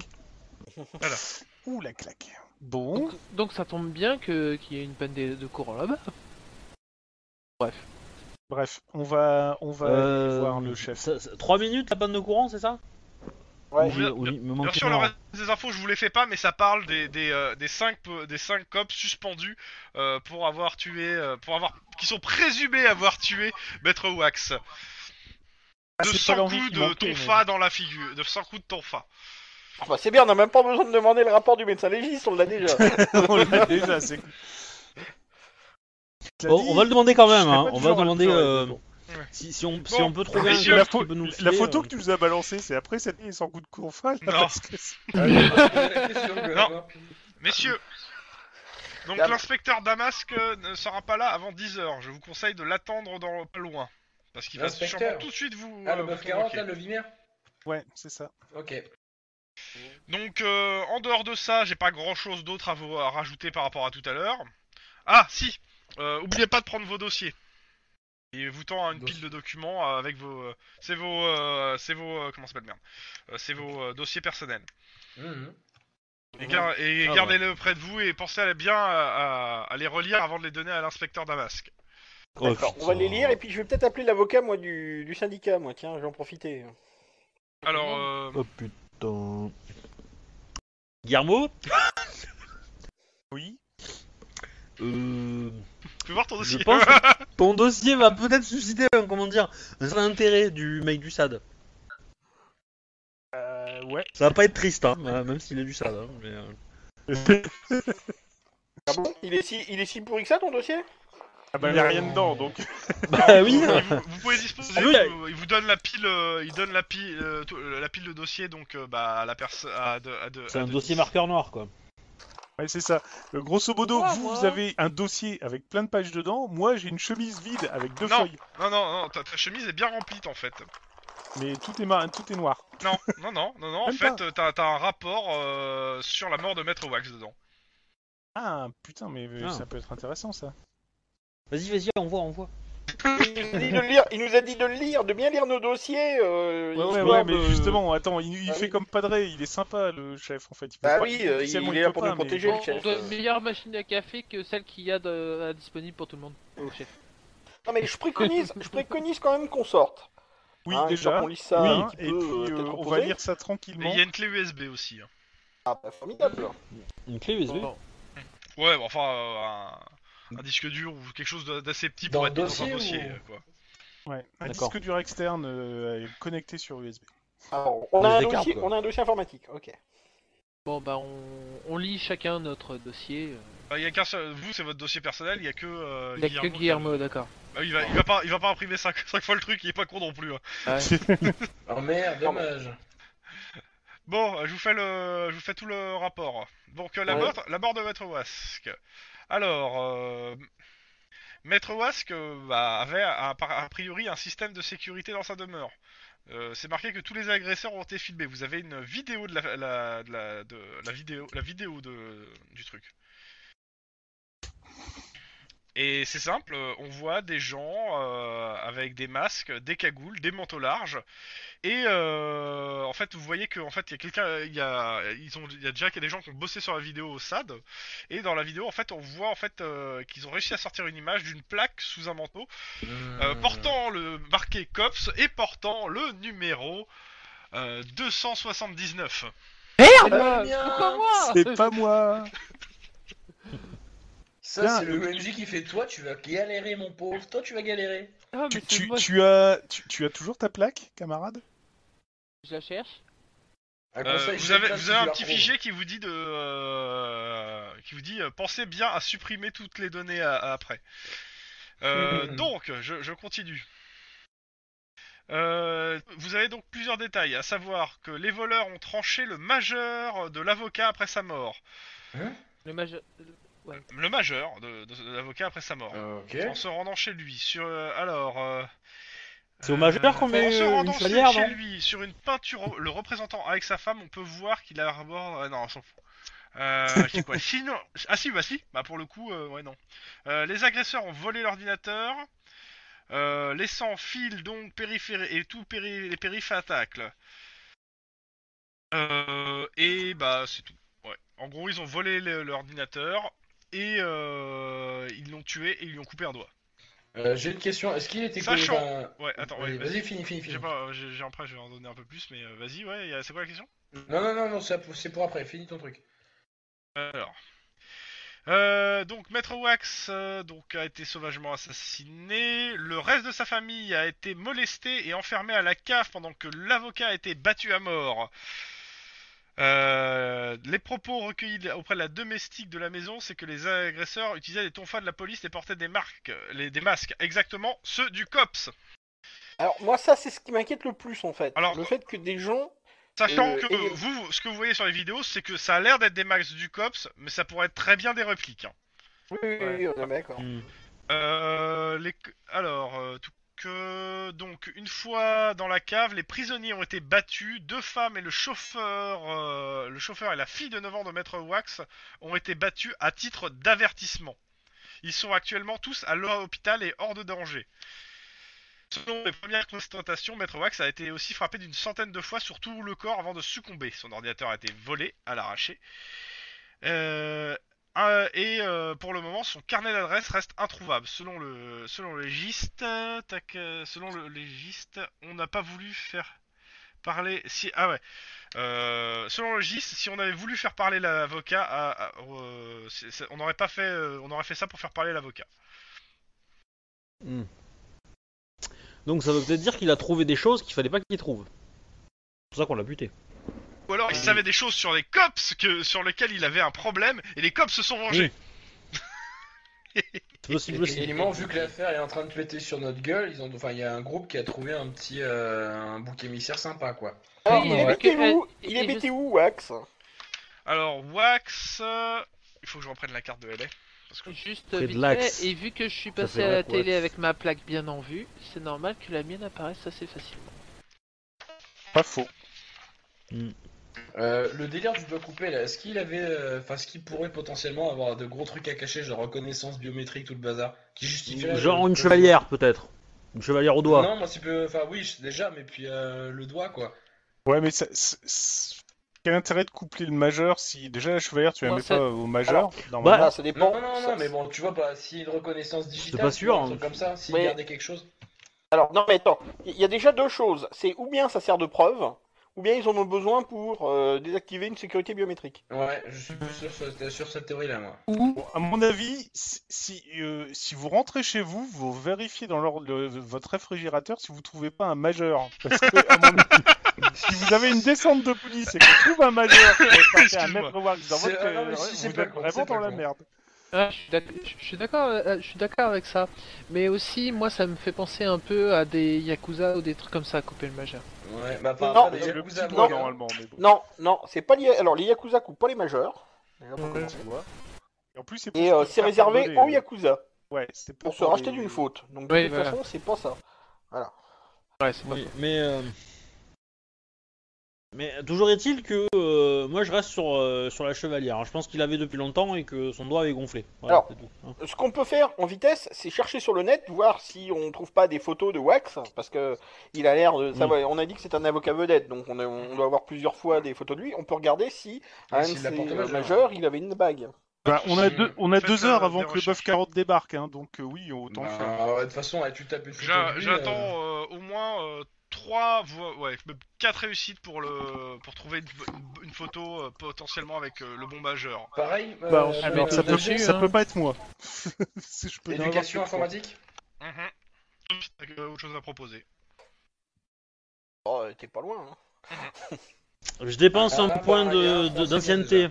D: Ouh la claque. Bon,
C: donc, donc ça tombe bien que qu'il y ait une panne de, de courant là-bas.
D: bref, on va, on va aller
A: Euh,
D: voir le chef.
A: ça- ça- Trois minutes la panne de courant, c'est ça?
B: Ouais.
A: Ou j'ai- ou il me
E: Bien sûr, le reste des infos, je vous les fais pas, mais ça parle des des euh, des cinq pe- des cinq cops suspendus euh, pour avoir tué, euh, pour avoir, qui sont présumés avoir tué Maître Wax.
D: Ah,
E: De
D: c'est pas
E: 100
D: l'envie
E: coups de
D: mais-
E: tonfa dans la figure, de 100 coups de
B: Bah, c'est bien, on n'a même pas besoin de demander le rapport du médecin légiste, on l'a déjà. [LAUGHS]
D: on l'a déjà, c'est cool.
A: Bon, on va le demander quand même. Hein. On va demander euh,
D: bon.
A: si, si on, si
E: Bon,
A: on peut trouver un
D: la,
A: qui
D: pho-
A: peut nous
D: la
A: filer,
D: photo
A: euh,
D: que tu nous as balancée, c'est après cette nuit sans coup de courfal
E: Non. Non. Messieurs, donc l'inspecteur Damasque euh, ne sera pas là avant 10h. Je vous conseille de l'attendre dans pas loin. Parce qu'il va sûrement tout de suite vous.
G: Ah, le
E: vous
G: 940,
E: convoquer.
G: là, le Vimer
D: Ouais, c'est ça.
G: Ok.
E: Donc, euh, en dehors de ça, j'ai pas grand chose d'autre à vous à rajouter par rapport à tout à l'heure. Ah, si euh, Oubliez pas de prendre vos dossiers. Il vous tend une pile de documents avec vos. euh, c'est vos. euh, c'est vos. euh, comment ça s'appelle merde C'est vos euh, dossiers personnels.
G: Mhm.
E: Et, gar- et
A: Ah,
E: gardez-les près de vous et pensez à bien à, à- à les relire avant de les donner à l'inspecteur Damasque.
A: oh,
B: D'accord, on va les lire et puis je vais peut-être appeler l'avocat moi du, du syndicat, moi, tiens, je vais en profiter.
E: Alors, euh,
A: Oh putain. Guillermo [LAUGHS]
D: Oui.
A: euh,
E: tu peux voir ton
A: Je
E: dossier
A: pense [LAUGHS] que ton dossier va peut-être susciter un, comment dire, un certain intérêt du mec du SAD.
D: Euh, ouais.
A: Ça va pas être triste, hein, euh, même s'il est du SAD. hein, mais, euh,
B: Ah bon? Il est, si, il est si pourri que ça ton dossier?
D: Ah bah, il y a rien dedans, donc. [LAUGHS]
A: Bah oui
E: vous, vous pouvez disposer.
A: Ah oui,
E: vous- il vous donne la pile, euh, il donne la pile, euh, tout- euh, la pile de dossier donc euh, bah à la personne,
A: C'est un
E: de-
A: dossier marqueur noir, quoi.
D: Ouais, c'est ça. Euh, grosso modo,
C: Pourquoi,
D: vous,
C: moi
D: vous avez un dossier avec plein de pages dedans. Moi, j'ai une chemise vide avec deux
E: Non.
D: feuilles.
E: Non non non, ta, ta chemise est bien remplie en fait.
D: Mais tout est, mar- tout est noir.
E: Non non non non non. En
D: Même
E: fait, euh, t'as t'as un rapport euh, sur la mort de Maître Wax dedans.
D: Ah, putain, mais euh,
A: Ah.
D: ça peut être intéressant, ça.
A: Vas-y, vas-y, on voit, on voit.
B: il nous, a dit de le lire, il nous a dit de le lire, de bien lire nos dossiers. Euh,
D: Ouais, ouais, ouais, mais
B: de-
D: justement, attends, il, il
B: Ah
D: fait
B: oui.
D: comme Padré, il est sympa, le chef, en fait. Il peut
B: Bah
D: pas-
B: oui, euh,
D: officiellement,
B: il est là pour
D: pas,
B: nous protéger.
C: On,
B: le chef,
C: on doit
B: euh.
C: une meilleure machine à café que celle qu'il y a de, à disponible pour tout le monde. Chef.
B: Non mais je préconise, je préconise quand même qu'on sorte.
D: Oui,
B: Hein,
D: déjà.
B: qu'on lise ça
D: oui, et puis
B: euh,
D: euh, on va lire ça tranquillement.
E: il y a une clé USB aussi. hein.
B: Ah, bah, formidable.
A: Une clé USB.
E: Ouais, bon, enfin, euh, un, un disque dur ou quelque chose d'assez petit pour être mis dans
G: dossier
E: un dossier.
G: ou-
E: quoi.
D: Ouais, un disque dur externe euh, connecté sur USB.
B: Alors, on a, un dossier,
A: quoi.
B: on a un dossier informatique, ok.
C: bon, bah, on, on lit chacun notre dossier. euh.
E: Bah, Il y a qu'un seul, vous c'est votre dossier personnel, il y a que euh,
C: Il y a que Guillermo, d'accord.
E: Bah, il va, il va pas, il va pas imprimer 5, fois le truc, il est pas con non plus. hein.
C: Ouais. [LAUGHS]
G: Oh merde, dommage.
E: Bon, je vous fais le, je vous fais tout le rapport. Donc euh, la
G: Ouais.
E: mort, la mort de Maître Wask. Alors, euh, Maître Wask euh, bah, avait a, priori un système de sécurité dans sa demeure. Euh, c'est marqué que tous les agresseurs ont été filmés. Vous avez une vidéo de la, la, de la, de la vidéo, la vidéo de, du truc. Et c'est simple, euh, on voit des gens euh, avec des masques, des cagoules, des manteaux larges, et euh, en fait vous voyez que en fait il y a quelqu'un, il y a, ils ont, il y a déjà des gens qui ont bossé sur la vidéo au SAD, et dans la vidéo en fait on voit en fait euh, qu'ils ont réussi à sortir une image d'une plaque sous un manteau portant le marqué COPS et portant le numéro euh, 279.
G: Merde
C: c'est pas moi
D: C'est pas moi [LAUGHS]
G: Ça, c'est le MJ qui fait toi, tu vas galérer, mon pauvre. Toi, tu vas galérer.
C: Ah, mais
D: tu,
C: c'est
D: tu,
C: moi,
D: tu as, tu, tu as toujours ta plaque, camarade?
C: Je la cherche.
E: Euh,
G: conseil,
E: vous avez, vous un petit fichier qui vous dit de, euh, qui vous dit euh, pensez bien à supprimer toutes les données à- à après. Euh,
G: Mhm.
E: Donc, je, je continue. Euh, vous avez donc plusieurs détails, à savoir que les voleurs ont tranché le majeur de l'avocat après sa mort.
G: Hein?
C: Le majeur.
E: Le majeur de, de- de l'avocat après sa mort.
G: Ok.
E: En se rendant chez lui. Sur, euh, alors. euh,
A: C'est au majeur qu'on met
E: en se
A: une
E: rendant chez,
A: chalière,
E: chez
A: non
E: lui, sur une peinture, le représentant avec sa femme, on peut voir qu'il arbore. euh, non, on s'en fout. Euh, [LAUGHS] c'est quoi Sinon, ah si, bah si. Bah pour le coup, euh, ouais non. Euh, les agresseurs ont volé l'ordinateur, euh, laissant fil donc périphérique et tout péri les périphes à tacle. Euh, et bah c'est tout. Ouais. En gros, ils ont volé le- l'ordinateur et euh, ils l'ont tué et ils lui ont coupé un doigt.
G: Euh, J'ai une question. Est-ce qu'il était
E: Sachant- Ouais, attends,
G: Vas-y,
E: ouais,
G: Vas-y, finis, finis,
E: J'ai pas, euh, j'ai après, je vais en donner un peu plus, mais vas-y, ouais, a- c'est quoi la question?
G: Non, non, non, non, c'est c'est pour après. Finis ton truc.
E: Alors. Euh, donc Maître Wax euh, donc a été sauvagement assassiné. Le reste de sa famille a été molesté et enfermé à la cave pendant que l'avocat a été battu à mort. Euh, les propos recueillis auprès de la domestique de la maison, c'est que les agresseurs utilisaient des tonfas de la police et portaient des marques, les, des masques, exactement ceux du COPS.
B: Alors, moi, ça, c'est ce qui m'inquiète le plus, en fait.
E: Alors-
B: le fait que des gens.
E: Sachant
B: Euh,
E: que
B: et-
E: vous, ce que vous voyez sur les vidéos, c'est que ça a l'air d'être des masques du COPS, mais ça pourrait être très bien des répliques. hein.
B: Oui, oui, oui, on est d'accord.
A: Hmm.
E: Euh, les... Alors, euh, tout Donc, une fois dans la cave, les prisonniers ont été battus. Deux femmes et le chauffeur, euh, le chauffeur et la fille de 9 ans de Maître Wax ont été battus à titre d'avertissement. Ils sont actuellement tous à l'hôpital et hors de danger. Selon les premières constatations, Maître Wax a été aussi frappé d'une centaine de fois sur tout le corps avant de succomber. Son ordinateur a été volé à l'arraché. Euh, euh, et euh, pour le moment, son carnet d'adresse reste introuvable. Selon le, selon le légiste, euh, selon le légiste, on n'a pas voulu faire parler. Si, ah ouais. Selon le légiste, si on avait voulu faire parler l'avocat, c'est- c'est- on n'aurait pas fait, on aurait fait ça pour faire parler l'avocat.
A: Hmm. Donc ça veut peut-être dire qu'il a trouvé des choses qu'il fallait pas qu'il trouve. C'est pour ça qu'on l'a buté.
E: Ou alors il savait des choses sur les cops que, sur lesquels il avait un problème et les cops se sont vengés. [LAUGHS]
A: C'est possible aussi.
G: Vu que l'affaire est en train de péter sur notre gueule, ils ont, enfin, il y a un groupe qui a trouvé un petit, euh, un bouc émissaire sympa, quoi.
B: Alors,
C: Oui,
B: il est
C: ouais.
B: bêté où Il est bêté où, Wax?
E: Alors Wax, euh, il faut que je reprenne la carte de LA. Parce que...
C: Juste vite fait, et vu que je suis passé à la télé avec ma plaque bien en vue, c'est normal que la mienne apparaisse assez facilement.
D: Pas faux.
G: Euh, le délire du doigt coupé, là, est-ce qu'il avait, euh, enfin, ce qu'il pourrait potentiellement avoir de gros trucs à cacher, genre reconnaissance biométrique, tout le bazar, qui justifierait.
A: Genre une chevalière peut-être. Une chevalière au doigt.
G: Non, moi, c'est peu, enfin, oui, déjà, mais puis euh, le doigt, quoi.
D: Ouais, mais ça, quel intérêt de coupler le majeur si déjà la chevalière tu la mets pas au majeur
A: Bah,
D: normalement?
B: Ah, ça dépend.
G: Non, non, non,
B: Ça-
G: mais bon, tu vois pas, si une reconnaissance digitale,
A: pas sûr,
G: un
A: hein.
G: truc comme ça, s'il
B: Ouais.
G: gardait quelque chose.
B: Alors, non, mais attends, il y a déjà deux choses. C'est ou bien ça sert de preuve, ou bien ils en ont besoin pour euh, désactiver une sécurité biométrique.
G: Ouais, je suis plus sur, ce- sur cette théorie-là, moi.
D: Bon, à mon avis, si, si, euh, si vous rentrez chez vous, vous vérifiez dans leur- le- votre réfrigérateur si vous trouvez pas un majeur. Parce que, à mon avis, [LAUGHS] si vous avez une descente de police et qu'on trouve un majeur qui est à mettre dans
G: C'est-
D: votre
G: ah non, mais si,
D: euh,
G: c'est
D: vous êtes
G: con,
D: vraiment dans la
G: con.
D: merde.
C: Ah, je suis d'ac- je suis d'accord, euh, je suis d'accord avec ça. Mais aussi, moi, ça me fait penser un peu à des yakuza ou des trucs comme ça, couper le majeur.
G: Ouais, bah pas
B: Non,
D: C'est le
G: Yakuza, hein.
D: normalement. Mais bon.
B: Non, non, c'est pas lié. Alors, les Yakuza coupent pas les majeurs. Pour
D: Ouais. Et en plus, c'est pour
B: Et
D: se
B: euh, c'est réservé aux
D: euh.
B: Yakuza,
D: Ouais, c'est
B: pour se racheter
D: les-
B: d'une faute. Donc, de
C: Oui,
B: toute
C: voilà.
B: façon, c'est pas ça.
C: Ouais, c'est pas
A: Oui, mais euh, mais toujours est-il que euh, moi je reste sur euh, sur la chevalière. Je pense qu'il avait depuis longtemps et que son doigt avait gonflé. Voilà,
B: Alors,
A: tout, hein.
B: Ce qu'on peut faire en vitesse, c'est chercher sur le net, voir si on trouve pas des photos de Wax, parce que il a l'air de. Ça,
A: Mm.
B: va- on a dit que c'est un avocat vedette, donc on, a- on doit avoir plusieurs fois des photos de lui. On peut regarder si à un de ses majeurs, il avait une bague.
D: Bah, on a deux, on a deux heures avant que le bœuf carotte débarque, hein, donc euh, oui, autant
G: Bah,
D: faire.
G: de toute façon, tu tapes une
E: J'attends
G: euh,
E: euh, au moins euh, trois ouais, même quatre réussites pour le pour trouver une, une photo euh, potentiellement avec euh, le bon majeur.
G: Pareil, euh,
C: Bah,
D: Alors,
C: tout
D: ça,
G: le
D: peut,
C: dessus,
G: DG,
D: ça
C: hein.
D: peut pas être moi. [LAUGHS] Si je peux
G: Éducation informatique
E: euh, autre chose à proposer.
B: Oh, t'es pas loin. Hein. [LAUGHS]
A: Je dépense
G: Ah,
A: un
G: bah,
A: point
G: regarde,
A: de- d'ancienneté.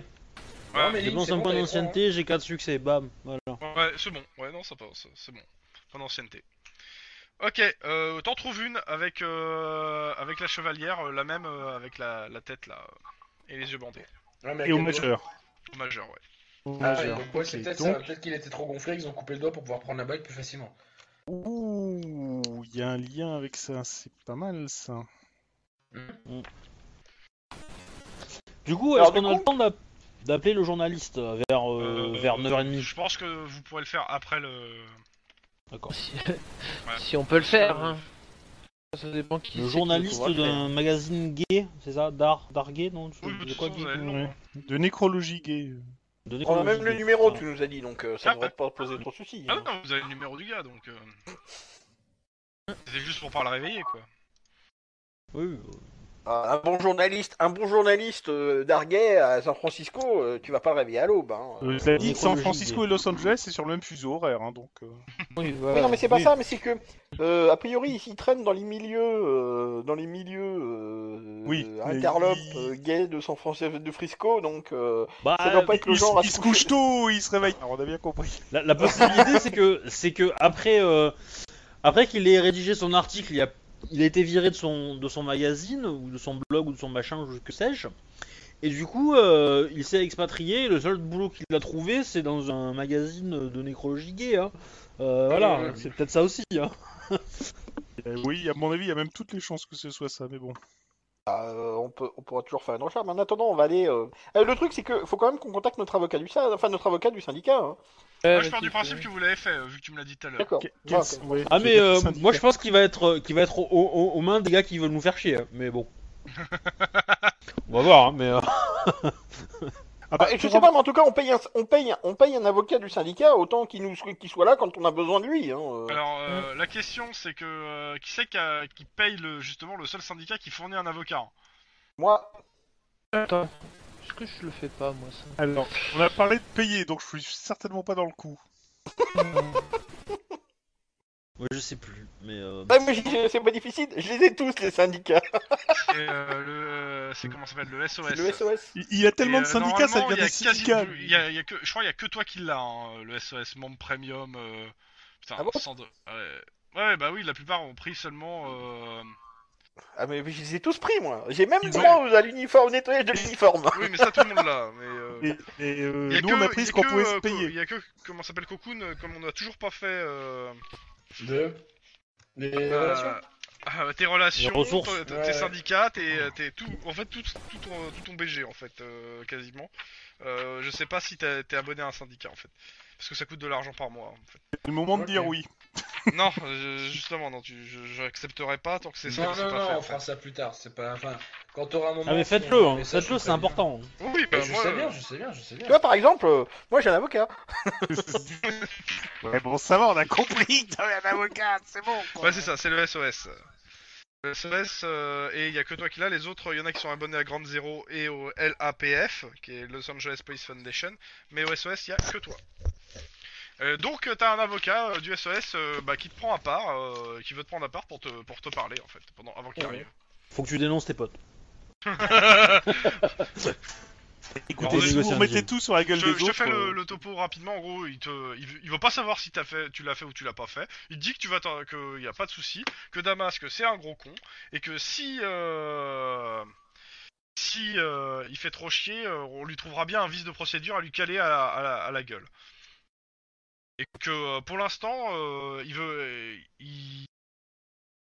G: Ouais, mais
A: Je dépense un
G: bon,
A: point d'ancienneté, j'ai 4 succès, bam. Voilà.
E: Ouais, c'est bon. Ouais, non, ça passe, c'est bon. Pas d'ancienneté. Ok, euh, t'en trouves une avec euh, avec la chevalière, euh, la même euh, avec la, la tête là et les yeux bandés.
G: Ouais, mais à
D: Et au
G: quel doigt
D: majeur.
E: Au majeur, ouais.
D: Au
G: Ah, ouais,
D: majeur.
G: donc ouais, c'est
D: Ok,
G: peut-être
D: donc-
G: peut-être qu'il était trop gonflé, ils ont coupé le doigt pour pouvoir prendre la bague plus facilement.
D: Ouh, il y a un lien avec ça, c'est pas mal ça.
A: Du coup,
B: Alors,
A: est-ce
B: du
A: qu'on a le temps d'app- d'appeler le journaliste euh, vers euh,
E: Euh,
A: vers 9h30
E: Je pense que vous pourrez le faire après le.
A: D'accord.
C: Si... [LAUGHS] si on peut le faire, hein. Ça dépend qui
A: Le journaliste d'un magazine gay, c'est ça? D'art, d'art gay, non?
E: Oui,
A: De quoi gay
D: Ouais. De nécrologie gay.
A: De
B: On a même le numéro,
A: Ah.
B: tu nous as dit, donc euh, ça
E: Ah,
B: devrait
E: ouais.
B: pas poser trop de soucis.
E: Ah
B: hein.
E: non, vous avez le numéro du gars donc. euh, C'était juste pour pas le réveiller quoi.
A: Oui, oui.
B: Ah, un bon journaliste, un bon journaliste euh, d'Argay à San Francisco, euh, tu vas pas le réveiller à l'aube. Hein.
D: Euh, dit, San Francisco et Los Angeles, c'est sur le même fuseau horaire, hein, donc. euh,
C: Oui,
B: non, mais c'est pas
D: oui.
B: ça, mais c'est que, euh, a priori, ils traînent dans les milieux, euh, dans les milieux euh,
D: Oui,
B: interlopes euh, gays de San Francisco, de Frisco, donc euh,
A: Bah,
B: ça doit pas être le
D: il,
B: genre à
D: il se couche tôt, il se réveille. Alors, on a bien compris.
A: La, la possibilité, c'est que, c'est que après, euh, après qu'il ait rédigé son article, il a, il a été viré de son, de son magazine ou de son blog ou de son machin, ou que sais-je. Et du coup, euh, il s'est expatrié. et Le seul boulot qu'il a trouvé, c'est dans un magazine de nécrologie gay. Hein. Euh, voilà,
G: Euh,
A: c'est peut-être ça aussi. Hein.
D: Oui, à mon avis, il y a même toutes les chances que ce soit ça, mais bon.
B: euh, on, peut, on pourra toujours faire une recherche. Mais en attendant, on va aller. euh, euh, le truc, c'est que faut quand même qu'on contacte notre avocat du enfin notre avocat du syndicat. hein.
E: Moi je pars du principe que vous l'avez fait euh, vu que tu me l'as dit tout à l'heure.
B: D'accord. Ah,
A: mais euh, moi je pense qu'il va être, qu'il va être aux, mains des gars qui veulent nous faire chier. hein. Mais bon. [LAUGHS] on va voir. Hein, mais euh,
D: Ah bah,
B: Ah, et je sais pas, mais en tout cas, on paye un, on paye, on paye un avocat du syndicat autant qu'il nous qu'il soit là quand on a besoin de lui. Hein. euh.
E: Alors euh, la question c'est que euh, qui c'est qui, a- qui paye le justement le seul syndicat qui fournit un avocat
B: Moi,
C: Attends. Est-ce que je le fais pas, moi, ça
D: Alors, on a parlé de payer, donc je suis certainement pas dans le coup. [LAUGHS]
A: ouais, je sais plus. Mais euh,
B: ouais, mais j'ai- c'est pas difficile. Je les ai tous les syndicats.
E: Et euh, le euh, c'est comment ça s'appelle le SOS.
B: Le SOS.
D: Il, il a tellement
E: Et,
D: de
E: euh,
D: syndicats, ça
E: normalement,
D: devient des
E: il y a quasi-
D: syndicats.
E: il y a- il y a que, je crois qu'il y a que toi qui l'as, hein, le SOS membre premium. euh, Putain,
B: Ah bon?
E: de- ouais. ouais, bah oui, la plupart ont pris seulement. euh,
B: Ah mais je les ai tous pris moi. J'ai même
E: Ils
B: droit à l'uniforme, au nettoyage de l'uniforme.
E: Oui, mais ça tout le monde l'a. Mais euh, [LAUGHS]
D: Et, et, euh,
E: il y a
D: nous,
E: que-
D: on a
E: il
D: pris
E: y
D: ce
E: a
D: qu'on
E: que,
D: pouvait se
E: euh, co-
D: payer.
E: Il y a que comment ça s'appelle Cocoon, euh, comme on a toujours pas fait. euh,
G: De Les
E: euh,
G: relations
E: ah, tes relations,
A: Les ressources.
E: tes, tes
G: Ouais.
E: syndicats, tes, tes- tout, en fait tout, tout ton, tout ton BG en fait, euh, quasiment. euh, je sais pas si t'es t'es abonné à un syndicat en fait. Parce que ça coûte de l'argent par mois en fait.
D: C'est le moment de dire oui. [LAUGHS]
E: non, euh, justement, non, tu, je, j'accepterai pas tant que c'est ça
G: Non, non,
E: pas fait.
G: on fera ça plus tard. C'est pas. Enfin, quand t'auras un moment.
A: Ah mais faites-le, hein. faites-le, c'est important.
E: Oui, bah,
G: je
E: moi,
G: sais
E: euh,
G: bien, je sais bien, je sais bien.
B: Tu vois, par exemple, euh, moi j'ai un avocat.
D: Ouais, bon, ça va, on a compris que t'avais un avocat, c'est bon. quoi.
E: Ouais, c'est ça, c'est le SOS. Le SOS, euh, et il y a que toi qui l'as. Les autres, il y en a qui sont abonnés à Grande Zero et au LAPF, qui est Los Angeles Police Foundation. Mais au SOS, il y a que toi. Euh, donc, euh, t'as un avocat euh, du SOS euh, bah, qui te prend à part, euh, qui veut te prendre à part pour te, pour te parler en fait, pendant, avant qu'il
B: Ouais.
E: arrive.
A: Faut que tu dénonces tes potes. [LAUGHS] [LAUGHS]
D: Écoutez,
E: Alors,
D: si vous
A: deal.
D: tout sur la gueule
E: Je,
D: des
E: je te fais le,
D: euh,
E: le topo rapidement. En gros, il te, il, veut- il veut pas savoir si t'as fait, tu l'as fait ou tu l'as pas fait. Il dit que tu vas, t'en- que y a pas de souci, que Damasque c'est un gros con et que si, euh, si euh, il fait trop chier, euh, on lui trouvera bien un vice de procédure à lui caler à, la- à la, à la gueule. Et que pour l'instant, euh, il veut, il,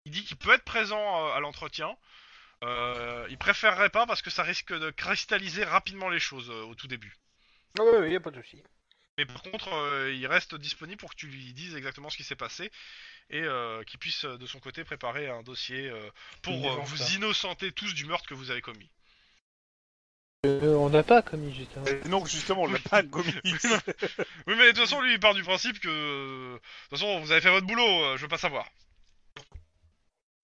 E: il dit qu'il peut être présent à l'entretien. Euh, il préférerait pas parce que ça risque de cristalliser rapidement les choses euh, au tout début.
B: Ah ouais, ouais, y a pas de souci.
E: Mais par contre, euh, il reste disponible pour que tu lui dises exactement ce qui s'est passé et euh, qu'il puisse de son côté préparer un dossier euh, pour euh, vous
G: ça.
E: innocenter tous du meurtre que vous avez commis.
C: Euh, on n'a pas commis justement.
D: Non, justement, on l'a pas [LAUGHS] commis.
E: Oui, mais de toute façon, lui, il part du principe que de toute façon, vous avez fait votre boulot. euh, je veux pas savoir.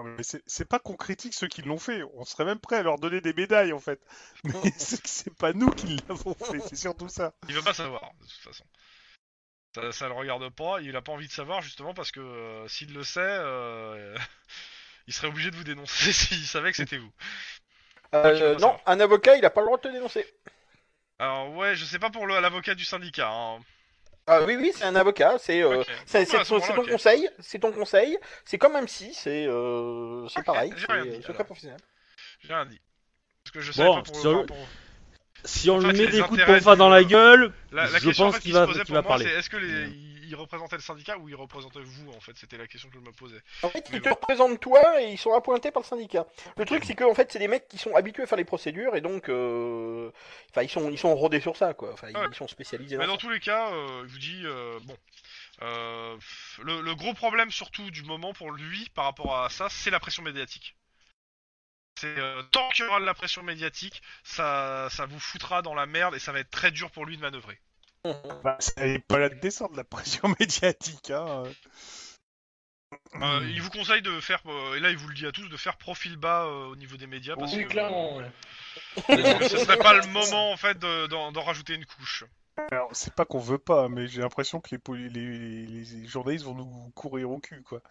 D: Mais c'est pas qu'on critique ceux qui l'ont fait, on serait même prêt à leur donner des médailles en fait. [LAUGHS] Mais c'est que c'est pas nous qui l'avons fait, c'est surtout ça.
E: Il veut pas savoir de toute façon. Ça, ça le regarde pas. Il a pas envie de savoir justement parce que euh, s'il le sait, euh, [LAUGHS] il serait obligé de vous dénoncer [LAUGHS] s'il savait que c'était vous.
B: Euh, non,
E: savoir.
B: un avocat, il a pas le droit de te dénoncer.
E: Alors ouais, je sais pas pour l'avocat du syndicat. Hein.
B: Ah oui, oui, c'est un avocat, c'est euh, c'est
E: Ah,
B: c'est ton, conseil, c'est ton conseil, c'est comme un psy, c'est euh, c'est pareil, c'est secret professionnel.
E: J'ai rien dit. Parce que je sais
A: Bon,
E: pas pour,
A: le- Si on
E: En
A: lui met des coups de pompa dans la gueule,
E: La, la
A: je
E: question en
A: pense
E: fait,
A: qu'il va, va parler.
E: c'est est-ce que les,
A: Mm.
E: il, il représentait le syndicat ou il représentait vous en fait C'était la question que je me posais.
B: En fait, ils te
E: bon.
B: représentent toi et ils sont appointés par le syndicat. Le truc, c'est que en fait, c'est des mecs qui sont habitués à faire les procédures et donc, euh, enfin, ils sont ils sont rodés sur ça, quoi. Enfin,
E: Ouais.
B: ils sont spécialisés.
E: Mais
B: Dans
E: dans tous les cas, euh, il vous dit euh, bon. euh, le, le gros problème surtout du moment pour lui par rapport à ça, c'est la pression médiatique. C'est euh, tant qu'il y aura de la pression médiatique, ça, ça vous foutra dans la merde et ça va être très dur pour lui de manœuvrer.
D: Bah, ça n'est pas là de descendre la pression [LAUGHS] médiatique. Hein.
E: Euh, il vous conseille de faire, euh, et là il vous le dit à tous, de faire profil bas euh, au niveau des médias parce
G: Oui,
E: que,
G: clairement, ouais.
E: ce serait pas le moment en fait de- d'en rajouter une couche.
D: Alors, c'est pas qu'on veut pas, mais j'ai l'impression que les, poli- les, les journalistes vont nous courir au cul, quoi.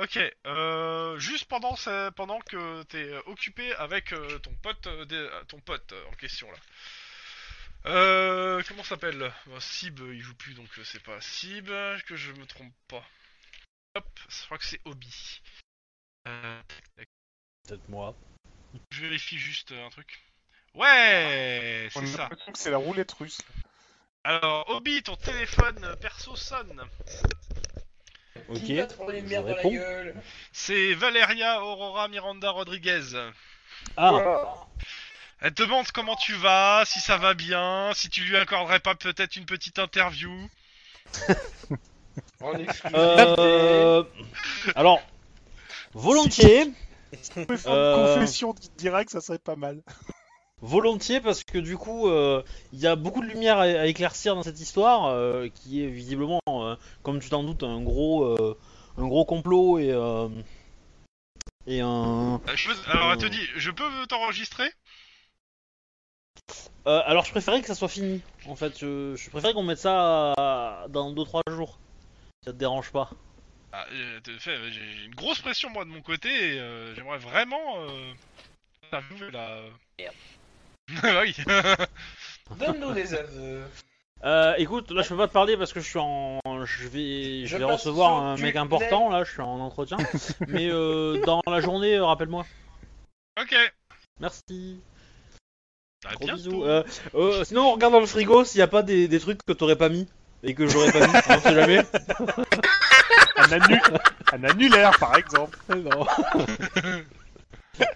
E: Ok, euh, juste pendant, ce- pendant que t'es euh, occupé avec euh, ton pote, des- ton pote euh, en question là. Euh, comment ça s'appelle? Bon, Sib, euh, il joue plus donc c'est pas Sib, que je me trompe pas. Hop, je crois que c'est Obi. Euh,
A: Peut-être moi.
E: je vérifie juste un truc. Ouais,
D: On
E: c'est
D: a
E: ça.
D: l'impression que c'est la roulette russe.
E: Alors, Obi, ton téléphone perso sonne.
A: Ok,
G: Qui une dans la
A: réponds.
G: gueule
E: C'est Valeria Aurora Miranda Rodriguez.
A: Ah.
E: Elle te demande comment tu vas, si ça va bien, si tu lui accorderais pas peut-être une petite interview.
G: En exclusivité.
A: euh... Alors, volontiers,
D: On peut faire
A: Euh.
D: une confession di- directe, ça serait pas mal.
A: Volontiers parce que du coup, euh, il y a beaucoup de lumière à, à éclaircir dans cette histoire, euh, qui est visiblement, euh, comme tu t'en doutes, un gros, euh, un gros complot et euh, et un.
E: Euh, je peux- Alors elle te dit, je peux t'enregistrer?
A: Euh, alors, je préférais que ça soit fini. En fait, je, je préférais qu'on mette ça dans 2-3 jours. Si ça te dérange pas.
E: ah, J'ai une grosse pression moi de mon côté et euh, j'aimerais vraiment euh, interviewer Ah oui [LAUGHS]
G: Donne-nous des aveux.
A: Euh, écoute, là je peux pas te parler parce que je suis en, je vais, je
G: Je
A: vais recevoir un mec important là, je suis en entretien. [LAUGHS] Mais euh, dans la journée, euh, rappelle-moi.
E: Ok
A: Merci.
E: À
A: Gros
E: bientôt.
A: bisous. Euh, euh, sinon, on regarde dans le frigo s'il y a pas des, des trucs que t'aurais pas mis et que j'aurais pas mis. On sait jamais. [LAUGHS]
D: Un, annu- un annulaire, par exemple.
A: non.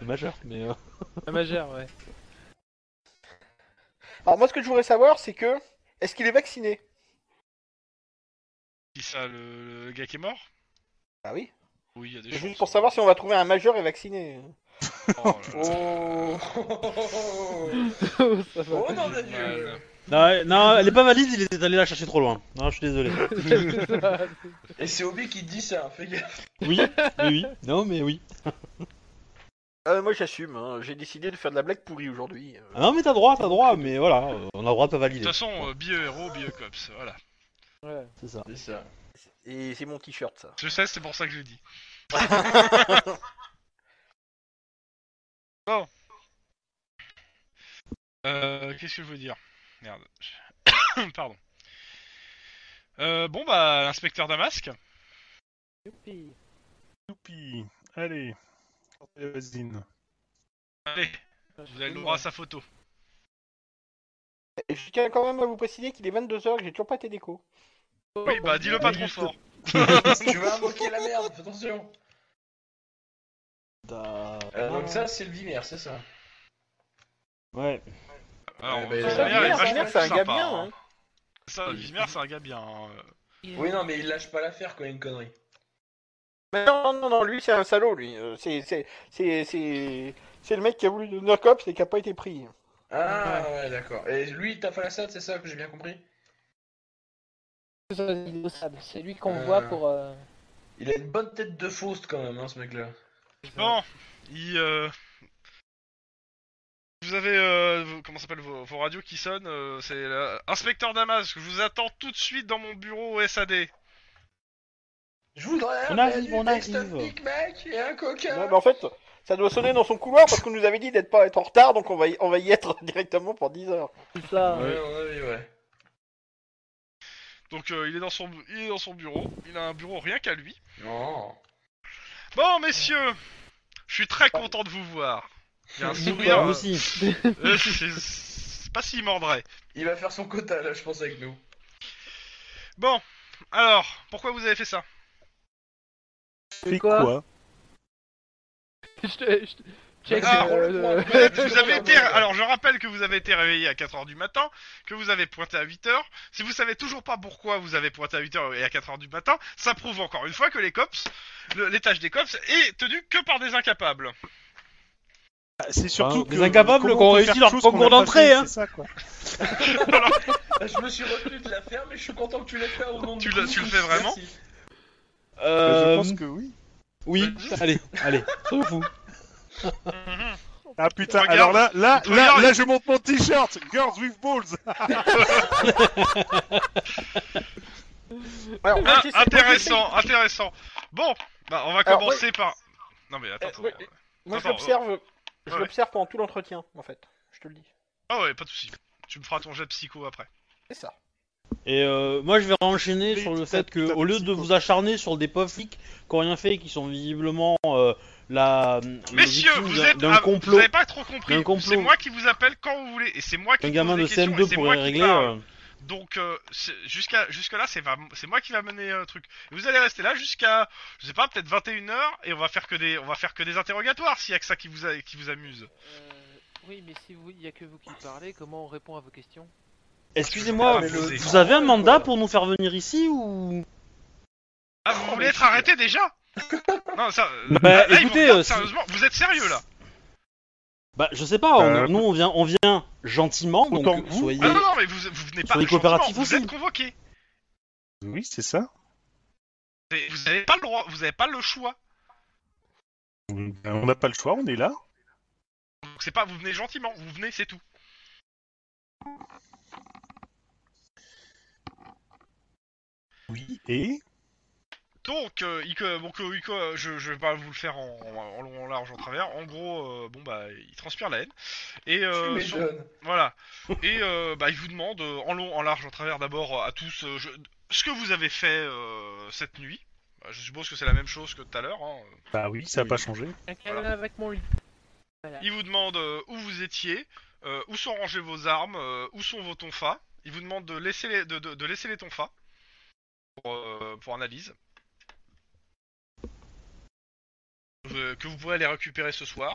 A: Majeur, mais. euh,
C: La magère, ouais.
B: Alors moi, ce que je voudrais savoir, c'est que est-ce qu'il est vacciné?
E: Qui ça, le, le gars qui est mort?
B: Ah oui.
E: Oui, il y a des
B: C'est juste pour savoir si on va trouver un majeur et vacciné.
E: Oh, là là.
G: Oh [LAUGHS]
C: Ça va.
G: Oh non. Dieu
A: Non, non, elle est pas valide, il était allé la chercher trop loin. Non, je suis désolé. [LAUGHS] [LAUGHS]
G: Et c'est Obi qui te dit ça, fais gaffe.
A: Oui, oui, oui. Non, mais oui.
B: Euh, moi, j'assume. hein. J'ai décidé de faire de la blague pourrie aujourd'hui. euh.
A: Ah non, mais t'as droit, t'as droit, mais voilà, euh, on a le droit de pas
E: De
A: valider.
E: toute façon, euh, bio-héros, bio-cops, voilà.
C: Ouais.
A: C'est ça.
G: C'est ça.
B: Et c'est mon t-shirt, ça.
E: Je sais, c'est pour ça que je le dis. [LAUGHS] Bon. Euh, Qu'est-ce que je veux dire? Merde. [COUGHS] Pardon. Euh, bon bah, l'inspecteur Damasque.
C: Youpi.
D: Youpi. Allez.
E: Allez, vous avez le droit à sa photo.
B: Et je tiens quand même à vous préciser qu'il est 22h et que j'ai toujours pas été déco.
E: Oui, bah dis-le pas trop fort. [LAUGHS]
G: tu vas invoquer la merde, fais attention.
A: Da-
G: Euh, donc ça, c'est le Vimer, c'est ça
A: Ouais.
E: Alors,
G: bah, ça,
E: il est
G: Vimer,
E: vachement
B: Vimer, c'est un gars bien,
E: hein.
B: hein.
E: Ça, Vimer, c'est un gars bien. hein.
G: Oui, non, mais il lâche pas l'affaire quand il y a une connerie.
B: Mais non, non, non, lui, c'est un salaud, lui. Euh, C'est, c'est, c'est, c'est, c'est le mec qui a voulu devenir cops et qui a pas été pris.
G: Ah, ouais, d'accord. Et lui, t'as fait la SAD, c'est ça que j'ai bien compris?
C: C'est lui qu'on
G: Euh.
C: voit pour. euh,
G: Il a une bonne tête de Faust quand même, hein, ce mec-là.
E: Bon, il. euh, Vous avez. euh, vos- comment s'appelle vos, vos radios qui sonnent euh, C'est Inspecteur Damasque, je vous attends tout de suite dans mon bureau au SAD.
G: Je voudrais
A: On
G: un
A: arrive,
G: menu
A: on arrive.
G: Big Mac et un coca.
B: Ouais, mais en fait, ça doit sonner dans son couloir parce qu'on nous avait dit d'être pas être en retard, donc on va y, on va y être [LAUGHS] directement pour 10 heures.
C: C'est ça.
G: Ouais, ouais, ouais, ouais.
E: Donc euh, il, est dans son, il est dans son bureau, il a un bureau rien qu'à lui.
G: Non.
E: Bon, messieurs, je suis très content de vous voir. Il y a un sourire.
A: aussi.
E: euh, c'est c'est pas s'il mordrait.
G: Il va faire son quota là, je pense, avec nous.
E: Bon, alors, pourquoi vous avez fait ça?
D: Fais
C: quoi
D: quoi
C: Je te- je te- Check.
E: Ah,
C: euh, [LAUGHS]
E: Vous avez été, alors je rappelle que vous avez été réveillé à 4h du matin, que vous avez pointé à 8h. Si vous savez toujours pas pourquoi vous avez pointé à 8h et à 4h du matin, ça prouve encore une fois que les cops, le- les tâches des cops est tenu que par des incapables.
D: Ah, C'est surtout
A: Enfin,
D: que
A: des incapables qui ont réussi leur concours d'entrée,
D: fait,
A: hein.
D: C'est ça quoi. [LAUGHS]
G: Je me suis retenu de la faire, mais je suis content que tu l'aies fait au nom de
E: Tu le- tu le fais vraiment
G: Merci.
A: Euh,
D: Je pense que oui.
A: Oui, allez, allez, soyons fous. [LAUGHS]
D: Ah putain,
E: Regarde,
D: alors là, là, là, là, je monte mon t-shirt, Girls with Balls. [LAUGHS]
B: Alors,
E: Ah, intéressant, intéressant. Bon, bah on va
B: Alors,
E: commencer par. Non mais attends,
B: Euh,
E: attends.
B: ouais, Moi, je l'observe, je
E: ouais.
B: l'observe pendant tout l'entretien, en fait. Je te le dis.
E: Ah ouais, pas de soucis. Tu me feras ton jet de psycho après.
B: C'est ça.
A: Et euh, moi, je vais enchaîner sur le fait que, au lieu de vous acharner sur des pauvres flics qui ont rien fait, et qui sont visiblement euh, la
E: Messieurs, vous êtes.
A: d'un
E: ah,
A: complot,
E: Vous avez pas trop compris. C'est moi qui vous appelle quand vous voulez et c'est moi qui
A: un
E: pose
A: gamin
E: les
A: de
E: questions et
A: CM2
E: c'est
A: pourrait
E: moi qui
A: régler. euh,
E: Donc euh, c'est- jusqu'à jusque là c'est va- c'est moi qui va mener le truc. Et vous allez rester là jusqu'à je sais pas peut-être 21h et on va faire que des on va faire que des interrogatoires s'il y a que ça qui vous a- qui vous amuse.
C: euh, Oui, mais si vous, il y a que vous qui parlez, comment on répond à vos questions?
A: Excusez-moi, le- vous avez un mandat pour nous faire venir ici ou?
E: Ah vous voulez être arrêté déjà? [LAUGHS] Non ça euh,
A: Bah,
E: là, ils vous
A: écoutez,
E: regardent
A: euh,
E: sérieusement, vous êtes sérieux là?
A: Bah, je sais pas. on-
D: Euh,
A: nous, on vient, on vient gentiment, donc
D: Autant que vous.
A: soyez.
E: Ah non non mais vous vous venez pas
A: les
E: gentiment,
A: coopératifs
E: vous
A: aussi.
E: êtes convoqué.
D: Oui, c'est ça.
E: Vous avez pas le droit, vous avez pas le choix.
D: On n'a pas le choix, on est là.
E: Donc c'est pas vous venez gentiment, vous venez c'est tout.
D: Oui. Et
E: Donc, euh, il, donc euh, il euh, je, je vais pas vous le faire en, en long, en large, en travers. En gros, euh, bon bah, il transpire la haine. Et euh, voilà. Et euh, bah, il vous demande en long, en large, en travers, d'abord à tous je- ce que vous avez fait euh, cette nuit. Bah, Je suppose que c'est la même chose que tout à l'heure. hein.
D: bah oui, ça n'a
A: Oui.
D: pas changé.
C: Un câlin avec mon lit. Voilà.
E: Il vous demande euh, où vous étiez, euh, où sont rangées vos armes, euh, où sont vos tonfas. Il vous demande de laisser les, de, de- de laisser les tonfas euh, pour analyse. Euh, que vous pourrez les récupérer ce soir.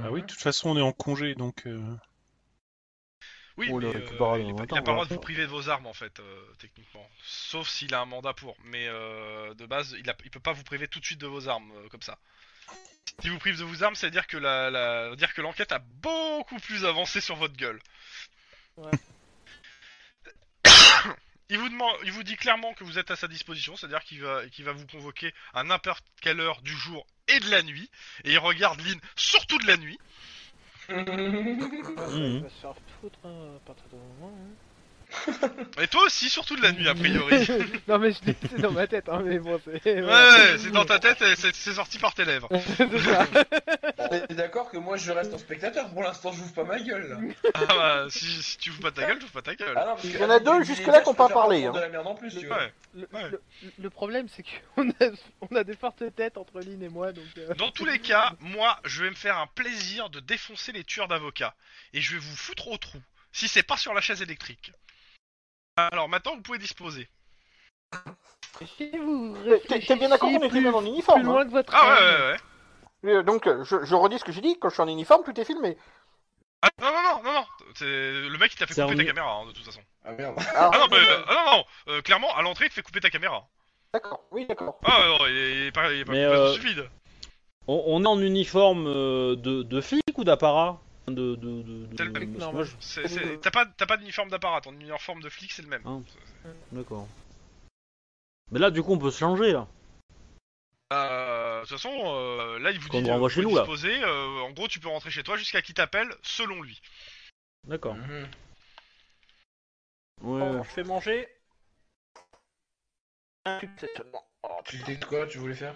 D: Ah oui, de toute façon, on est en congé, donc. euh,
E: Oui,
A: On
E: mais
A: le
E: euh,
A: récupérera
E: il,
A: dans
E: a pas- il a pas le droit de
A: voilà.
E: vous priver de vos armes en fait, euh, techniquement. Sauf s'il a un mandat pour. Mais euh, de base, il, a, il peut pas vous priver tout de suite de vos armes euh, comme ça. Si vous prive de vos armes, c'est à dire que la, la- dire que l'enquête a beaucoup plus avancé sur votre gueule. Il vous demande, il vous dit clairement que vous êtes à sa disposition, c'est-à-dire qu'il va, qu'il va vous convoquer à n'importe quelle heure du jour et de la nuit. Et il regarde Lynn surtout de la nuit. [LAUGHS]
C: Il
E: Et toi aussi, surtout de la nuit a priori. [LAUGHS]
C: non mais je l'ai- c'est dans ma tête, hein, mais bon, c'est.
E: Ouais, ouais, c'est dans ta tête et c'est c'est sorti par tes lèvres. [LAUGHS]
C: C'est ça.
G: T'es d'accord que moi je reste en spectateur pour l'instant, je vous pas ma gueule. là.
E: Ah bah, si, si tu ouvres pas ta gueule, tu ouvres pas ta gueule.
G: Ah non, parce que
B: Il y en a deux jusque-là qui ont pas parlé, hein.
G: de la merde en plus, tu vois.
E: Ouais.
C: Le,
E: Ouais.
C: le- le problème, c'est qu'on [LAUGHS] a, on a des fortes têtes entre Lynn et moi, donc. euh,
E: Dans tous les cas, moi, je vais me faire un plaisir de défoncer les tueurs d'avocats. Et je vais vous foutre au trou. Si c'est pas sur la chaise électrique. Alors maintenant, vous pouvez disposer.
C: Si vous
B: T'es- bien d'accord qu'on
C: réfléchissez
B: bien en uniforme
C: plus
B: hein
C: loin que votre
E: Ah ouais,
C: âme,
E: ouais, ouais.
B: Euh, Donc, euh, je, je redis ce que j'ai dit, quand je suis en uniforme, tout est filmé.
E: Ah, non, non, non, non, non. C'est- Le mec, il t'a fait
A: C'est
E: couper ta
A: revenu.
E: caméra, hein, de toute façon.
G: Ah merde.
B: Alors,
E: Ah non, mais, euh, ah, non, non. euh, clairement, à l'entrée, il te fait couper ta caméra.
B: D'accord, oui, d'accord.
E: Ah non, il est, il est pas, il est pas
A: Mais, euh,
E: stupide.
A: On, on est en uniforme euh, de, de flic ou d'apparat? De, de, de, de-
E: C'est le
A: parce
E: même.
A: que
C: normal.
A: moi, je-
E: C'est- c'est- T'as pas, t'as pas d'uniforme d'apparat, ton uniforme de flic, c'est le même.
A: Ah. D'accord. Mais là, du coup, on peut se changer là.
E: Euh, de toute façon, euh, là, il vous dit
A: nous
E: euh,
A: chez nous, là.
E: disposer, euh, en gros, tu peux rentrer chez toi jusqu'à qui t'appelle, selon lui.
A: D'accord.
G: Mhm.
A: Ouais.
B: Bon, je fais manger. Oh,
G: Tu dis quoi, tu voulais faire?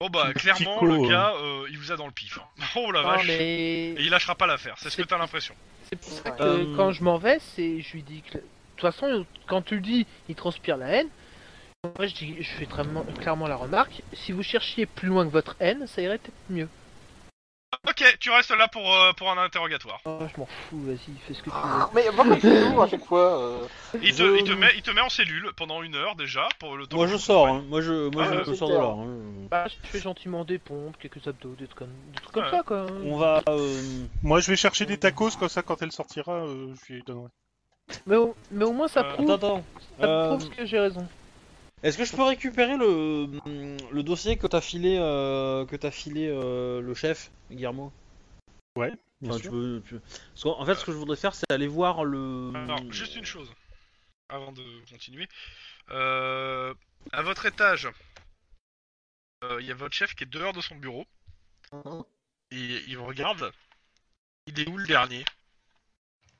E: Bon bah, clairement, le
D: hein.
E: gars, euh, il vous a dans le pif. hein. [LAUGHS] Oh la
C: Non,
E: vache.
C: mais
E: Et il lâchera pas l'affaire, c'est ce que t'as l'impression.
C: c'est pour ça que
A: Euh,
C: quand je m'en vais, c'est je lui dis que de toute façon, quand tu le dis, il transpire la haine. Moi, je dis, je fais très clairement la remarque. Si vous cherchiez plus loin que votre haine, ça irait peut-être mieux.
E: Ok, tu restes là pour, euh, pour un interrogatoire.
C: Oh, je m'en fous, vas-y, fais ce que tu veux.
B: Ah, Mais pourquoi tu à chaque fois euh,
E: Il te,
A: Je-
E: il, te met, il te met en cellule pendant une heure déjà, pour le temps
A: Moi,
E: que
A: je
E: vous
A: sors.
E: compreniez.
A: Hein. Moi, je, moi,
B: Ah,
A: je,
B: ouais,
A: je
B: c'est
A: sors de
B: clair.
A: là. hein.
C: Bah, je fais gentiment des pompes, quelques abdos, des trucs comme, des trucs comme
E: Ouais.
C: ça, quoi.
A: On va. euh,
D: Moi, je vais chercher des tacos, comme ça, quand elle sortira, euh, je lui donnerai.
C: Mais au, mais au moins, ça
E: Euh,
C: prouve,
A: Attends, attends.
C: ça
A: Euh,
C: prouve que j'ai raison.
A: Est-ce que je peux récupérer le, le dossier que t'as filé, euh, que t'as filé euh, le chef, Guillermo?
D: Bien
A: Enfin, tu
D: sûr.
A: peux- tu- Parce qu'en- en fait, ce que je voudrais faire, c'est aller voir le.
E: Alors, juste une chose, avant de continuer. Euh, à votre étage, euh, il y a votre chef qui est dehors de son bureau. Et il vous regarde. Il est où le dernier?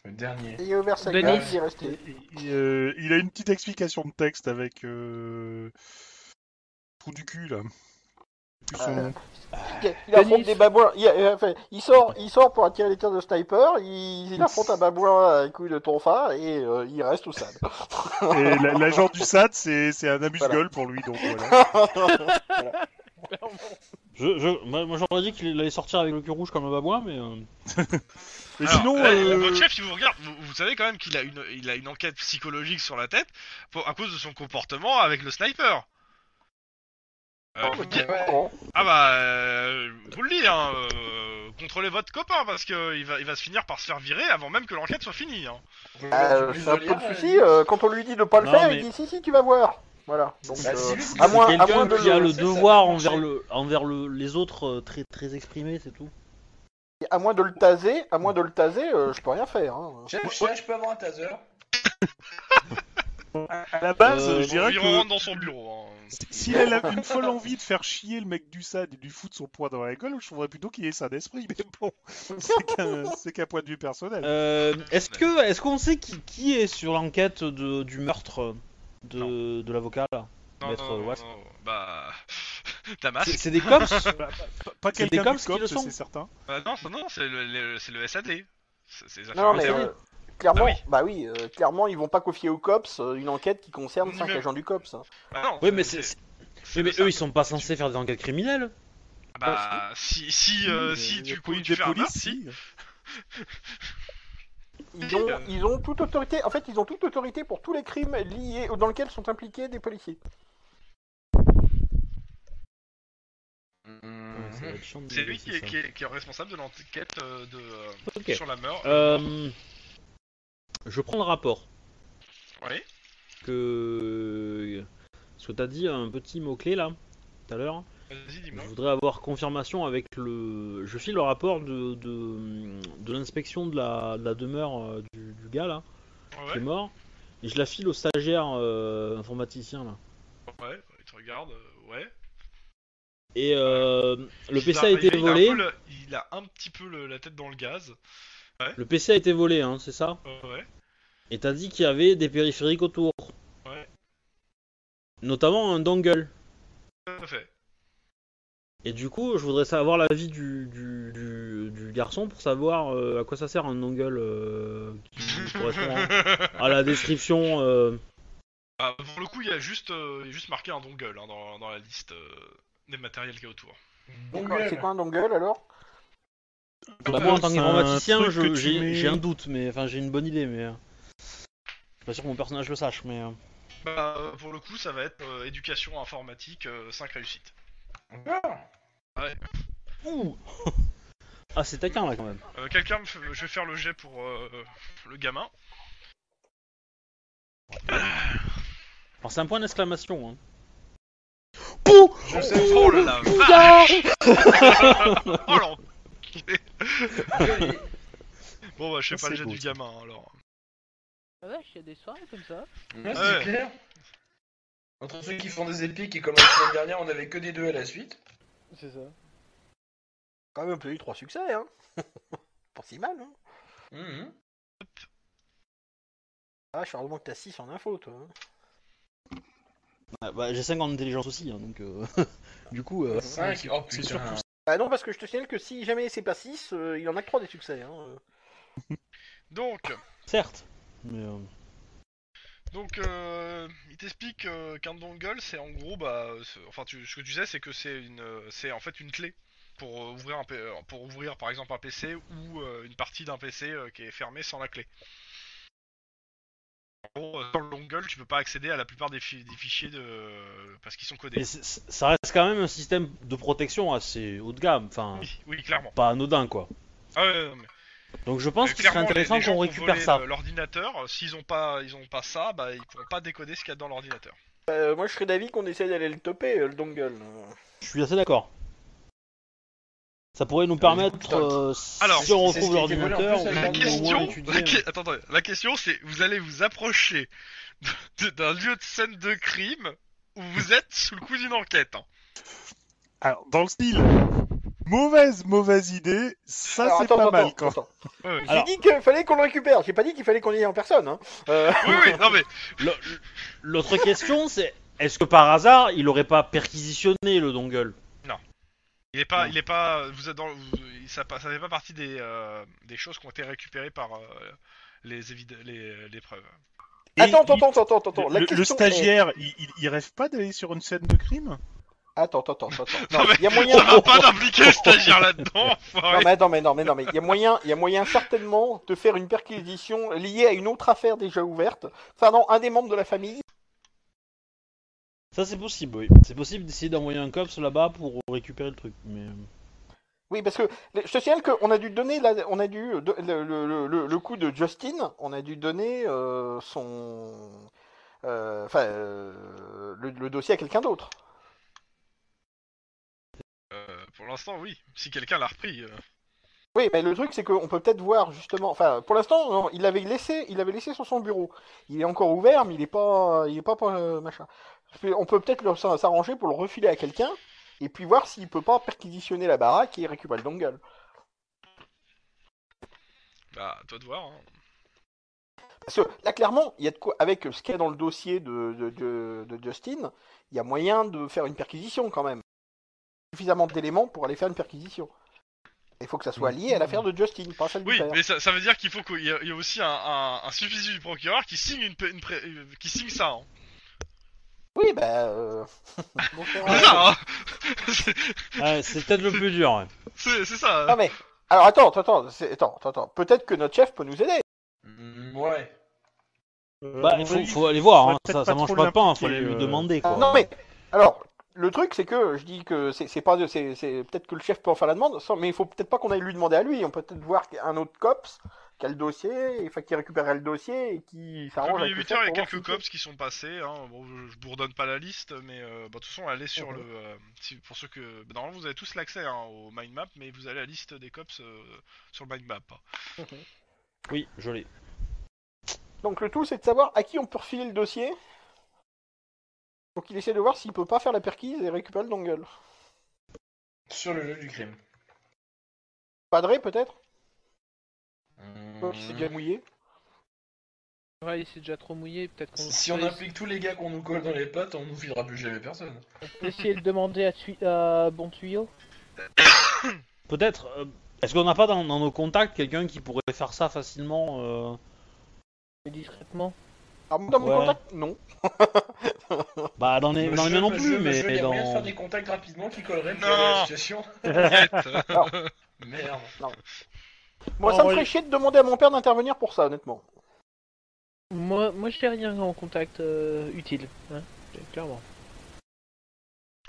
G: Le dernier.
B: Il a ouvert sa
C: Denis.
B: gueule, il est resté.
D: Et, euh, il a une petite explication de texte avec. Euh... Trou du cul, là. Son
B: Euh,
D: nom.
B: Il, il affronte
C: Denis.
B: des babouins. Il, euh, enfin, il sort, il sort pour attirer les tirs de sniper. Il, il affronte un babouin à un coup de tonfa et euh, il reste au SAD. [LAUGHS]
D: Et la- l'agent du SAT, c'est un amuse-gueule pour lui, donc voilà. [LAUGHS] [LAUGHS]
A: Je, je, moi, moi, j'aurais dit qu'il allait sortir avec le cul rouge comme un babouin, mais. euh, [LAUGHS]
D: Mais
E: Alors,
D: sinon,
E: euh,
D: euh,
E: votre chef, il vous regarde. Vous, vous savez quand même qu'il a une, il a une enquête psychologique sur la tête pour, à cause de son comportement avec le sniper. Euh, vous dites-
B: Bon.
E: ah bah, euh, vous le dis, hein, euh, contrôlez votre copain parce que il va, il va se finir par se faire virer avant même que l'enquête soit finie. Hein.
B: Euh, c'est un peu le souci. euh, quand on lui dit de pas le
A: Non,
B: faire,
A: mais-
B: il dit si si tu vas voir. Voilà. Donc,
G: Bah,
B: euh, à moins, à moins de
A: qui a le
G: ça
A: devoir envers le, envers le, les autres euh, très, très exprimé, c'est tout.
B: à moins de le taser, à moins de le taser, euh, je peux rien faire. Hein.
G: Chef, chef, je peux avoir un taser
D: à la base,
A: Euh,
D: je dirais
E: il
D: que
E: rentre dans son bureau. hein.
D: s'il a la- une folle envie de faire chier le mec du SAD et de lui foutre son poing dans la gueule, je trouverais plutôt qu'il ait ça d'esprit. Mais bon, [LAUGHS] c'est qu'un point de vue personnel.
A: Euh, est-ce que, est-ce qu'on sait qui, qui est sur l'enquête du meurtre? De, de l'avocat là
E: Non,
A: Maître
E: non, non,
A: Watt.
E: non, bah, [LAUGHS]
A: C'est
E: Damas.
A: c'est des cops [LAUGHS]
D: Pas, pas
A: c'est des
D: quelqu'un
A: cops qui le sont.
D: c'est certain.
E: Bah, non, non, non, c'est le, le- c'est le SAD. C'est c'est les affaires
B: Non, mais euh, clairement,
E: Ah oui.
B: bah oui, euh, clairement, ils vont pas confier au cops euh, une enquête qui concerne
E: Ni
B: 5
E: même-
B: agents du cops. hein.
E: Bah non,
A: Oui, mais c'est, c'est-
E: c'est
A: oui, mais
E: le
A: eux ils sont pas censés faire des enquêtes criminelles.
E: Bah, si, si, euh, si tu,
D: la police
E: tu
D: des
E: fais un
D: polices,
E: meurtre, si. [LAUGHS]
B: Ils ont, ils ont toute autorité. En fait, ils ont toute autorité pour tous les crimes liés dans lesquels sont impliqués des policiers.
A: De
E: C'est lui qui est,
A: ça.
E: qui, est, qui est responsable de l'enquête euh, de, euh, sur la meurtre.
A: Euh, je prends le rapport
E: Oui.
A: que ce que t'as dit un petit mot clé là tout à l'heure.
E: Vas-y,
A: Je voudrais avoir confirmation avec le. Je file le rapport de de, de l'inspection de la, de la demeure euh, du, du gars là qui est
E: Ouais,
A: mort et je la file au stagiaire euh, informaticien là.
E: ouais, il te regarde, euh, ouais.
A: Et euh, le PC a été
E: il
A: volé.
E: peu le- Il a un petit peu le- la tête dans le gaz.
A: Le PC a été volé, hein, c'est ça?
E: Ouais.
A: Et t'as dit qu'il y avait des périphériques autour.
E: Ouais.
A: Notamment un dongle.
E: Tout à fait.
A: Et du coup, je voudrais savoir l'avis du, du, du, du garçon pour savoir euh, à quoi ça sert un dongle euh, qui correspond à, à la description. euh.
E: Ah, pour le coup, il y a juste, euh, il y a juste marqué un dongle hein, dans, dans la liste euh, des matériels qu'il y a autour.
B: C'est quoi un dongle alors?
A: Bah, moi, en tant qu'informaticien, j'ai un doute, mais enfin, j'ai une bonne idée, mais. Je suis pas sûr que mon personnage le sache, mais. euh.
E: Bah, euh, pour le coup, ça va être euh, éducation informatique, 5 réussites.
G: Encore
A: Ouh Ah, c'est taquin là quand même.
E: Euh, Quelqu'un, me fait- je vais faire le jet pour euh, le gamin.
A: Alors, c'est un point d'exclamation. Hein. Pouh
G: Je sais. [LAUGHS]
E: Oh là là,
A: Pouh
E: oh. Bon bah, je sais
D: Ça,
E: pas le
D: c'est
E: jet
D: beau,
E: du
D: ça.
E: gamin alors.
C: Ah ouais, il y a des soirées comme ça.
G: Ouais, c'est
E: Ouais.
G: clair. Entre ceux qui font des épées qui commencent la semaine dernière, on avait que des deux à la suite.
C: C'est ça.
B: Quand même un peu eu trois succès, hein. [LAUGHS] Pas si mal, hein.
G: Mhm.
B: Ah, Charles, que t'as 6 en info, toi. hein.
A: Ah, bah, J'ai 50 d'intelligence aussi, hein, donc. euh, [LAUGHS] du coup. euh,
G: Cinq. Oh
D: C'est
G: putain.
D: surtout
B: Ah non, parce que je te signale que si jamais c'est pas 6, il en a que 3 des succès. Hein.
E: Donc,
A: Certes. Mais. euh,
E: donc euh, il t'explique euh, qu'un dongle, c'est en gros, bah, enfin, tu, ce que tu sais, c'est que c'est une, c'est en fait une clé pour euh, ouvrir un, euh, pour ouvrir par exemple un PC ou une partie d'un PC qui est fermée sans la clé. En gros, dans le dongle, tu peux pas accéder à la plupart des, fi- des fichiers de, parce qu'ils sont codés.
A: Mais ça reste quand même un système de protection assez haut de gamme, enfin.
E: Oui, oui, clairement.
A: Pas anodin quoi.
E: Ah ouais, non, mais-
A: Donc je pense
E: Euh,
A: qu'il serait intéressant qu'on récupère ça.
E: le- L'ordinateur, euh, s'ils ont pas, ils ont pas ça, bah ils pourront pas décoder ce qu'il y a dans l'ordinateur.
B: Euh, moi, je serais d'avis qu'on essaie d'aller le toper, euh, le dongle.
A: Je suis assez d'accord. Ça pourrait nous
G: du
A: permettre, euh,
E: Alors,
A: si on retrouve l'ordinateur,
E: La question, la, que- attendez, la question c'est, vous allez vous approcher de- d'un lieu de scène de crime où vous êtes sous le coup d'une enquête. hein.
D: Alors, dans le style, mauvaise, mauvaise idée, ça
B: Alors,
D: c'est
B: attends,
D: pas
B: attends,
D: mal
B: attends,
D: quand
B: attends.
E: Ouais,
B: J'ai
A: Alors-
B: dit qu'il fallait qu'on le récupère, j'ai pas dit qu'il fallait qu'on y aille en personne. Hein. Euh,
E: Oui, oui, non mais
A: L'autre question, c'est est-ce que par hasard, il aurait pas perquisitionné le dongle?
E: Il est pas,
A: Non.
E: il est pas, vous êtes dans, vous- ça, fait pas partie des, euh, des choses qui ont été récupérées par euh, les, évid- les, les preuves.
D: Et
B: Attends,
D: il-
B: attends, attends, attends, attends. La
D: le,
B: question
D: le
B: est-
D: stagiaire, il, il- il rêve pas d'aller sur une scène de crime?
B: Attends, attends, attends, attends.
E: Non, mais
B: il y a moyen.
E: Ça va pas d'impliquer le stagiaire là-dedans.
B: Non mais attends, mais non, mais non, mais il y a moyen, il y a moyen certainement de faire une perquisition liée à une autre affaire déjà ouverte. Enfin non, un des membres de la famille.
A: Ça c'est possible, oui. C'est possible d'essayer d'envoyer un cops là-bas pour récupérer le truc. Mais euh,
B: Oui, parce que je te signale qu'on a dû donner, la, on a dû le, le, le, le coup de Justin, on a dû donner euh, son, euh, enfin euh, le, le dossier à quelqu'un d'autre.
E: Pour l'instant, oui. Si quelqu'un l'a repris. euh.
B: Oui, mais le truc c'est qu'on peut peut-être voir justement, enfin pour l'instant non, il l'avait laissé, il l'avait laissé sur son bureau. Il est encore ouvert, mais il est pas, il est pas euh, machin. On peut peut-être le- s'arranger pour le refiler à quelqu'un et puis voir s'il peut pas perquisitionner la baraque et récupérer le dongle.
E: Bah, à toi de voir. hein.
B: Parce que là clairement, il y a de quoi avec ce qu'il y a dans le dossier de, de, de- de Justin, il y a moyen de faire une perquisition quand même. Suffisamment d'éléments pour aller faire une perquisition. Il faut que ça soit lié à l'affaire de Justin, pas celle du
E: Oui,
B: père.
E: mais ça, ça veut dire qu'il faut qu'il y, ait- aussi un, un, du procureur qui signe une, une pré- euh, qui signe ça. Hein.
B: Oui, bah. Euh... bon. [LAUGHS]
E: C'est ça. Hein c'est [LAUGHS]
A: ouais, c'est peut-être le plus dur. ouais.
E: c'est- ça. hein.
B: Non mais, alors attends, attends, attends, attends. Peut-être que notre chef peut nous aider.
G: Mm, Ouais.
D: Euh,
A: Bah,
D: à mon
A: il faut, aller voir. Hein. Ça, ça mange pas de pain. Faut aller lui
D: euh.
A: demander quoi.
B: Non mais, alors, le truc c'est que je dis que c'est pas, c'est c'est peut-être que le chef peut en faire la demande, sans- mais il faut peut-être pas qu'on aille lui demander à lui. On peut peut-être voir un autre cops qui a le dossier, enfin qui récupérerait le dossier et qui s'arrange
E: Comme il est
B: avec le
E: 8
B: chef
E: heures, il y a quelques cops qui sont passés. Hein. Bon, je, bourdonne pas la liste, mais euh, bah, de toute façon, elle est sur
B: Mhm.
E: le. euh, si- pour ceux que. bah, normalement, vous avez tous l'accès hein, au mind map, mais vous avez la liste des cops euh, sur le mind map. hein.
A: Oui, je l'ai. [LAUGHS]
B: Donc le tout, c'est de savoir à qui on peut refiler le dossier. Donc il essaie de voir s'il peut pas faire la perquise et récupérer le dongle.
G: Sur le lieu du crime.
B: Padré peut-être?
G: Mmh.
B: S'est déjà mouillé.
C: Ouais, il s'est déjà trop mouillé, peut-être qu'on
G: Si on
C: peut
G: implique tous les gars qu'on nous colle dans les pattes, on nous filera plus jamais personne.
C: essayer de demander à, tui- à Bon Tuyau. [COUGHS]
A: Peut-être. euh, Est-ce qu'on n'a pas dans, dans nos contacts quelqu'un qui pourrait faire ça facilement euh,
C: mais discrètement.
B: Alors moi, dans mon
A: Ouais.
B: contact, non. [LAUGHS]
A: Bah, dans les, dans les miens non plus, mais
G: de
A: dans.
G: faire des contacts rapidement qui colleraient pour
E: Non.
G: la situation. [LAUGHS] Merde.
B: moi,
C: Non,
B: ça me ferait
C: je-
B: chier de demander à mon père d'intervenir pour ça, honnêtement.
C: Moi, moi j'ai rien en contact euh, utile, hein, clairement.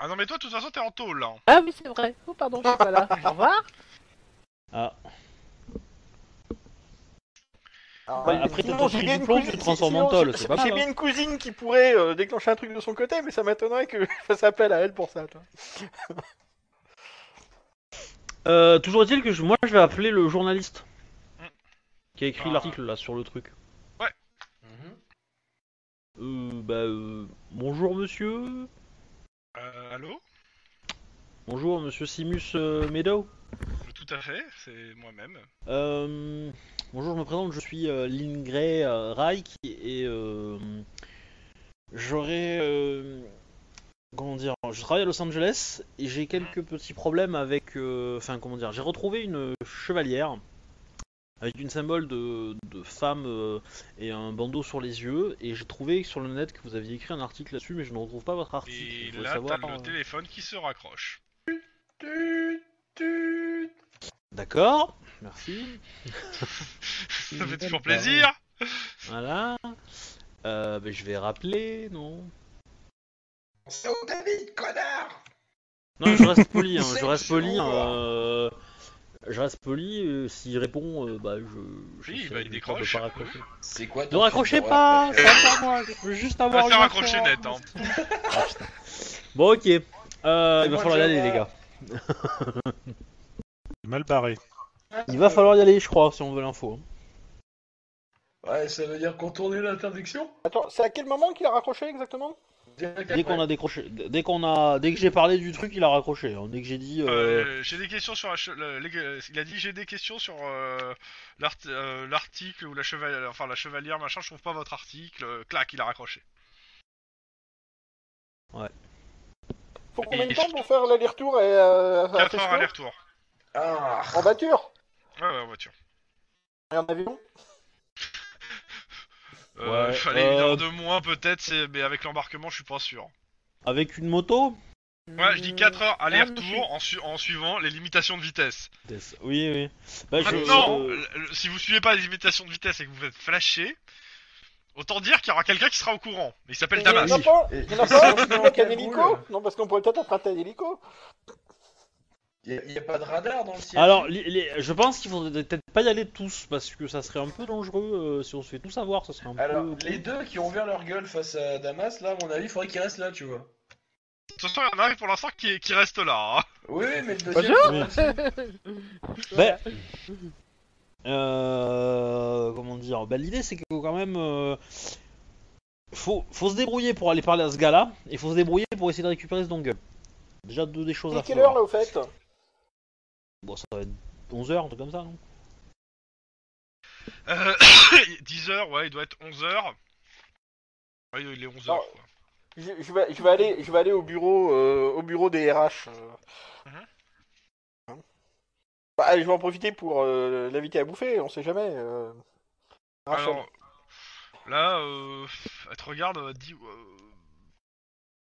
E: Ah non, mais toi, de toute façon, t'es en tôle là.
C: Ah oui, c'est vrai. Oh, pardon, je suis pas là. [LAUGHS] Au revoir.
A: Ah.
B: Alors,
A: Bah,
B: euh,
A: après,
B: sinon, j'ai bien
A: du
B: une
A: plomb,
B: cousine-
A: tu te transformes
B: sinon,
A: en tôle,
B: j'ai-
A: c'est pas
B: J'ai
A: mal,
B: bien une cousine qui pourrait euh, déclencher un truc de son côté, mais ça m'étonnerait que [LAUGHS] je fasse appel à elle pour ça. toi. [LAUGHS]
A: Euh, toujours est-il que je- moi je vais appeler le journaliste qui a écrit
E: Ah.
A: l'article là sur le truc.
G: Mhm.
A: Euh, bah, euh, bonjour monsieur.
E: Euh, allô?
A: Bonjour monsieur Simus euh, Meadow.
E: Tout à fait, c'est moi-même.
A: Euh, bonjour, je me présente, je suis euh, Lingray euh, Reich et euh, j'aurais. euh, comment dire Je travaille à Los Angeles et j'ai quelques petits problèmes avec. euh, Enfin, comment dire J'ai retrouvé une chevalière avec une symbole de, de femme euh, et un bandeau sur les yeux et j'ai trouvé sur le net que vous aviez écrit un article là-dessus mais je ne retrouve pas votre article.
E: Et là,
A: savoir,
E: t'as le
A: euh,
E: téléphone qui se raccroche.
A: D'accord, merci. [LAUGHS]
E: Ça fait toujours plaisir.
A: Voilà. Euh, ben, je vais rappeler, non
G: C'est où David, connard
A: Non, je reste poli, hein, [LAUGHS] je reste poli. hein, euh, Je reste poli, euh, s'il répond, euh, bah je. je
E: Oui,
A: sais
E: bah, il décroche.
A: pas raccrocher.
G: C'est quoi
A: Ne raccrochez pas, c'est pas moi, je veux juste
E: On
A: avoir
E: va faire raccrocher net. Hein. [LAUGHS]
A: Ah, putain. Bon, ok. Euh, il va falloir y
G: je
A: aller, les gars.
D: Mal barré.
A: Il va falloir y aller, je crois, si on veut l'info. hein.
G: Ouais, ça veut dire contourner l'interdiction
B: Attends, c'est à quel moment qu'il a raccroché exactement?
A: Dès qu'on a décroché, dès qu'on a, dès que j'ai parlé du truc, il a raccroché. hein. Dès que j'ai dit. euh,
E: Euh, j'ai des questions sur la che- le- les- il a dit j'ai des questions sur euh, l'art- euh, l'article ou la chevalière enfin la chevalière machin je trouve pas votre article euh, clac il a raccroché
B: Faut combien de temps pour faire l'aller-retour et euh, à
E: 4 heures aller-retour
G: Ah.
B: En voiture
E: ouais ouais en voiture.
B: Et en avion
E: euh,
A: Ouais,
E: fallait
A: euh,
E: une heure de moins peut-être c'est- mais avec l'embarquement je suis pas sûr.
A: Avec une moto
E: ouais je dis 4 heures aller-retour en, su- en suivant les limitations de vitesse.
A: Oui, oui. Bah, je-
E: maintenant
A: euh,
E: si vous suivez pas les limitations de vitesse et que vous êtes flashé autant dire qu'il y aura quelqu'un qui sera au courant. Mais il s'appelle
B: Il en
E: Damas.
B: a pas Il y en a pas un hélico Non, parce qu'on pourrait peut-être emprunter un hélico.
G: Il n'y a, pas de radar dans le ciel.
A: Alors, je pense qu'il faudrait peut-être pas y aller tous parce que ça serait un peu dangereux euh, si on se fait tout savoir. Ça serait un
G: Alors,
A: peu.
G: les deux qui ont ouvert leur gueule face à Damas, là, à mon avis, il faudrait qu'ils restent là, tu vois.
E: de toute façon il y en a un pour l'instant qui, qui reste là hein.
G: Oui, mais le deuxième.
A: Ben, [LAUGHS] euh, comment dire bah, L'idée c'est que quand même. euh, faut, faut se débrouiller pour aller parler à ce gars-là et faut se débrouiller pour essayer de récupérer ce dongle. Déjà deux des choses
B: Et
A: à
B: quelle
A: faire.
B: heure là au fait?
A: Bon, ça va être 11h, un truc comme ça, non?
E: Euh, [COUGHS] 10h, ouais, il doit être 11h. Ouais, il est 11h,
B: Non.
E: quoi.
B: je, je vais, je vais aller, je vais aller au bureau, euh, au bureau des RH. euh.
E: Mhm.
B: Bah, allez, je vais en profiter pour euh, l'inviter à bouffer. On sait jamais. euh. Rachel.
E: Alors, là, euh, elle te regarde, elle te dit... euh,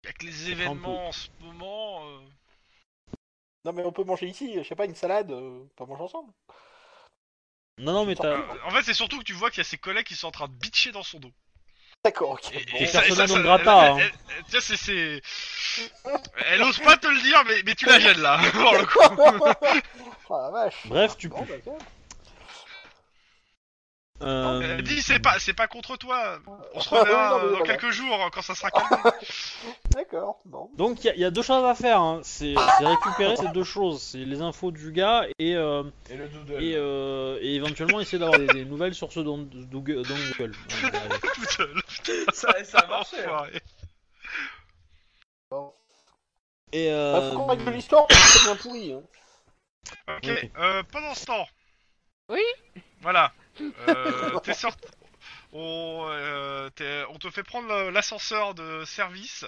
E: avec les événements en ce moment...
B: Non mais on peut manger ici. Je sais pas une salade. euh, on peut manger ensemble.
A: Non, non, mais t'as.
E: en fait, c'est surtout que tu vois qu'il y a ses collègues qui sont en train de bitcher dans son dos.
B: D'accord. Ok.
E: Et,
B: bon.
E: et ça-
A: grata,
E: elle-
A: hein.
E: tu vois, c'est- c'est... Elle ose pas te le dire, mais, mais tu la gênes, là, [LAUGHS] pour le coup.
B: oh [LAUGHS] la vache.
A: Bref, tu
B: Bon, d'accord.
A: Euh,
E: dit c'est pas, c'est pas contre toi. On se
B: Ah,
E: reverra dans quelques jours hein, quand ça sera calmé. [LAUGHS]
B: D'accord, bon.
A: Donc il y, a- il y a deux choses à faire. Hein. C'est c'est récupérer ces deux choses. C'est les infos du gars et, euh,
G: Et le doodle.
A: et, euh, et éventuellement essayer d'avoir des, des nouvelles sur ce don, don- don- Google.
G: Ça, ça a marché. hein.
E: Enfoiré.
A: Et
B: Bah,
A: euh,
B: faut qu'on règle l'histoire parce que c'est bien pourri. Hein.
E: Ok.
A: Oui.
E: Euh, pendant ce temps.
C: Oui.
E: Voilà. Euh, [LAUGHS] t'es sorti. On, euh, t'es- on te fait prendre le- l'ascenseur de service.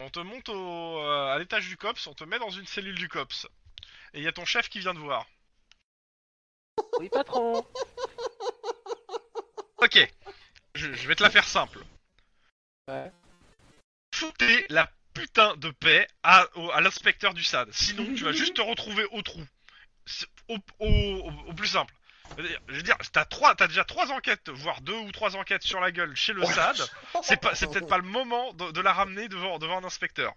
E: On te monte au, euh, à l'étage du COPS, on te met dans une cellule du COPS. Et il y a ton chef qui vient te voir.
C: Oui, patron.
E: Ok. Je, je vais te la faire simple.
C: Ouais.
E: Foutez la putain de paix à, au- à l'inspecteur du SAD. Sinon, tu vas [LAUGHS] juste te retrouver au trou. C'est Au, au- au- au plus simple. Je veux dire- t'as trois, t'as déjà trois enquêtes, voire deux ou trois enquêtes sur la gueule chez le SAD. [LAUGHS] C'est pas, c'est peut-être pas le moment de, de la ramener devant, devant un inspecteur.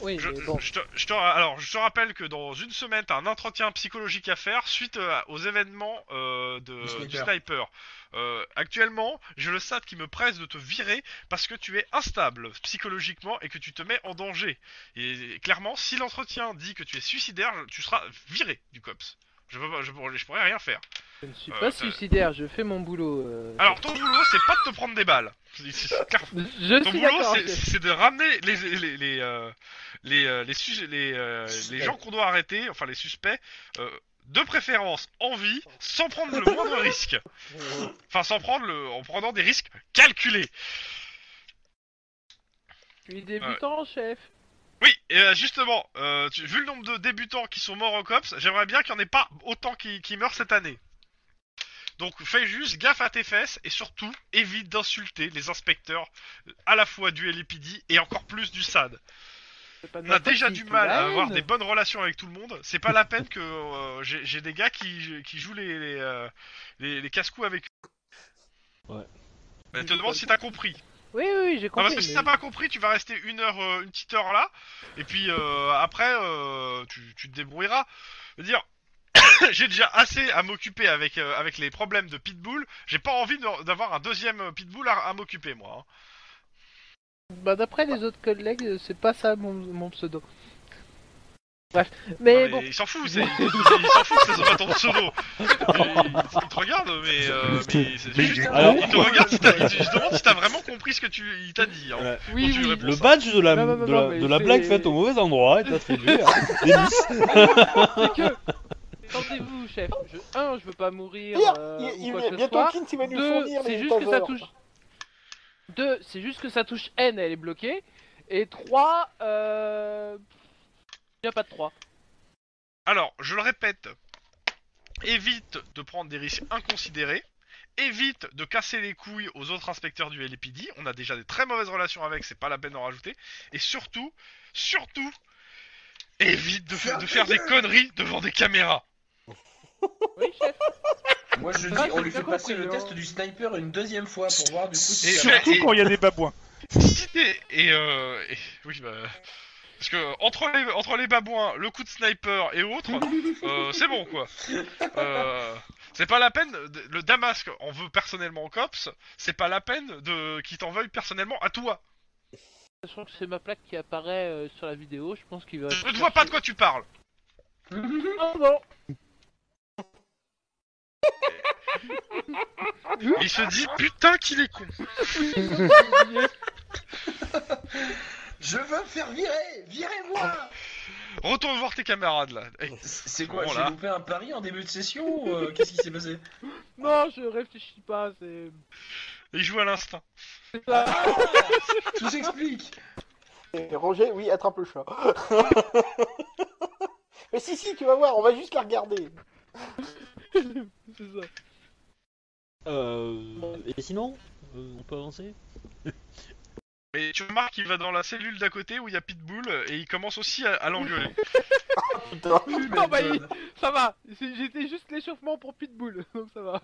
C: Oui,
E: Je,
C: mais bon.
E: je te, je te- alors, je te rappelle que dans une semaine, t'as un entretien psychologique à faire suite euh, aux événements euh, de,
G: Du sniper.
E: du sniper. Euh, actuellement, j'ai le SAD qui me presse de te virer parce que tu es instable psychologiquement et que tu te mets en danger. Et clairement, si l'entretien dit que tu es suicidaire, tu seras viré du COPS. Je, peux, pas- je, pourrais- je pourrais rien faire.
C: Je ne suis
E: euh,
C: pas suicidaire, je fais mon boulot. euh,
E: Alors, ton boulot, c'est pas de te prendre des balles.
C: Je
E: Ton
C: suis
E: boulot, c'est- de ramener les les les les euh, les, sus- les, les gens qu'on doit arrêter, enfin les suspects, euh, de préférence en vie, sans prendre le moindre [LAUGHS] risque. Enfin, sans prendre le, en prenant des risques calculés.
C: Je suis débutant, chef.
E: Oui, et euh, justement, euh, tu- vu le nombre de débutants qui sont morts au COPS, j'aimerais bien qu'il n'y en ait pas autant qui, qui meurent cette année. Donc fais juste gaffe à tes fesses et surtout évite d'insulter les inspecteurs euh, à la fois du LAPD et encore plus du SAD.
C: C'est pas de
E: On
C: ma
E: a
C: faute
E: déjà
C: si
E: du
C: tu
E: mal
C: la
E: à avoir des bonnes relations avec tout le monde. C'est pas la peine que euh, j'ai j'ai des gars qui, qui jouent les, les, euh, les, les casse-coups avec eux.
A: Ouais.
E: Elle te demande si t'as compris.
C: Oui, oui, oui, j'ai
E: Non,
C: compris.
E: parce que si
C: mais-
E: t'as pas compris, tu vas rester une heure, euh, une petite heure là, et puis euh, après, euh, tu, tu te débrouilleras. Je veux dire, [COUGHS] j'ai déjà assez à m'occuper avec euh, avec les problèmes de pitbull. J'ai pas envie de- d'avoir un deuxième pitbull à, à m'occuper moi. hein.
C: Bah, d'après les autres collègues, c'est pas ça mon, mon pseudo. Bref, mais
E: Non, mais
C: bon.
E: Il s'en fout, c'est- il, s'en fout que ça soit pas ton pseudo. Il, il te regarde, mais, euh, [LAUGHS] mais c'est
D: Mais
E: juste-
D: il est
A: Alors-
E: il te regarde, si t'as- il te- il se demande si t'as vraiment compris ce que tu il t'a dit. hein.
A: Ouais.
C: Oui,
E: Quand tu
C: oui.
E: réponds
A: Le
E: ça.
A: badge de la,
C: Non, non, non,
A: de la,
C: non, mais
A: de la
C: c'est-
A: blague faite au mauvais endroit est attribué à [LAUGHS] Denis.
C: C'est que. Attendez-vous, chef? Je... Un, je veux pas mourir.
B: Hier,
C: euh,
B: il,
C: ou
B: il,
C: quoi
B: il,
C: que ce
B: bientôt
C: soit.
B: Kint il va nous
C: Deux,
B: fournir
C: c'est
B: les
C: juste que ça touche. Deux, c'est juste que ça touche N, elle est bloquée. Et trois, euh. Il n'y a pas de trois.
E: Alors, je le répète, évite de prendre des risques inconsidérés. Évite de casser les couilles aux autres inspecteurs du LAPD. On a déjà des très mauvaises relations avec, c'est pas la peine d'en rajouter. Et surtout, surtout, évite de, fa- de faire des conneries devant des caméras. [LAUGHS]
C: Oui, chef.
G: Moi je dis,
C: Ah,
G: on
C: j'ai
G: lui
C: bien
G: fait passer
C: compris,
G: le
C: hein.
G: test du sniper une deuxième fois pour voir du coup si ça
E: mais-
D: Surtout quand il y a des babouins. [LAUGHS]
E: Et, euh, et- oui, bah. Parce que entre les, entre les babouins, le coup de sniper et autres, euh, c'est bon quoi. Euh, c'est pas la peine. de- Le Damasque en veut personnellement au cops. C'est pas la peine de qu'il t'en veuille personnellement à toi.
C: Sachant que c'est ma plaque qui apparaît euh, sur la vidéo, je pense qu'il va.
E: Je ne vois pas de quoi tu parles.
C: Oh non
E: Il se dit putain qu'il est con. [LAUGHS]
G: Je veux me faire virer Virez-moi [LAUGHS]
E: Retourne voir tes camarades là. Eh,
G: C'est quoi J'ai loupé un pari en début de session ou euh, qu'est-ce qui s'est passé [LAUGHS]
C: Non, je réfléchis pas, c'est.
E: il joue à l'instinct.
C: c'est ça. [LAUGHS]
G: Tout s'explique
B: Et Roger, oui, attrape le chat. Mais si, si, tu vas voir, on va juste la regarder.
C: c'est ça.
A: Euh, et sinon, euh, on peut avancer?
E: Et tu remarques qu'il va dans la cellule d'à côté où il y a Pitbull et il commence aussi à, à l'engueuler. [LAUGHS]
B: Putain. [LAUGHS]
C: Non, bah, il- ça va, C'est- j'étais juste l'échauffement pour Pitbull, [LAUGHS] donc ça va.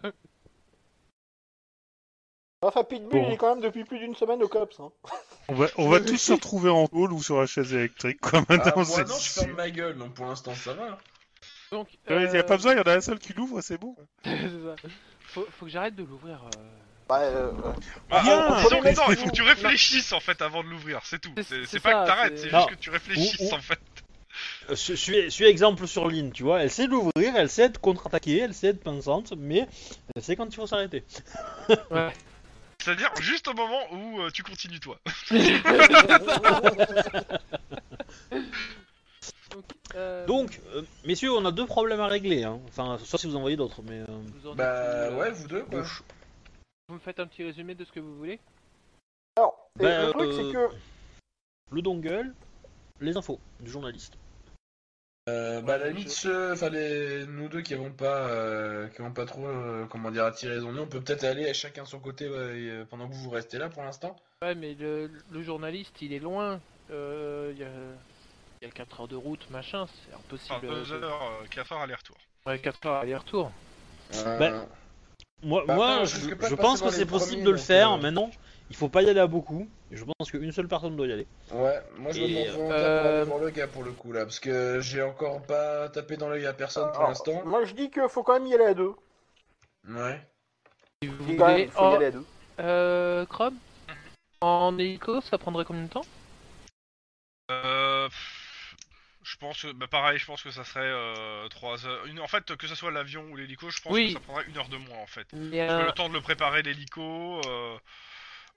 B: Enfin, Pitbull,
D: Bon.
B: il est quand même depuis plus d'une semaine au COPS. Hein.
D: On va, on va tous se retrouver en hall ou sur la chaise électrique, quoi,
G: Ah,
D: maintenant,
G: moi
D: c'est
G: non, je
D: sûr.
G: ferme ma gueule, donc pour l'instant ça va.
C: Donc,
D: Il n'y a
C: euh,
D: pas besoin, il y en a un seul qui l'ouvre, c'est bon.
C: c'est ça. Faut, faut que j'arrête de l'ouvrir. euh.
B: Bah, euh,
E: Ah,
D: Bien.
E: en- disons que non, il faut que tu réfléchisses en fait avant de l'ouvrir, c'est tout.
C: C'est-
E: C'est
C: c'est
E: c'est pas
C: ça,
E: que t'arrêtes,
C: c'est-
E: c'est
A: Non.
E: juste que tu réfléchisses
A: Ou- ou-
E: en fait.
A: Euh, Suis, suis- suis exemple sur Lynn, tu vois, elle sait l'ouvrir, elle sait être contre-attaquée, elle sait être pensante, mais elle sait quand il faut s'arrêter. [LAUGHS]
E: C'est-à-dire juste au moment où euh, tu continues toi. [LAUGHS] [LAUGHS]
C: Donc, euh,
A: Donc, euh, messieurs, on a deux problèmes à régler, hein. enfin, sauf si vous en voyez d'autres, mais... euh,
C: vous en êtes
G: Bah
C: où,
G: ouais, vous deux quoi.
C: Vous me faites un petit résumé de ce que vous voulez
B: alors, et
A: Bah,
B: le truc,
A: euh,
B: c'est que.
A: Le dongle, les infos du journaliste.
G: Euh, bah la limite, enfin les nous deux qui avons pas, euh, qui avons pas trop, euh, comment dire, attiré les ennuis, on peut peut-être aller à chacun de son côté ouais, et, euh, pendant que vous vous restez là pour l'instant.
C: Ouais, mais le, le journaliste, il est loin. Euh, Il y, a, il y a 4 heures de route, machin, c'est impossible.
E: Enfin, 2
C: de-
E: heures, 4 heures aller-retour.
C: Ouais, 4 heures aller-retour.
G: Euh,
A: Bah, Moi,
G: Bah,
A: moi je, pense que c'est possible
G: premiers,
A: de le faire.
G: euh,
A: Maintenant, il faut pas y aller à beaucoup. Et je pense qu'une seule personne doit y aller.
G: Ouais, moi je me
A: Et,
G: volontaire
C: euh,
G: pour le gars pour le coup là, parce que j'ai encore pas tapé dans l'œil à personne pour l'instant.
B: Moi, je dis qu'il faut quand même y aller à deux.
G: Ouais.
C: Si vous
B: quand
C: voulez.
B: faut y
C: Oh,
B: aller à deux.
C: euh, Chrome En hélico, ça prendrait combien de temps?
E: Euh, je pense, que- bah pareil, je pense que ça serait 3 heures. Une, en fait, que ce soit l'avion ou l'hélico, je pense
C: Oui.
E: que ça prendrait une heure de moins en fait.
C: Mais
E: Parce que
C: un,
E: le temps de le préparer l'hélico, euh,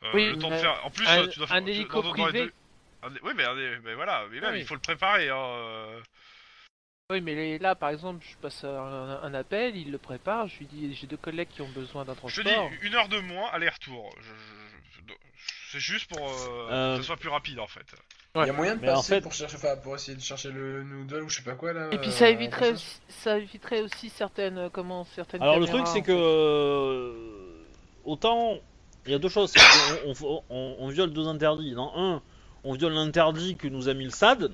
E: euh,
C: Oui,
E: le temps de faire. En plus,
C: un-
E: euh, tu dois
C: un
E: faire. tu-
C: hélico
E: dans- dans les
C: privé.
E: deux- un- Oui, mais, un- mais voilà, mais même
C: Oui.
E: il faut le préparer. Hein, euh.
C: Oui, mais là, par exemple, je passe un, un appel, il le prépare, je lui dis j'ai deux collègues qui ont besoin d'un
E: Je te
C: transport.
E: dis une heure de moins aller-retour. Je- je- je- C'est juste pour euh,
A: Euh,
E: que ce soit plus rapide en fait.
C: Ouais.
G: Il y a moyen de
A: Mais en
G: passer
A: fait-
G: pour chercher, enfin pour essayer de chercher le noodle ou je sais pas quoi là.
C: Et puis
G: euh,
C: ça
G: en
C: éviterait, aussi, ça éviterait aussi certaines, euh, comment, certaines.
A: Alors le
C: caméras,
A: truc c'est
C: en
A: que
C: fait.
A: euh, autant il y a deux choses, c'est qu'on- on, on- on viole deux interdits. Dans un, on viole l'interdit que nous a mis le SAD,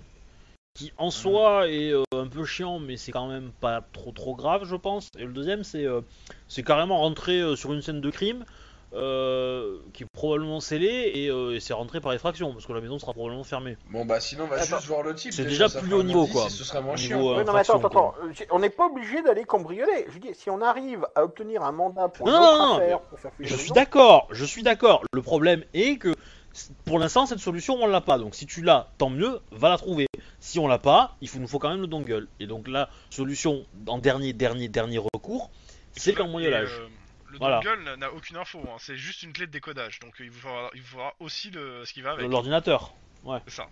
A: qui en soi est euh, un peu chiant, mais c'est quand même pas trop trop grave, je pense. Et le deuxième, c'est euh, c'est carrément rentrer euh, sur une scène de crime. Euh, qui est probablement scellée et, euh, et c'est rentré par effraction parce que la maison sera probablement fermée.
G: Bon bah sinon on va
B: Attends.
G: juste voir le type.
A: C'est déjà plus haut niveau, quoi.
G: Ce sera moins chiant.
A: euh,
B: Oui, non, mais attends, On n'est pas obligé d'aller cambrioler. Je veux dire, si on arrive à obtenir un mandat pour
A: Non, non,
B: affaire, pour faire
A: Je
B: la
A: suis d'accord, je suis d'accord. Le problème est que pour l'instant cette solution on l'a pas. Donc si tu l'as, tant mieux, va la trouver. Si on l'a pas, il faut, nous faut quand même le dongle. Et donc la solution en dernier, dernier, dernier recours, c'est le cambriolage.
E: Euh, le
A: Voilà.
E: dongle n'a- aucune info, hein, c'est juste une clé de décodage. Donc euh, il vous faudra, il vous faudra aussi le, ce qui va avec.
A: L'ordinateur.
E: C'est ça.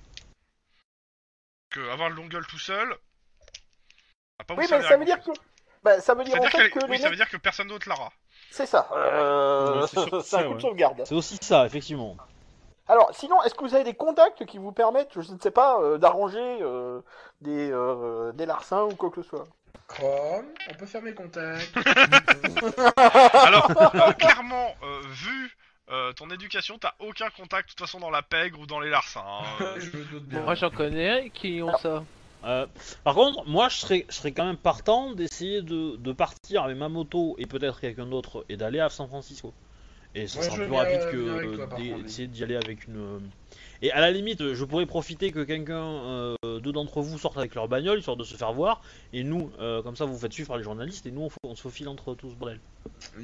E: Que avoir le dongle tout seul. pas
B: Oui, mais ça veut dire que. Bah, ça veut dire en fait que
E: oui,
B: les
E: ça veut dire que personne d'autre l'aura.
B: C'est ça. Euh,
D: Ouais, [LAUGHS] c'est
B: un
D: ça,
B: coup de
D: ouais.
B: sauvegarde.
A: C'est aussi ça, effectivement.
B: Alors, sinon, est-ce que vous avez des contacts qui vous permettent, je ne sais pas, euh, d'arranger euh, des, euh, des larcins ou quoi que ce soit?
G: Chrome, on peut faire mes contacts. [LAUGHS]
E: Alors, [LAUGHS] euh, clairement, euh, vu euh, ton éducation, t'as aucun contact de toute façon dans la pègre ou dans les larcins. hein, [LAUGHS]
G: je me doute bien.
C: Moi j'en connais qui ont ça.
A: Euh, par contre, moi je serais, je serais quand même partant d'essayer de, de partir avec ma moto et peut-être quelqu'un d'autre et d'aller à San Francisco. Et ça
G: Ouais,
A: sera
G: je
A: plus
G: viens-
A: rapide
G: viens
A: que
G: avec toi, par
A: d'e-
G: contre,
A: d'essayer d'y aller avec une. Et à la limite, je pourrais profiter que quelqu'un, euh, deux d'entre vous sortent avec leur bagnole, histoire de se faire voir, et nous, euh, comme ça vous vous faites suivre par les journalistes, et nous on, on se faufile entre tous bordel.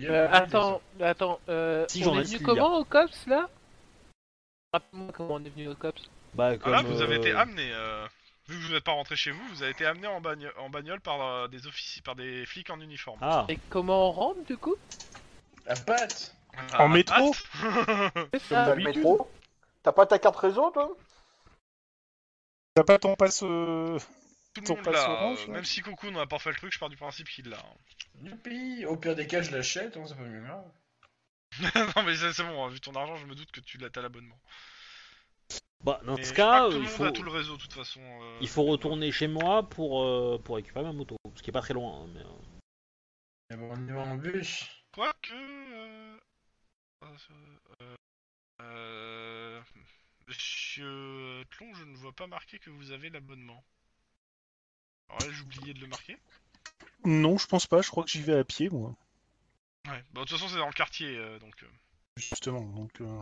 C: Euh, attends, attends, euh,
A: Si,
C: on est venu comment au COPS là? Rappelle-moi comment on est venu au COPS.
A: Bah,
E: Ah
A: comme,
E: là, vous avez été amené. euh, vu que vous n'êtes pas rentré chez vous, vous avez été amené en, bagne- en bagnole par euh, des officiers, par des flics en uniforme.
A: Ah,
C: Et comment on rentre du coup?
G: La patte
E: Ah,
D: En métro [LAUGHS]
C: ça.
B: le métro T'as pas ta carte réseau, toi?
D: T'as pas ton passe. euh,
E: Tout le
D: Ton
E: monde
D: passe
E: l'a.
D: orange,
E: euh,
D: là
E: Même si Coco n'a pas fait le truc, je pars du principe qu'il l'a. hein.
G: Youpi Au pire des cas, je l'achète, hein, c'est pas mieux grave. [LAUGHS]
E: non mais c'est c'est bon, hein, vu ton argent, je me doute que tu l'as t'as l'abonnement.
A: bah, dans
E: Mais
A: ce
E: je crois
A: cas,
E: que tout le
A: il
E: monde
A: faut,
E: a tout le réseau de toute façon. euh,
A: il faut retourner chez moi pour, euh, pour récupérer ma moto, ce qui est pas très loin. hein, mais, euh,
G: Mais bon, on y va en bus.
E: Quoique. Euh... euh, euh, Monsieur Tlon, je ne vois pas marqué que vous avez l'abonnement. Alors là, j'ai oublié de le marquer.
D: Non, je pense pas. Je crois que j'y vais à pied, moi.
E: Ouais, bah, de toute façon, c'est dans le quartier euh, donc. euh.
D: Justement. Donc. euh,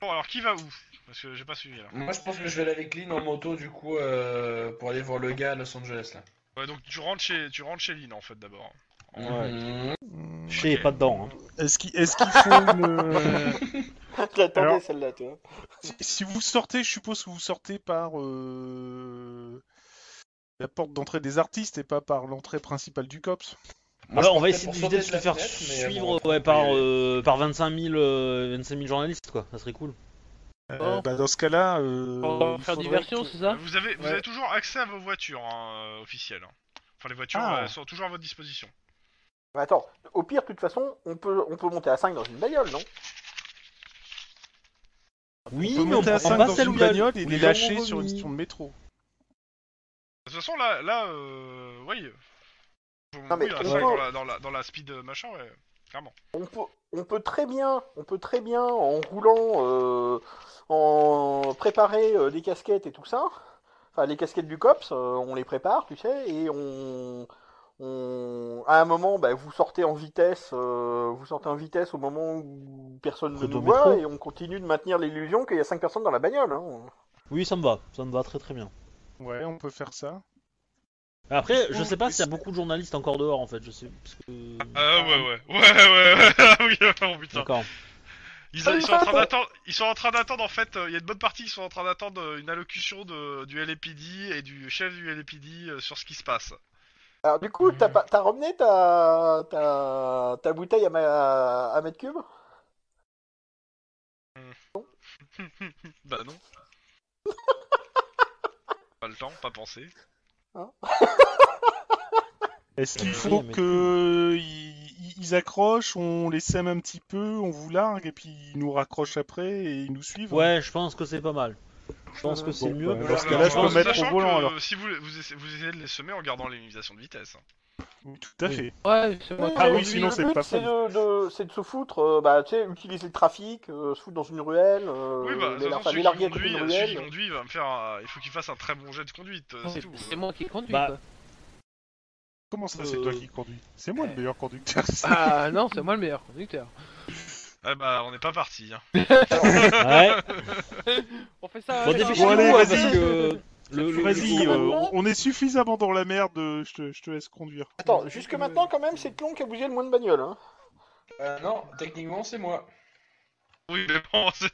E: Bon, alors qui va où? Parce que j'ai pas suivi là.
G: Moi, je pense que je vais aller avec Lynn en moto, du coup, euh, pour aller voir le gars à Los Angeles, là.
E: Ouais, donc tu rentres chez, tu rentres chez Lynn en fait d'abord.
A: Ouais.
G: Mhm.
E: Ok.
A: pas dedans. hein.
D: Est-ce qu'il est-ce une... [LAUGHS] [LAUGHS] [LAUGHS]
B: l'attendais celle-là, toi.
D: si, si vous sortez, je suppose que vous sortez par euh, la porte d'entrée des artistes et pas par l'entrée principale du COPS.
G: Moi,
A: Alors, on va essayer d'éviter de se faire suivre
G: bon,
A: ouais,
G: faut
A: par, euh, par 25 000, euh, 25 000 journalistes, quoi. Ça serait cool.
D: Euh,
C: Oh.
D: bah, dans ce cas-là, euh,
C: Pour
D: il
C: faire diversion,
D: que-
C: c'est ça?
E: Vous avez, vous
D: Ouais.
E: avez toujours accès à vos voitures hein, officielles. hein. Enfin, les voitures
D: Ah.
E: sont toujours à votre disposition.
B: Mais attends, au pire, de toute façon, on peut, on peut monter à 5 dans une bagnole, non?
A: Oui,
D: on peut
A: mais on
D: monter à
A: prend
D: 5
A: pas
D: dans une bagnole et les lâcher sur une station de métro.
E: De toute façon, là, là, euh, oui.
B: Non, mais
E: oui, à
B: on
E: cinq
B: peut-
E: dans, la, dans, la, dans la speed euh, machin, ouais. Clairement.
B: on peut, on peut très bien, on peut très bien, en roulant, euh, en préparer euh, des casquettes et tout ça. Enfin, les casquettes du COPS, euh, on les prépare, tu sais, et on, on, à un moment, bah, vous sortez en vitesse, euh, vous sortez en vitesse au moment où personne ne nous voit,
A: métro.
B: et on continue de maintenir l'illusion qu'il y a 5 personnes dans la bagnole. Hein.
A: Oui, ça me va. Ça me va très très bien.
D: Ouais, on peut faire ça.
A: Après, je sais pas s'il y a beaucoup de journalistes encore dehors en fait. Je sais. Parce que...
E: Ah ouais, ouais. Ouais, ouais, ouais. [LAUGHS] Ah oui, oh putain.
A: D'accord.
E: Ils,
B: Ah,
E: ils sont en train
B: ah,
E: d'attendre. Ils sont en train d'attendre en fait. euh, Il y a une bonne partie qui sont en train d'attendre euh, une allocution de, du LAPD et du chef du LAPD sur ce qui se passe.
B: Alors, du coup, t'as pas- t'as ramené ta, ta, ta bouteille à, ma, à mètre cube? [LAUGHS]
E: Bah non. [LAUGHS] pas le temps, pas pensé. [LAUGHS]
D: Est-ce qu'il
A: Euh,
D: faut
A: oui, mais-
D: que ils, ils accrochent, on les sème un petit peu, on vous largue et puis ils nous raccrochent après et ils nous suivent
A: Ouais, je pense que c'est pas mal. Je pense que c'est
D: Bon,
A: mieux. parce que
D: cas-là, je peux mettre au volant, alors.
E: Si vous, vous, essayez, vous essayez de les semer en gardant les limitations de vitesse.
D: Oui, Tout à
A: Oui.
D: fait.
C: Ouais, c'est moi.
D: Ah
B: Le-
D: oui, sinon c'est
B: but,
D: pas
B: c'est de, de- c'est de se foutre, euh, bah, tu sais, utiliser le trafic, euh, se foutre dans une ruelle, euh,
E: Oui, bah,
B: les, larguer
E: celui qui
B: ruelle.
E: conduit, il va me faire. un- Il faut qu'il fasse un très bon jet de conduite, c'est tout.
C: C'est moi qui conduis,
A: Bah.
D: Comment ça, c'est
A: Euh,
D: toi qui conduis? C'est moi le meilleur conducteur.
C: Ah non, c'est moi le meilleur conducteur. [LAUGHS]
E: Ah bah, on n'est pas parti. Hein. [LAUGHS]
A: Ouais.
C: On fait ça.
A: Bon, dépêchez-vous
D: Bon, allez,
A: hein,
D: vas-y.
A: parce que. Le, le-
D: Vas-y,
A: le-
D: euh, on est suffisamment dans la merde, euh, je te, je te laisse conduire.
B: Attends, jusque maintenant, quand même, c'est Tlon qui a bougé le moins de bagnoles. Hein.
G: Euh, non, techniquement, c'est moi.
E: Oui, mais bon, c'est.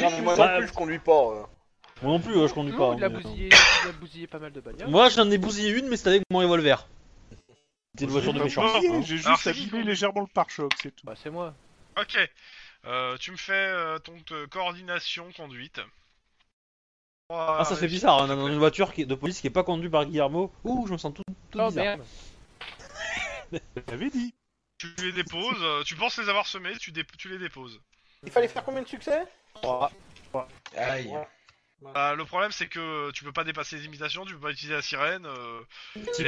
B: Non, mais moi
A: Bah,
B: non plus, je conduis pas. euh.
A: Moi non plus, euh, je conduis pas.
C: il a
A: mais, euh,
C: bousillé, il a bousillé pas mal de bagnoles.
A: Moi, j'en ai bousillé une, mais c'était avec mon revolver. C'était une voiture de
D: J'ai
A: méchant. hein.
D: J'ai
E: Alors,
D: juste
E: c'est qui
D: abîmé légèrement le pare-choc, c'est tout.
C: Bah, c'est moi.
E: Ok. Euh, tu me fais euh, ton euh, coordination conduite.
A: Ah, ça fait bizarre, hein, dans une voiture qui est- de police qui est pas conduite par Guillermo. Ouh, je me sens tout, tout
C: Oh
A: bizarre.
C: merde. [LAUGHS]
D: J'avais dit.
E: Tu les déposes, euh, tu penses les avoir semés, tu, dé- tu les déposes.
B: Il fallait faire combien de succès?
G: Aïe.
B: Ouais.
E: Bah, le problème c'est que tu peux pas dépasser les limitations, tu peux pas utiliser la sirène. euh,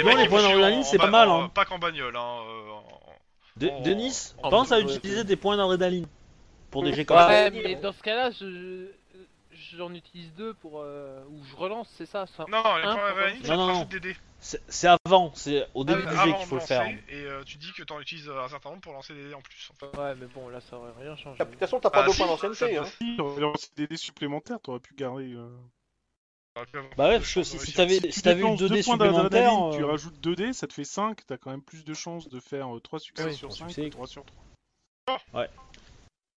E: mecs,
A: les
E: ils
A: points d'adrénaline, c'est pas mal.
E: en-
A: Hein.
E: Pas qu'en bagnole, hein. euh, en-
A: De-
E: en-
A: Denis,
C: en-
A: pense à utiliser des points d'adrénaline pour des jets comme ça.
C: Ouais, mais dans ce cas-là, je j'en utilise deux pour euh, ou je relance, c'est ça. ça-
E: Non, non, les
C: Un
E: points
C: pour
E: d'adrénaline,
A: Non, non,
E: rajoute
A: non.
E: des dés.
A: C'est c'est avant, c'est au début
E: Ah,
A: du jet
E: avant
A: qu'il faut
E: de
A: le faire.
E: Et euh, tu dis que t'en utilises euh, un certain nombre pour lancer des dés en plus. en fait.
C: Ouais, mais bon, là, ça aurait rien changé.
B: De toute façon, t'as pas
E: Ah,
B: deux
E: si,
B: points d'ancienneté. Hein.
D: Si, t'aurais lancé des dés supplémentaires, t'aurais pu garder. euh,
E: avoir
A: Bah ouais,
E: de
A: parce que si,
E: de
A: t'avais
D: Si
A: si eu
D: dépenses
A: 2
D: deux
A: dés
D: points
A: supplémentaires.
D: d'adrénaline, tu
A: euh,
D: rajoutes 2 dés, ça te fait 5, t'as quand même plus de chances de faire 3 succès
C: Oui,
D: sur
A: trois
D: 5
A: succès.
D: que 3 sur 3.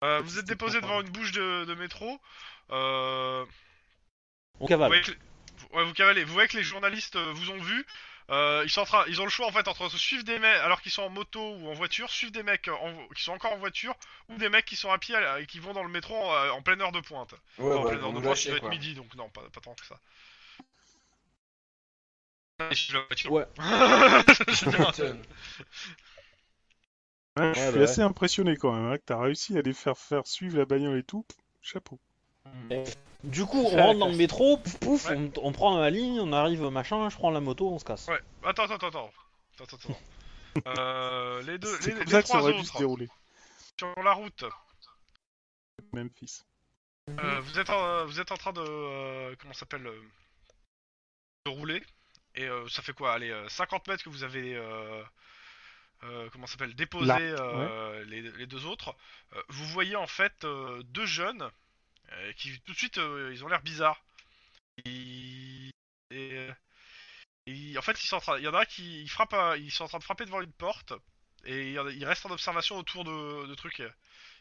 E: Euh, vous êtes déposé devant une bouche de, de métro. Euh,
A: On
E: vous,
A: cavale.
E: voyez que les... ouais, vous cavalez. Vous voyez que les journalistes euh, vous ont vu. Euh, ils sont en train, ils ont le choix en fait entre suivre des mecs alors qu'ils sont en moto ou en voiture, suivre des mecs euh, en- qui sont encore en voiture ou des mecs qui sont à pied euh, et qui vont dans le métro en, en pleine heure de pointe.
G: Ouais,
E: Enfin, en
G: bah,
E: pleine heure
G: vous
E: de pointe,
G: lâchez,
E: doit être
G: quoi.
E: midi donc non, pas, pas tant que ça. [LAUGHS] Et suivre la voiture.
A: Ouais.
E: Je veux dire,
G: Putain.
D: Ouais, je
A: Ouais,
D: suis
A: bah
D: assez impressionné quand même, hein, que t'as réussi à les faire faire suivre la bagnole et tout. Chapeau.
A: Du coup, on rentre dans le métro, pouf, pouf,
E: Ouais.
A: on, on prend la ligne, on arrive machin, je prends la moto, on se casse.
E: Ouais. Attends, attends, attends, attends, attends, attends. Euh, les deux, les,
D: comme
E: les
D: ça que ça
E: trois
D: aurait dû se
E: autres
D: dérouler.
E: sur la route.
D: Memphis.
E: Euh, vous êtes en, vous êtes en train de euh, comment ça s'appelle euh, de rouler et euh, ça fait quoi allez euh, 50 mètres que vous avez euh, comment ça s'appelle déposé
D: Là,
E: euh, les, les deux autres Euh, vous voyez en fait euh, deux jeunes euh, qui tout de suite euh, ils ont l'air bizarres ils, et, en fait, ils sont en train, il y en a un qui ils frappent, à- ils sont en train de frapper devant une porte et ils restent en observation autour de, de trucs.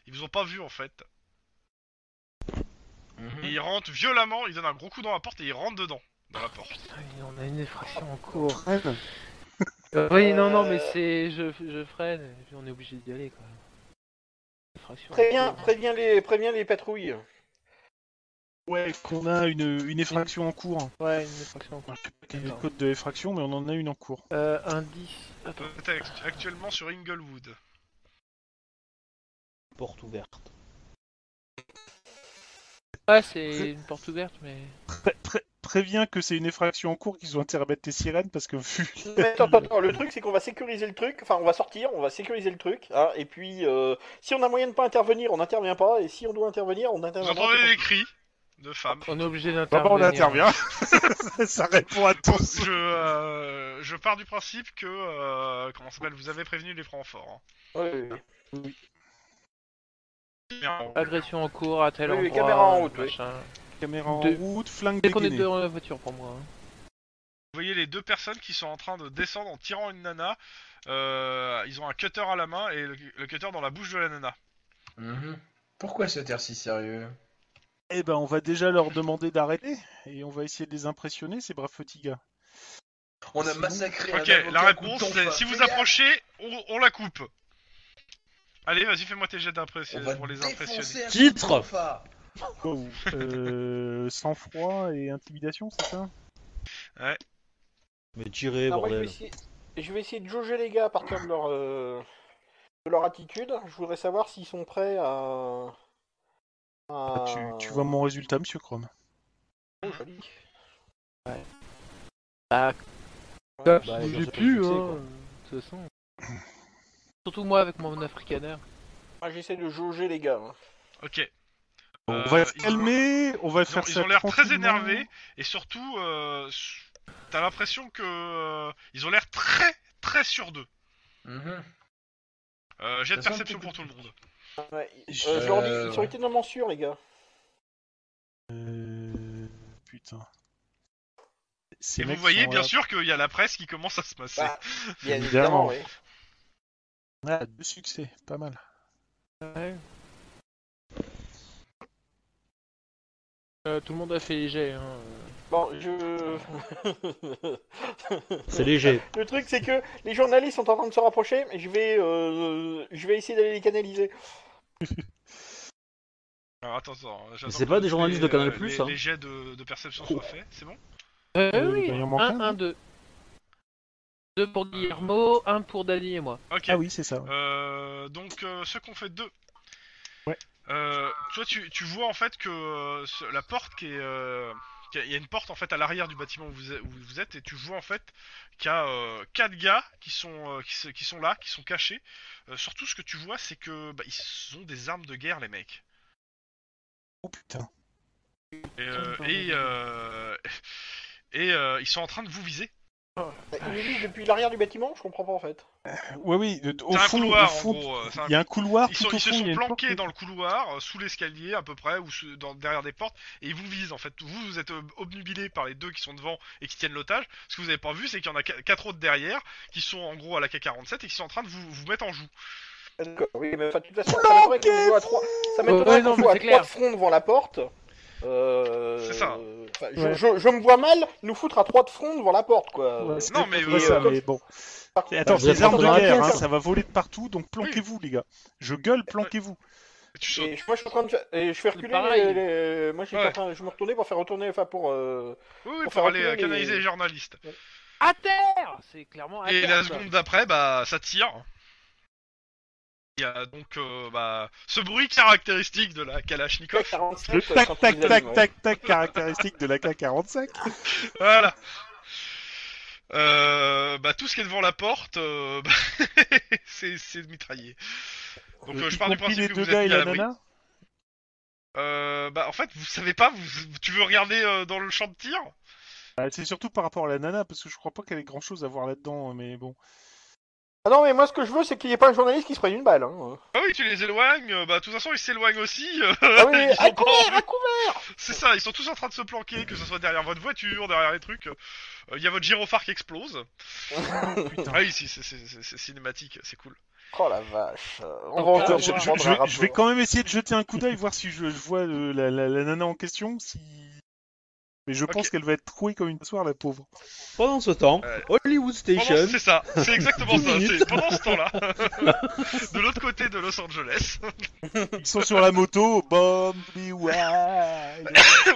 E: Ils vous ont pas vu en fait.
G: Mhm.
E: Et ils rentrent violemment, ils donnent un gros coup dans la porte et ils rentrent dedans, dans la porte.
C: Putain, on a une effraction en cours. Euh, oui, non, non, mais
B: Euh.
C: c'est. Je, je freine, et puis on est obligé d'y aller quoi.
B: Préviens, préviens les, préviens les patrouilles.
D: Ouais, qu'on a une, une effraction en cours.
C: Ouais, une effraction en cours.
D: Je sais pas quel est le code de effraction, mais on en a une en cours.
C: Euh, indice. Attends.
E: Vous êtes act- actuellement sur Inglewood.
A: Porte ouverte.
C: Ouais, c'est une porte ouverte, mais.
D: Pré- pré- préviens que c'est une effraction en cours qu'ils ont intérêt à mettre les sirènes parce que vu. [LAUGHS]
B: Mais attends, attends, attends, le truc c'est qu'on va sécuriser le truc, enfin on va sortir, on va sécuriser le truc, hein, et puis euh, si on a moyen de pas intervenir, on n'intervient pas, et si on doit intervenir, on
E: Vous
B: intervient.
E: entendez des cris de femmes.
C: On est obligé
D: Bah,
C: d'intervenir.
D: bah, on intervient. [LAUGHS] Ça répond à tous.
E: Je, euh, je pars du principe que euh, comment ça s'appelle Vous avez prévenu les renforts. hein.
B: Ouais.
E: Bien.
C: Agression en cours à tel
B: Oui, oui,
C: endroit.
B: caméra en route, oui.
D: Caméra en
C: Deux.
D: route, flingue
C: Dès qu'on est dans la voiture pour moi. hein.
E: Vous voyez les deux personnes qui sont en train de descendre en tirant une nana. Euh, ils ont un cutter à la main et le, le cutter dans la bouche de la nana.
G: Mhm. Pourquoi cet air si sérieux?
D: Eh ben, on va déjà leur demander d'arrêter et on va essayer de les impressionner, ces braves petits gars.
G: On a
D: Sinon-
G: massacré un
E: Ok, la réponse c'est si vous approchez, on, on la coupe. Allez, vas-y, fais-moi tes jets
G: on
E: d'impression pour les impressionner.
A: Titre
D: Euh, sang-froid et intimidation, c'est ça?
A: Mais tirez,
B: Alors, moi, je, vais
A: bordel.
B: essayer... je vais essayer de jauger les gars à partir de leur, euh, de leur attitude. Je voudrais savoir s'ils sont prêts à. à-
D: tu, tu vois mon résultat, monsieur Chrome?
B: Oh, joli.
C: Bah,
A: Bah,
C: j'ai plus,
A: succès,
C: hein.
A: quoi.
C: De toute façon. Surtout moi avec mon africaner.
B: Moi, j'essaie de jauger les gars. hein.
E: Ok.
D: On
E: Euh,
D: va se
E: ils-
D: calmer, on va
E: Ils ont,
D: faire
E: ils
D: ça
E: ont l'air très énervés et surtout, euh, t'as l'impression que euh, ils ont l'air très très sûrs d'eux.
G: Mhm.
E: Euh, jet de perception pour tout le monde.
B: Ouais,
D: Je-
B: euh, je leur dis, ils sont
G: ouais.
B: étonnamment sûrs, les gars.
D: Euh, Putain.
E: Et vous voyez bien
D: là-
E: sûr qu'il y a la presse qui commence à se masser.
B: Bah, Bien
D: Évidemment.
B: évidemment, oui.
D: Ah, deux succès, pas mal.
C: Ouais. Euh, tout le monde a fait les jets. Hein.
B: Bon, je. [LAUGHS]
A: c'est léger.
B: Le truc, c'est que les journalistes sont en train de se rapprocher, mais je vais, euh, je vais essayer d'aller les canaliser. [LAUGHS]
E: Alors attends, attends.
A: C'est pas des journalistes de Canal euh, Plus,
E: les,
A: hein.
E: les jets de, perception oh. soient faits, c'est bon?
C: Euh, oui, 1, 1, 2. 2 pour Guillermo, 1 pour Dani et moi.
E: Ok.
D: Ah oui, c'est ça.
E: Euh, donc, euh, ceux qui ont fait
D: 2
E: euh, toi tu, tu vois en fait que euh, ce- la porte qui est euh, qu'il y a- il y a une porte en fait à l'arrière du bâtiment où vous, êtes, où vous êtes et tu vois en fait qu'il y a euh, quatre gars qui sont euh, qui, se- qui sont là, qui sont cachés. Euh, surtout ce que tu vois c'est que bah, ils ont des armes de guerre les mecs.
D: Oh putain.
E: Et, euh, et, euh, [LAUGHS] et, euh, ils sont en train de vous viser.
B: Ils me disent depuis l'arrière du bâtiment, je comprends pas en fait.
D: Ouais, oui, au
E: C'est un
D: fond,
E: couloir
D: au fond,
E: en gros. euh, c'est un
D: il y a un couloir
E: Ils,
D: tout
E: sont-
D: au
E: ils se
D: il y
E: sont
D: a une
E: planqués
D: porte.
E: dans le couloir, euh, sous l'escalier à peu près, ou sous- dans- derrière des portes, et ils vous visent en fait. Vous, vous êtes euh, obnubilés par les deux qui sont devant et qui tiennent l'otage. Ce que vous avez pas vu, c'est qu'il y en a qu- quatre autres derrière, qui sont en gros à la K-47 et qui sont en train de vous, vous mettre en joue.
B: D'accord, oui, mais enfin, de toute façon, ça m'étonnerait qu'on soit à trois, ça m'étonnerait
C: Ouais,
B: qu'on
C: non, mais
B: soit à
C: c'est
B: trois
C: clair.
B: de front devant la porte. Euh,
E: C'est ça.
B: enfin, je,
D: Ouais.
B: je- je me vois mal nous foutre à trois de front devant la porte, quoi.
D: Ouais, c'est
E: Non, mais, euh,
D: ça, mais bon. Et Attends, c'est des armes de guerre, hein, ça va voler de partout, donc planquez-vous, les gars. Je gueule, planquez-vous.
B: Et moi, je suis en train de faire, et je fais reculer les, les- moi, je suis
E: Ouais.
B: en train, je me retournais pour faire retourner, enfin, pour, euh,
E: Oui, oui,
B: pour
E: aller euh, canaliser
B: les-
E: les journalistes.
C: À terre C'est clairement à
E: Et
C: terre.
E: la seconde d'après, bah, ça tire. Il y a donc euh, bah, ce bruit caractéristique de la Kalachnikov.
B: 47,
D: Le tac,
B: quand
D: tac,
B: les
D: tac, tac, tac, caractéristique de la K-45. [LAUGHS]
E: Voilà. Euh, bah tout ce qui est devant la porte, euh, bah, [LAUGHS] c'est c'est mitraillé. Donc euh, je pars du principe
D: les
E: que
D: deux
E: vous
D: gars
E: êtes
D: et
E: mis à
D: la
E: l'abri.
D: nana
E: Euh, bah en fait vous savez pas, vous, tu veux regarder euh, dans le champ de tir?
D: Bah, C'est surtout par rapport à la nana, parce que je crois pas qu'elle ait grand chose à voir là-dedans, mais bon.
B: Ah non, mais moi, ce que je veux, c'est qu'il n'y ait pas un journaliste qui se prenne une balle. Hein.
E: Ah oui, tu les éloignes, euh, bah de toute façon ils s'éloignent aussi. euh, [LAUGHS]
B: Ah oui, à couvert, à couvert
E: C'est ça, ils sont tous en train de se planquer, que ce soit derrière votre voiture, derrière les trucs. Il y a votre gyrophare qui explose. [LAUGHS]
D: Putain.
E: Ah oui, si, c'est- cinématique, c'est cool.
B: Oh la vache. euh, On
C: Oh,
B: va encore
D: je, je- je je vais quand même essayer de jeter un coup d'œil, voir si je, je vois le- la, la- la nana en question. Si... Mais je pense qu'elle va être trouée comme une passoire, la pauvre.
A: Pendant ce temps. Hollywood
E: Pendant-
A: Station.
E: C'est ça, c'est [LAUGHS] exactement
A: Dix
E: ça.
A: minutes.
E: c'est Pendant ce temps-là, [LAUGHS] de l'autre côté de Los Angeles,
D: Ils sont sur la moto, bomb, be wild.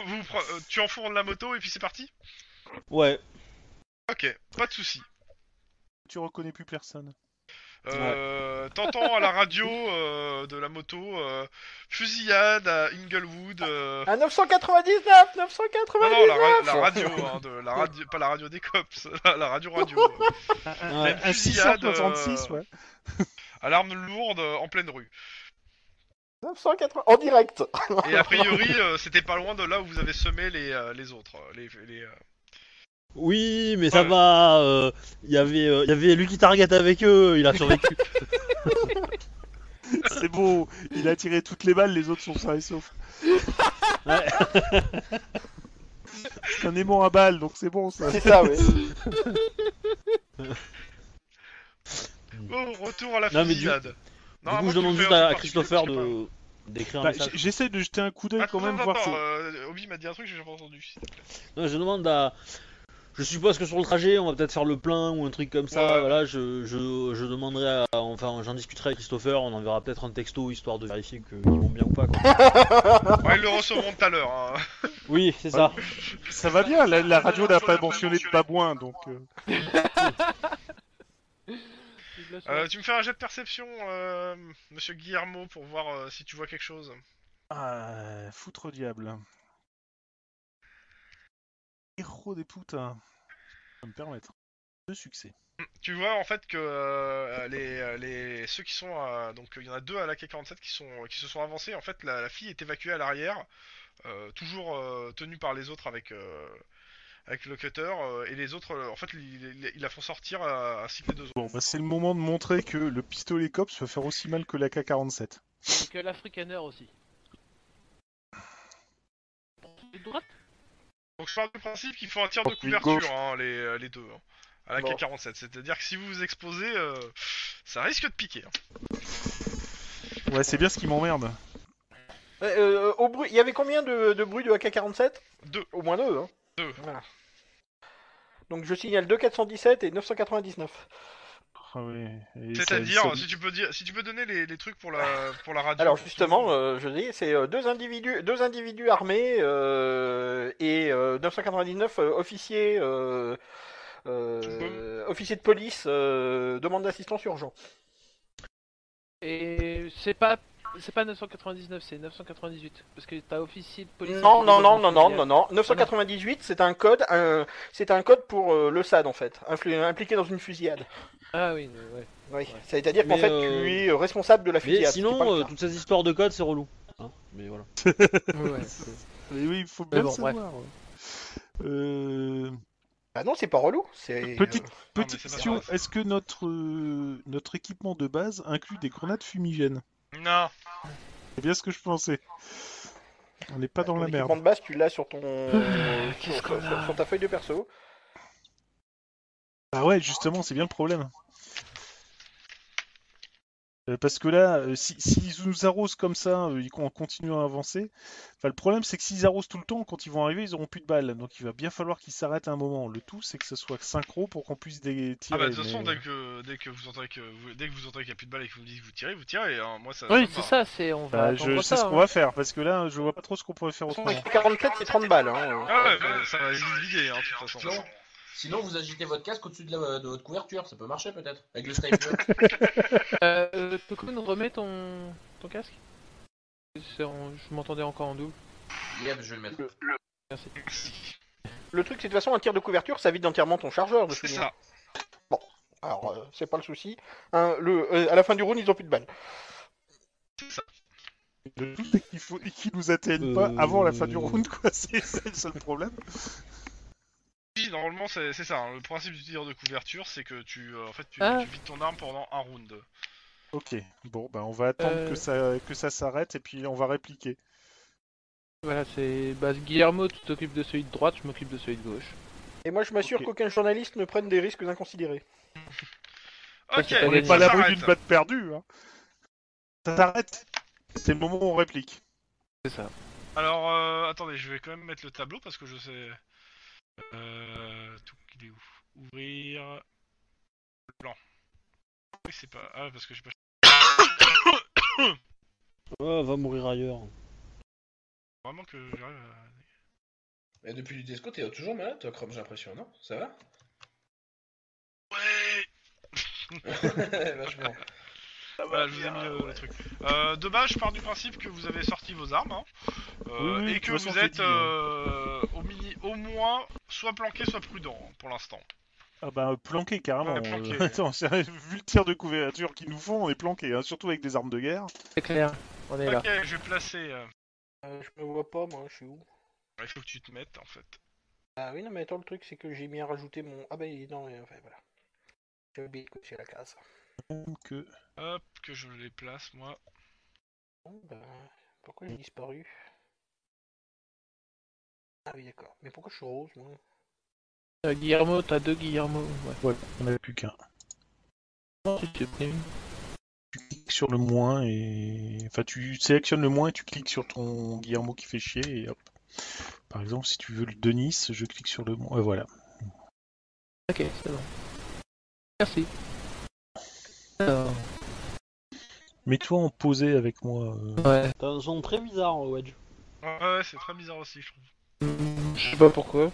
E: vous pre- euh, tu enfournes la moto et puis c'est parti?
A: Ouais.
E: Ok, pas de souci.
D: Tu reconnais plus personne.
E: Euh, T'entends à la radio euh, de la moto euh, fusillade à Inglewood. euh,
B: À 999
E: Non,
B: 999
E: non, la, ra- la radio, hein, de, la radio, pas la radio des cops, [LAUGHS] la, la radio radio. [LAUGHS]
A: Ouais.
E: fusillade,
D: 666, ouais. [LAUGHS]
E: à l'arme lourde en pleine rue.
B: 980 En direct
E: Et a priori, euh, c'était pas loin de là où vous avez semé les, euh, les autres. Les, les, euh,
A: Oui, mais ça
E: Ouais.
A: va. euh, Il y avait, euh, il y avait Lucky Target avec eux. Il a survécu. [LAUGHS]
D: C'est beau, il a tiré toutes les balles, les autres sont sains et saufs.
A: Ouais.
D: C'est un aimant à balles, donc c'est bon ça.
B: C'est ça, oui. [LAUGHS]
E: Oh, retour à la
A: Non, mais du-
E: fusillade.
A: du coup, je demande juste à Christopher de d'écrire un
D: Bah,
A: message.
D: j- J'essaie de jeter un coup d'œil
E: pas.
D: quand même, voir si...
E: euh, Obi m'a dit un truc que j'ai pas entendu. s'il te plaît.
A: Non, je demande à. Je suppose que sur le trajet, on va peut-être faire le plein ou un truc comme ça.
E: Ouais.
A: Voilà, je, je, je demanderai à. Enfin, j'en discuterai avec Christopher. On enverra peut-être un texto histoire de vérifier qu'ils vont bien ou pas. Quoi. [LAUGHS]
E: Ouais, ils le recevront tout à l'heure. Hein.
A: Oui, c'est ça.
D: Ça va bien, la, la radio n'a pas mentionné de babouin, donc... euh,
E: Euh, tu me fais un jet de perception, euh, monsieur Guillermo, pour voir euh, si tu vois quelque chose.
D: Ah, foutre au diable. Héros des putains. Ça va me permettre. De succès.
E: Tu vois en fait que euh, les, euh, les ceux qui sont euh, donc il y en a deux à la K47 qui sont qui se sont avancés en fait la, la fille est évacuée à l'arrière euh, toujours euh, tenue par les autres avec euh, avec le cutter euh, et les autres en fait ils, la font sortir euh, ainsi que les deux autres.
D: Bon, bah c'est le moment de montrer que le pistolet COPS peut faire aussi mal que la K-47.
C: Et que l'Africaner aussi. De droite
E: Donc je parle du principe qu'il faut un tir de couverture hein, les, euh, les deux hein, à la
B: Bon.
E: K47 c'est-à-dire que si vous vous exposez euh, ça risque de piquer. hein.
D: Ouais, c'est bien ce qui m'emmerde.
B: Euh, au bruit, il y avait combien de, de bruits de AK-47
E: Deux.
B: Au moins deux, hein.
E: Deux.
B: Voilà. Donc je signale 2 417 et 999.
D: Ah
E: C'est-à-dire si tu peux dire si tu peux donner les, les trucs pour la pour la radio.
B: Alors justement, euh, je dis, c'est euh, deux individus, deux individus armés euh, et euh, 999 euh, officiers, euh, euh, officiers de police euh, demandent d'assistance urgent.
C: Et c'est pas c'est pas 999, c'est 998 parce que t'as officier de police.
B: Non, non,
C: est
B: non, non, non, non, non. 998, c'est un code, un- c'est un code pour euh, le SAD en fait, influ- impliqué dans une fusillade.
C: Ah oui, ouais.
B: Oui, c'est-à-dire qu'en fait
A: euh,
B: tu es euh, responsable de la fusillade. est
A: sinon, euh, toutes ces histoires de code, c'est relou. Hein mais voilà. [LAUGHS]
C: ouais.
D: Mais oui, il faut
C: Mais
D: bien
C: bon,
D: savoir. Euh,
B: Ah non, c'est pas relou. C'est
D: Petite, petite
E: pas
D: question, est-ce que notre, euh, notre équipement de base inclut des grenades fumigènes?
E: Non.
D: C'est bien ce que je pensais. On n'est pas dans la merde.
B: de base, tu l'as sur ton [SIGHS] sur, sur ta feuille de perso.
D: Ah ouais, justement, c'est bien le problème. Euh, parce que là, euh, si- s'ils nous arrosent comme ça, euh, ils con- continuent à avancer. Enfin, le problème, c'est que s'ils arrosent tout le temps, quand ils vont arriver, ils auront plus de balles. Donc il va bien falloir qu'ils s'arrêtent un moment. Le tout, c'est que ce soit synchro pour qu'on puisse tirer.
E: Ah bah de toute façon
D: mais-
E: dès que dès que vous entendez que vous, dès que vous entendez qu'il y a plus de balles et que vous me dites que vous tirez, vous tirez. hein. Moi ça.
C: Oui, c'est ça, c'est on va
D: Bah, je sais ce qu'on
C: hein.
D: va faire, parce que là, je vois pas trop ce qu'on pourrait faire autrement.
B: Avec 47, c'est 30 balles. Hein.
E: Ah ouais, bah, ça va vite vider hein, de toute façon.
G: Sinon, vous agitez votre casque au-dessus de, la- de votre couverture, ça peut marcher peut-être, avec le sniper.
C: Euh, [LAUGHS] euh, Tokun, remets ton ton casque. C'est en- Je m'entendais encore en double.
G: Yep, je vais le mettre.
B: Le, le-
C: Merci.
B: le truc, c'est de toute façon, un tir de couverture, ça vide entièrement ton chargeur. De
E: C'est
B: souvenir.
E: ça.
B: Alors, euh, c'est pas le souci. Hein, le, euh, à la fin du round, ils ont plus de balles.
D: Le tout, c'est qu'il faut qu'ils nous atteignent pas
A: Euh,
D: avant la fin du round, quoi. [LAUGHS] C'est c'est le seul problème.
E: Si, normalement c'est c'est ça. hein. Le principe du tir de couverture, c'est que tu, euh, en fait, tu,
C: Ah.
E: tu vides ton arme pendant un round.
D: Ok, bon, bah on va attendre
C: Euh.
D: que ça, que ça s'arrête et puis on va répliquer.
C: Voilà, c'est. Bah, Guillermo, tu t'occupes de celui de droite, je m'occupe de celui de gauche.
B: Et moi, je m'assure
D: Ok.
B: qu'aucun journaliste ne prenne des risques inconsidérés. [LAUGHS]
E: Ok,
C: c'est pas
D: On
C: gagné.
D: n'est pas
E: ça
D: l'abri
E: s'arrête.
D: d'une batte perdue. Hein. Ça s'arrête. C'est le moment où on réplique.
C: C'est ça.
E: Alors, euh, attendez, je vais quand même mettre le tableau parce que je sais. Euh, tout, il est où Ouvrir. Blanc. Oui, c'est pas. Ah, parce que j'ai pas. [COUGHS]
A: Ouais, va mourir ailleurs.
E: Vraiment que j'arrive à.
G: Et depuis l'UDESCO, t'es toujours malade, toi, Chrome, j'ai l'impression, non? Ça va?
E: Ouais [LAUGHS]
G: Vachement.
E: Voilà, je vous ai mis le, le truc. Euh, de base, je pars du principe que vous avez sorti vos armes, hein, euh,
D: Oui, oui,
E: et
D: de
E: que
D: toute façon,
E: vous êtes
D: dit, hein.
E: euh, au, mini, au moins soit planqué, soit prudent hein, pour l'instant.
D: Ah bah planqué carrément.
E: Ouais, planqué.
D: Euh, [LAUGHS] Attends, c'est- vu le tir de couverture qu'ils nous font, on est planqué, hein, surtout avec des armes de guerre.
C: C'est clair. On est là.
E: Ok, je vais placer. euh,
B: Euh, je me vois pas, moi, je suis où?
E: Il faut que tu te mettes en fait.
B: Ah oui, non, mais attends, le truc, c'est que j'ai bien rajouté mon. Ah bah non, mais enfin, voilà. J'ai oublié de cocher la case.
D: Que...
E: Hop, que je les place moi.
B: Bon, ben, pourquoi j'ai disparu? Ah oui, d'accord. Mais pourquoi je suis rose, moi?
C: Euh, Guillermo, t'as deux Guillermo. Ouais.
D: Ouais, on n'avait plus qu'un.
C: Tu
D: cliques sur le moins et... Enfin, tu sélectionnes le moins et tu cliques sur ton Guillermo qui fait chier et hop. Par exemple, si tu veux le Denis, je clique sur le moins. et voilà.
C: Ok, c'est bon. Merci. Alors,
E: Mets-toi en posé avec moi. euh.
C: ouais.
A: T'as un son très bizarre, Wedge.
E: Ouais, ouais, c'est très bizarre aussi, je trouve.
C: Je sais pas pourquoi.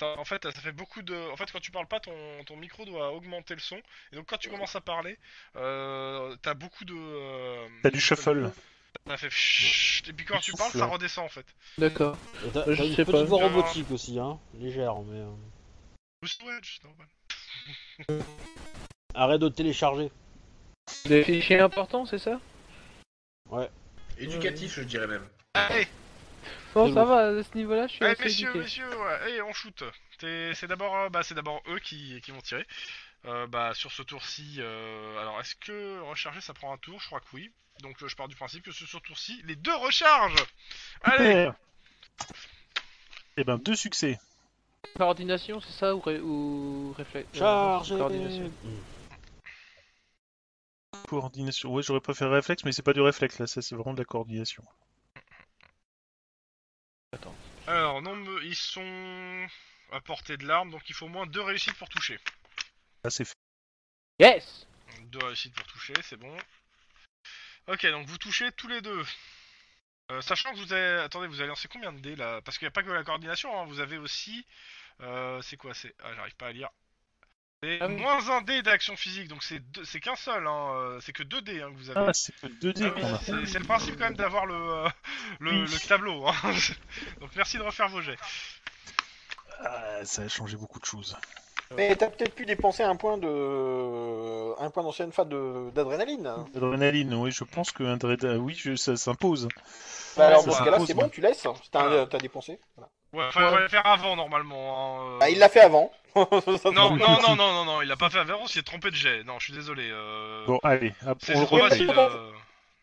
E: En fait, ça fait beaucoup de. En fait, quand tu parles pas, ton, ton micro doit augmenter le son. Et donc, quand tu commences à parler, euh, t'as beaucoup de. euh,
D: T'as du shuffle.
E: Ça fait et puis quand tu parles, ça redescend en fait.
C: D'accord.
A: T'as une
C: sais
A: petite
C: pas.
A: voix robotique aussi, hein. Légère, mais. euh,
E: Ouais, c'est normal.
A: Arrête de télécharger.
C: Des fichiers importants, c'est ça?
G: Éducatif, je dirais même.
E: Allez,
C: Bon, ça
A: bon.
C: va, à ce niveau-là, je suis
E: allez
C: assez
E: messieurs,
C: éduqué.
E: messieurs, ouais, allez, on shoot. T'es- C'est d'abord, euh, bah, c'est d'abord eux qui, qui vont tirer. Euh, bah, sur ce tour-ci, euh, alors est-ce que recharger ça prend un tour? Je crois que oui. Donc euh, je pars du principe que sur ce tour-ci, les deux rechargent. Allez,
D: Et ben, deux succès.
C: Coordination, c'est ça ou, ré... ou réflexe euh, Coordination.
A: Mm.
D: Coordination. Ouais, j'aurais préféré réflexe, mais c'est pas du réflexe là, ça c'est vraiment de la coordination.
E: alors non, me- ils sont à portée de l'arme, donc il faut au moins deux réussites pour toucher.
D: Là, c'est fait.
C: Yes
E: Deux réussites pour toucher, c'est bon. Ok, donc vous touchez tous les deux. Euh, sachant que vous avez... Attendez, vous avez lancé combien de dés là? Parce qu'il n'y a pas que la coordination, hein, vous avez aussi... Euh, c'est quoi C'est... Ah, j'arrive pas à lire. C'est
C: Ah oui.
E: moins un dé d'action physique, donc c'est deux... c'est qu'un seul, hein, euh, c'est que deux dés hein, que vous avez.
D: Ah, c'est que deux dés
E: Ah oui,
D: qu'on a.
E: c'est c'est le principe quand même d'avoir le, euh, le,
D: Oui.
E: le tableau. hein. [LAUGHS] donc merci de refaire vos jets.
D: Ah, ça a changé beaucoup de choses.
B: Mais t'as peut-être pu dépenser un point de. un point d'ancienne phase de- d'adrénaline. hein.
D: Adrénaline, oui, je pense que adré- oui, je- ça s'impose.
B: Bah alors
D: ça
B: dans ce
D: s'impose,
B: cas-là, c'est bon, tu laisses. T'as t'as dépensé. Voilà.
E: Ouais, fallait le faire avant normalement. hein, euh.
B: Bah, il l'a fait avant. [LAUGHS]
E: Non, non, non, non, non, non, il a pas fait avant, il s'est trompé de jet. Non, je suis désolé. Euh...
D: Bon, allez, hop,
E: C'est
D: on le
E: trop
D: refait.
E: facile. euh.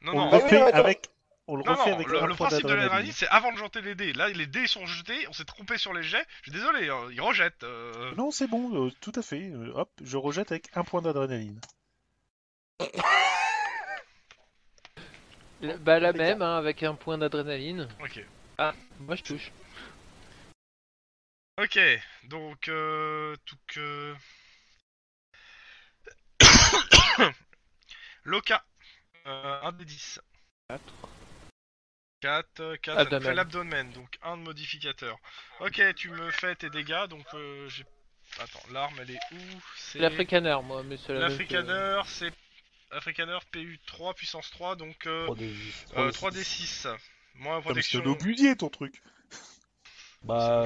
E: Non,
D: On
E: non,
D: le
B: Ah
D: refait
B: attends.
D: avec. On le
E: non,
D: refait
E: non,
D: avec
E: le,
D: un
E: le
D: point
E: principe de l'adrénaline, c'est avant de jeter les dés. Là, les dés sont jetés, on s'est trompé sur les jets. Je suis désolé, hein, ils rejettent. euh.
D: Non, c'est bon, euh, tout à fait. Euh, hop, je rejette avec un point d'adrénaline.
C: Le- Bah la même, hein, avec un point d'adrénaline.
E: Ok.
C: Moi je touche.
E: Ok, donc, euh, tout que. [COUGHS] Loca, euh, un des 10.
C: 4.
E: 4, 4, ça te fait
C: Abdomen.
E: l'abdomen, donc un de modificateur. Ok, tu me fais tes dégâts, donc euh, j'ai. Attends, l'arme elle est où? C'est.
C: L'Africaner, moi, c'est que-
E: L'Africaner, c'est. Africaner PU3, puissance 3, donc euh,
A: 3D,
E: euh, 3D6. Moins
D: c'est
E: protection.
D: un obusier ton truc.
A: Bah,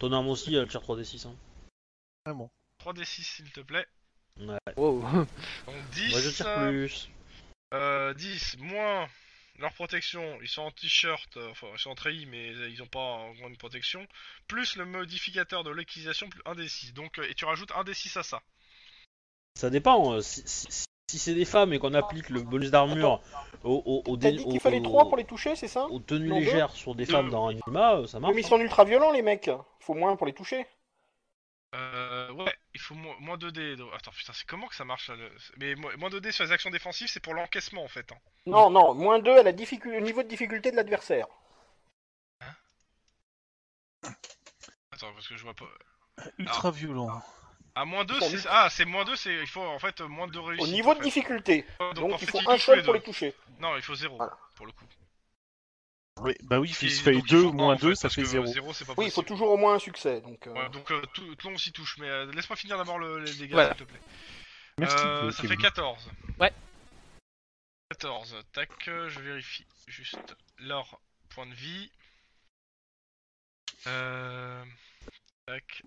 E: Une
A: euh, ton arme aussi, elle tire 3D6. Hein.
D: Vraiment.
E: 3D6 s'il te plaît.
C: Wow.
E: Donc [LAUGHS] 10.
A: Moi je tire plus.
E: Euh, 10 moins leur protection, ils sont en t-shirt, euh, enfin ils sont en treillis mais ils ont pas en grande protection, plus le modificateur de l'utilisation, plus 1 des 6. Donc, euh, et tu rajoutes 1 des 6 à ça.
A: Ça dépend. euh, Si, si- si- si c'est des femmes et qu'on applique le bonus d'armure aux, aux,
B: T'as
A: dé-
B: dit qu'il fallait
A: aux-
B: 3 pour les toucher, c'est ça?
A: aux tenues légères sur des femmes dans Anima, euh, ça marche.
B: Mais ils sont ultra violents, les mecs. Faut moins pour les toucher.
E: Euh, ouais, il faut moins, moins 2D. de- Attends, putain, c'est comment que ça marche là, le- Mais mo- moins 2D sur les actions défensives, c'est pour l'encaissement en fait. hein.
B: Non, non, moins 2 à la difficul- au niveau de difficulté de l'adversaire.
E: Attends, parce que je vois pas.
D: Ultra violent.
E: À moins 2,
B: Ils sont
E: c'est. Ah, c'est moins 2, c'est. Il faut en fait moins de réussite.
B: Au niveau
E: en
B: de difficulté.
E: Donc,
B: Donc
E: en
B: il
E: fait,
B: faut un seul pour les toucher.
E: Non, il faut 0
B: Voilà.
E: pour le coup.
D: Oui, bah oui,
E: Et
D: si fait
E: donc, il
D: 2
E: faut un,
D: moins
E: en
D: 2,
E: fait,
D: ça
E: parce
D: fait
E: que
D: 0.
E: zéro, c'est pas
B: Oui, il faut toujours au moins un succès. Donc, euh,
E: Ouais, donc euh, tout, Tlon s'y touche, mais euh, laisse-moi finir d'abord le- les dégâts,
C: Voilà.
E: s'il te plaît.
D: Merci.
E: Euh,
D: euh,
E: ça fait 14.
C: Ouais.
E: 14. Tac, euh, je vérifie juste leur point de vie. Euh... Tac.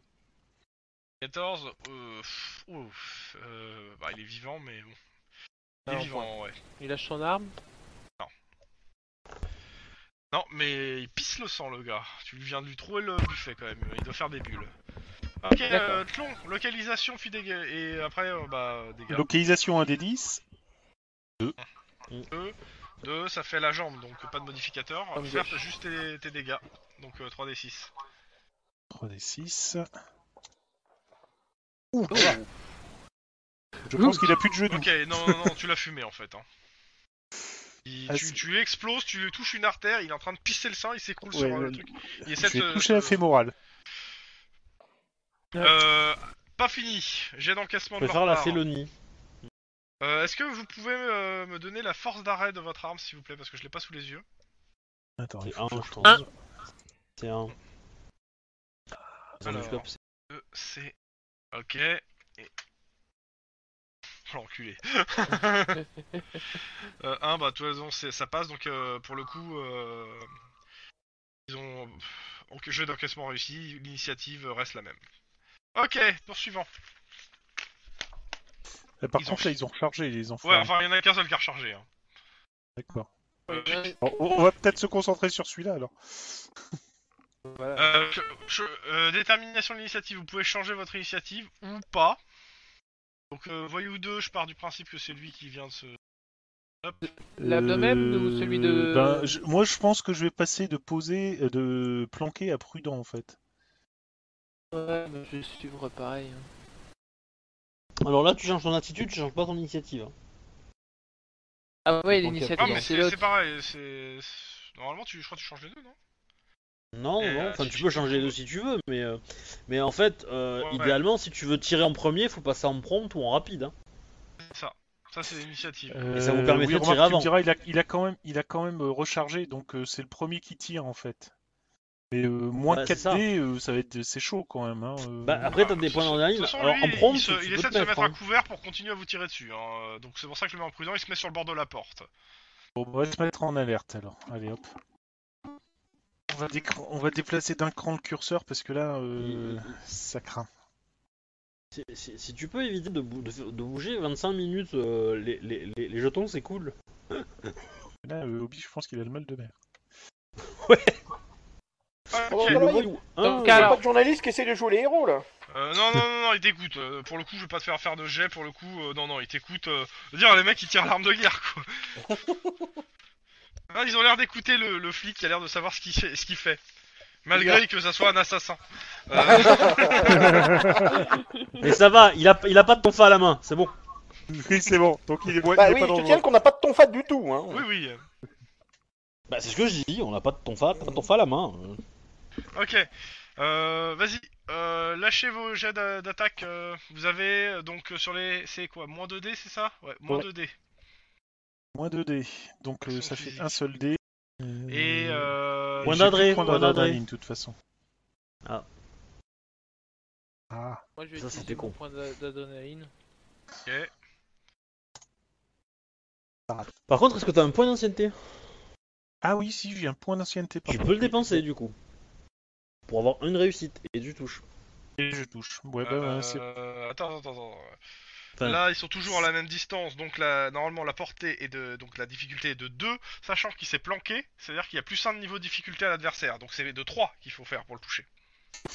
E: 14. Euh... pff, ouf, euh, Bah, il est vivant, mais bon. Il est
C: Alors,
E: vivant, ouais.
C: Il lâche son arme.
E: Non, mais il pisse le sang, le gars. Tu lui viens de lui trouver le buffet quand même. Il doit faire des bulles. Ok, euh, Tlon, localisation puis dégâts. Et après, euh, bah, dégâts.
D: Localisation 1 des 10.
E: 2, ça fait la jambe, donc pas de modificateur.
C: Comme
E: Faire
C: gauche.
E: juste tes, tes dégâts. Donc euh, 3d6.
D: 3 des 6.
C: Oh.
D: Je pense qu'il a plus de genoux.
E: Ok, non, non, non, tu l'as fumé en fait. Hein. Il-
D: Ah,
E: tu, tu lui exploses, tu lui touches une artère, il est en train de pisser le sang, il s'écroule
D: Ouais,
E: sur euh, le truc. Il
D: Je
E: essaie de
D: vais
E: se-
D: toucher la fémorale.
E: Euh, pas fini. J'ai d'encaissement de
A: faire la félonie.
E: Euh, Est-ce que vous pouvez euh, me donner la force d'arrêt de votre arme, s'il vous plaît, parce que je l'ai pas sous les yeux?
D: Attends, il
A: C'est
D: faut
A: un,
D: je
A: pense. C'est un.
E: Alors.
A: C'est-
E: E, C. Ok. Et... L'enculé. [LAUGHS] euh, un, bah, de toute façon, ça passe, donc euh, pour le coup, euh, ils ont. Donc, jeu d'encaissement réussi, l'initiative reste la même. Ok, poursuivant.
D: Par
E: Ils ont
D: contre, là, ils ont rechargé les
E: Ouais,
D: enfants.
E: enfin, il y en a qu'un seul qui a rechargé. Hein.
D: D'accord.
E: Euh,
C: Ouais,
D: Bon, on va peut-être se concentrer sur celui-là alors.
C: voilà.
E: Euh, je- je- euh, détermination de l'initiative, vous pouvez changer votre initiative ou pas. Donc, euh, voyou 2, je pars du principe que c'est lui qui vient de se.
C: L'abdomen ou celui de-
D: ben, je- Moi, je pense que je vais passer de poser, euh, de planquer à prudent en fait.
C: Ouais, mais je vais suivre pareil. hein.
A: Alors là, tu changes ton attitude, tu changes pas ton initiative. hein.
C: Ah ouais, l'initiative,
E: Ah, mais
C: c'est
E: pareil, c'est. c'est- Normalement, tu, je crois que tu changes les deux, non?
A: Non,
E: Et,
A: non,
E: euh,
A: enfin
E: si
A: tu
E: tu
A: peux changer les deux si tu veux, mais, euh, mais en fait, euh,
E: Ouais, ouais.
A: idéalement, si tu veux tirer en premier, faut passer en prompt ou en rapide. hein.
E: Ça. Ça, c'est l'initiative.
A: Et ça vous permettrait
D: oui,
A: de tirer
D: remarque, tu me
A: avant.
D: diras, il a, il a quand même, il a quand même euh, rechargé, donc euh, c'est le premier qui tire en fait. Mais euh, moins
A: Bah, c'est ça.
D: 4D, euh, ça va être, c'est chaud quand même. Hein, euh.
A: Bah après, t'as
E: Ah,
A: des
E: de
A: points
E: façon,
A: Alors
E: lui,
A: en
E: il-
A: prompt,
E: il, se- essaie de se
A: mettre.
E: mettre à
A: hein.
E: couvert pour continuer à vous tirer dessus. hein. Donc c'est pour ça que je le mets en prudent, il se met sur le bord de la porte.
D: Bon, on va se mettre en alerte alors. Allez hop. On va, décr- on va déplacer d'un cran le curseur parce que là, euh, ça craint.
A: Si, si- si tu peux éviter de, bou- de, de bouger 25 minutes euh, les, les, les, les jetons, c'est cool. [LAUGHS]
D: Là, euh, Obi, je pense qu'il a le mal de mer.
E: Ok.
A: Et
B: voilà,
A: le
B: il y a-
A: voyou
C: Donc,
A: 1,
B: Il y a
C: alors-
B: pas de journaliste qui essaie de jouer les héros là.
E: Euh, non, non, non, non, il t'écoute. euh, pour le coup, je vais pas te faire faire de jet. Pour le coup, euh, non, non, il t'écoute. euh, dire les mecs, ils tirent l'arme de guerre, quoi. [LAUGHS] Ah, ils ont l'air d'écouter le, le flic qui a l'air de savoir ce qu'il fait, ce qu'il fait. Malgré que ça soit un assassin. Euh, [LAUGHS]
A: Mais ça va, il a, il a pas de tonfa à la main, c'est bon.
D: oui, c'est bon. Donc il est,
B: Bah
D: il est
B: oui,
D: pas
B: je te tiens qu'on n'a pas de tonfa du tout. Hein.
E: oui, oui.
A: Bah c'est ce que je dis, on n'a pas de tonfa, pas de tonfa à la main.
E: Ok. Euh, Vas-y. Euh, lâchez vos jets d'a- d'attaque. vous avez donc sur les. C'est quoi Moins 2D, c'est ça? Ouais, moins
A: Ouais.
E: 2D.
D: Moins 2D. Donc euh,
E: Action
D: ça fait un seul dé.
E: Et. Euh,
A: Point
D: j'ai
A: d'adré,
D: plus de points
A: point
D: d'adrénaline, de toute façon.
A: Ah.
D: Ah.
C: Moi, je vais
A: Ça,
C: utiliser
A: c'était
C: mon
A: con.
C: point d'a- d'adrénaline.
E: ok.
A: Par contre, est-ce que t'as un point d'ancienneté?
D: Ah oui, si, j'ai un point d'ancienneté. par
A: Tu
D: contre.
A: peux le dépenser du coup. Pour avoir une réussite, et tu touches.
D: Et je touche. Ouais, bah, ouais, c'est
E: Euh, attends, attends, attends.
A: Enfin,
E: Là, ils sont toujours à la même distance, donc la, normalement la portée est de, donc la difficulté est de 2, sachant qu'il s'est planqué, c'est-à-dire qu'il y a plus 1 de niveau de difficulté à l'adversaire, donc c'est de 3 qu'il faut faire pour le toucher.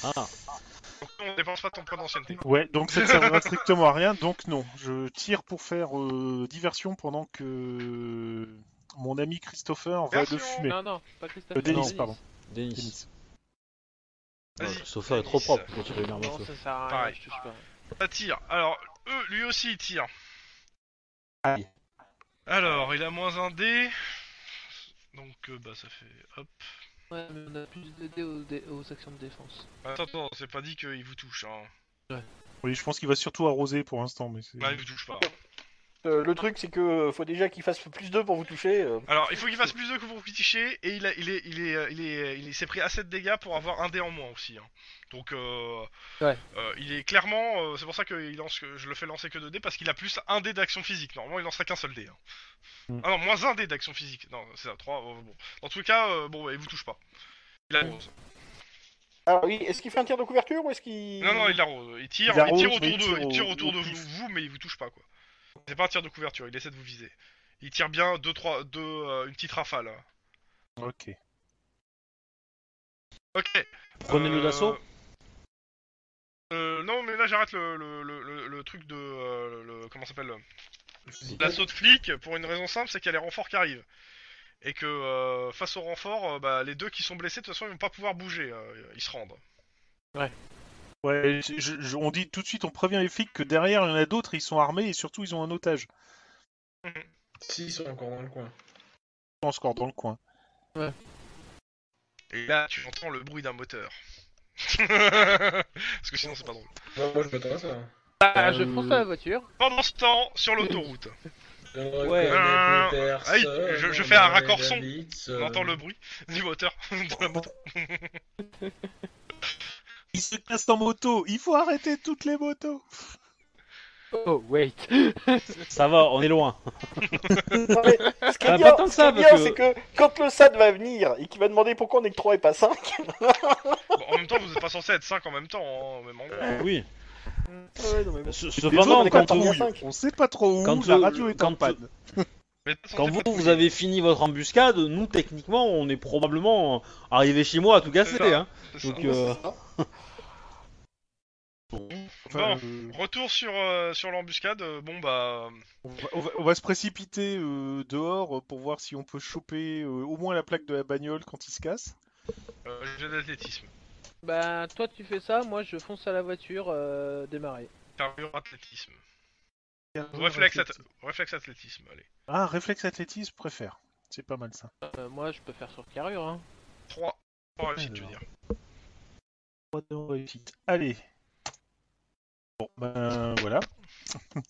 A: Ah,
E: Donc on dépense pas ton point d'ancienneté.
D: Ouais, donc ça ne servira [LAUGHS] strictement à rien, donc non. Je tire pour faire euh, diversion pendant que mon ami Christopher va le fumer.
C: Non, non, pas Christophe.
D: Euh, Denis,
C: Denis.
D: pardon.
A: Denis.
D: Denis.
E: Vas-y.
A: Sofa est trop
E: Denis.
A: propre pour tirer une arme à
C: Non,
A: feu.
C: ça sert à rien,
E: Pareil.
C: je touche pas.
E: Ça tire. Alors, eux, lui aussi il tire.
D: Aïe.
E: Alors, il a moins un dé. Donc, euh, bah, ça fait. Hop.
C: Ouais, mais on a plus de dés aux, dé- aux actions de défense.
E: Attends, attends, c'est pas dit qu'il vous touche. Hein.
D: Oui, je pense qu'il va surtout arroser pour l'instant, mais c'est...
E: Bah, il vous touche pas.
B: Euh, le truc, c'est que euh, faut déjà qu'il fasse plus 2 pour vous toucher. euh.
E: Alors, il faut qu'il fasse plus de coups pour toucher, et il, a, il est, il est, euh, il est, il est- s'est pris assez de dégâts pour avoir un dé en moins aussi. hein. Donc, euh,
C: Ouais.
E: euh, il est clairement, euh, c'est pour ça que il lance, que je le fais lancer que 2 dés parce qu'il a plus un dé d'action physique. Normalement, il lancerait qu'un seul dé. hein.
D: Hmm.
E: Ah non, moins un dé d'action physique. Non, c'est ça, 3. bon. Dans tous les cas, euh, bon, bah, il vous touche pas. Il arrose.
B: Alors oui, est-ce qu'il fait un tir de couverture ou est-ce qu'il...
E: Non, non, il arrose. Il tire,
D: Il arrose,
E: il tire
D: mais
E: autour
D: il
E: de,
D: tire
E: il
D: au-
E: tire autour
D: au
E: de
D: pif.
E: vous, vous, mais il vous touche pas quoi. C'est pas un tir de couverture, il essaie de vous viser. Il tire bien deux, trois, deux, euh, une petite rafale.
D: Ok.
E: Ok.
A: Prenez-le
E: Euh,
A: d'assaut.
E: Euh, non, mais là j'arrête le, le, le, le- le truc de. euh, le, comment ça s'appelle le- L'assaut de flic pour une raison simple, c'est qu'il y a les renforts qui arrivent. Et que euh, face aux renforts, euh, bah, les deux qui sont blessés, de toute façon, ils vont pas pouvoir bouger, euh, ils se rendent.
D: Ouais, je- je- on dit tout de suite, on prévient les flics que derrière, il y en a d'autres, ils sont armés et surtout, ils ont un otage.
G: Si, ils sont encore dans le coin.
D: On score dans le coin.
E: Et là, tu entends le bruit d'un moteur. [LAUGHS] Parce que sinon, c'est pas drôle.
G: Moi, moi je m'attends à ça.
C: Ah, je
D: Euh,
C: fonce à la voiture.
E: Pendant ce temps, sur l'autoroute, [LAUGHS]
G: Je
A: Ouais.
G: reconnais plus
E: Ah,
G: personne,
E: je- je fais un raccord son. on
G: euh,
E: entend le bruit du moteur [LAUGHS] de la moto.
D: Ils se cassent en moto, il faut arrêter toutes les motos.
C: Oh, wait. [LAUGHS]
A: Ça va, on est loin. [LAUGHS]
B: Non, mais ce qui est
A: Ah,
B: bien,
A: pas tant que
B: ce qui est
A: ça,
B: bien,
A: parce que-
B: c'est que quand le SAD va venir et qu'il va demander pourquoi on est que 3 et pas 5, [LAUGHS]
E: Bon, en même temps, vous êtes pas censé être 5 en même temps, hein, endroit.
A: Oui. Ce-
D: Les
A: Cependant,
B: autres, on est
A: quand,
B: pas
A: vous,
B: cinq.
D: On sait pas trop où,
A: Quand,
D: la
A: euh,
D: radio est en
A: quand,
D: panne.
E: Mais t'es censé
A: quand
E: pas
A: vous, vous avez fini votre embuscade, nous, techniquement, on est probablement arrivé chez moi à tout casser.
E: C'est ça.
A: Hein.
E: C'est ça.
A: Donc, euh,
D: Enfin,
E: Bon.
D: euh,
E: Retour sur, euh, sur l'embuscade, euh, bon bah...
D: on, va, on va- on va se précipiter euh, dehors pour voir si on peut choper euh, au moins la plaque de la bagnole quand il se casse.
E: Euh, j'ai d'athlétisme.
C: Bah, toi tu fais ça, moi je fonce à la voiture, euh, démarrer.
E: Carrure athlétisme. Réflexe, ath- réflexe athlétisme, allez.
D: Ah, réflexe athlétisme, préfère. C'est pas mal ça.
C: Euh, moi je peux faire sur carrure, hein.
E: 3. 3 réussites, tu veux dire.
D: Trois de réussite. Allez. Bon, ben voilà. [LAUGHS]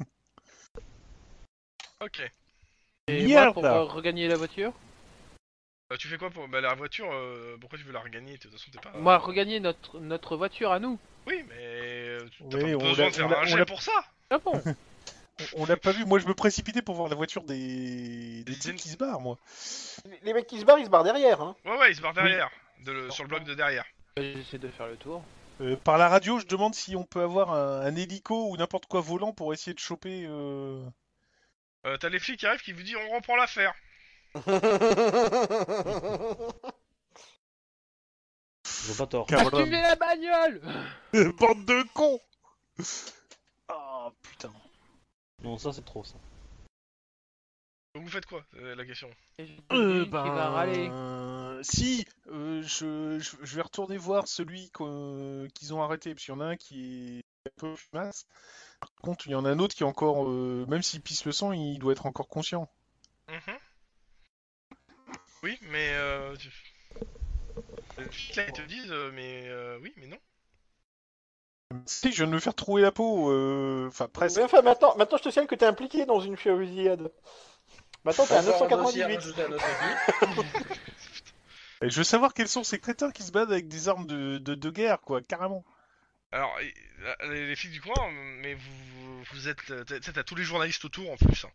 E: Ok.
C: Et moi pour euh, regagner la voiture
E: Euh, tu fais quoi pour... Bah la voiture, euh, pourquoi tu veux la regagner? De toute façon, t'es pas...
C: Moi regagner notre, notre voiture à nous.
E: Oui, mais... euh, T'as
D: Oui,
E: pas
D: on
E: besoin
D: l'a-
E: de faire
D: l'a-
E: un
D: on
E: jet
D: l'a-
E: pour ça
C: Ah bon [LAUGHS]
D: On l'a pas vu. Moi, je me précipitais pour voir la voiture des, des types qui se barrent, moi.
B: les mecs qui se barrent, ils se barrent derrière. Hein.
E: Ouais, ouais, il se barre derrière. De le- Sur le bloc de derrière.
C: J'essaie de faire le tour.
D: Euh, par la radio, je demande si on peut avoir un, un hélico ou n'importe quoi volant pour essayer de choper. euh,
E: Euh, T'as les flics qui arrivent qui vous disent on reprend l'affaire. [LAUGHS]
A: j'ai pas tort.
D: Cameron.
C: Activez la bagnole [LAUGHS]
D: Bande de cons Ah putain.
A: Non, ça c'est trop ça.
E: Donc vous faites quoi C'est la question?
D: Euh,
C: Denis qui va râler.
D: ben, si, euh, je, je, je vais retourner voir celui qu'ils ont arrêté, parce qu'il y en a un qui est un peu fumasse. Par contre, il y en a un autre qui est encore, euh, même s'il pisse le sang, il doit être encore conscient.
E: Mhm. Oui, mais... Euh, tu... Là, ils te disent, euh, mais euh, oui, mais non.
D: Si, je viens de me faire trouer la peau, euh, enfin presque.
B: Mais enfin, maintenant, maintenant, je te signale que t'es impliqué dans une fusillade. Maintenant, t'es à
G: Encore un dossier à
B: 998.
G: rajouter à notre équipe. [LAUGHS]
D: Et je veux savoir quels sont ces crétins qui se battent avec des armes de, de, de guerre, quoi, carrément.
E: Alors, les, les flics du coin, mais vous, vous êtes... euh, Tu sais, t'as tous les journalistes autour en plus. hein.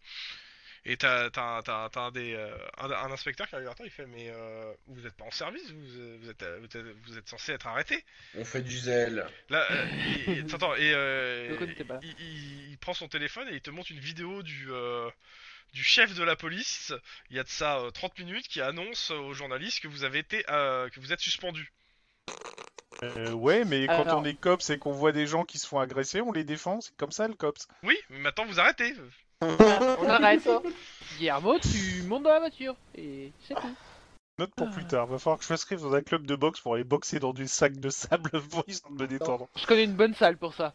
E: Et t'as t'as un- t'as un- t'as un des euh, un, un inspecteur qui arrive vers toi, il fait mais euh, vous êtes pas en service, vous, euh, vous êtes vous êtes vous êtes censé être arrêté.
G: On fait du zèle.
E: Là, euh, et, et- attends, et euh,
C: Je connais pas.
E: il, il- il prend son téléphone et il te montre une vidéo du euh, du chef de la police. Il y a de ça euh, 30 minutes qui annonce aux journalistes que vous avez été euh, que vous êtes suspendu.
D: Euh, ouais, mais quand
C: Alors-
D: on est cops et qu'on voit des gens qui se font agresser, on les défend, c'est comme ça le cops.
E: Oui, mais maintenant vous arrêtez.
C: On arrête. Guillermo, tu montes dans la voiture et c'est tout.
D: Note pour plus tard, va falloir que je m'inscrive dans un club de boxe pour aller boxer dans du sac de sable [LAUGHS] pour histoire de me détendre.
C: Je connais une bonne salle pour ça.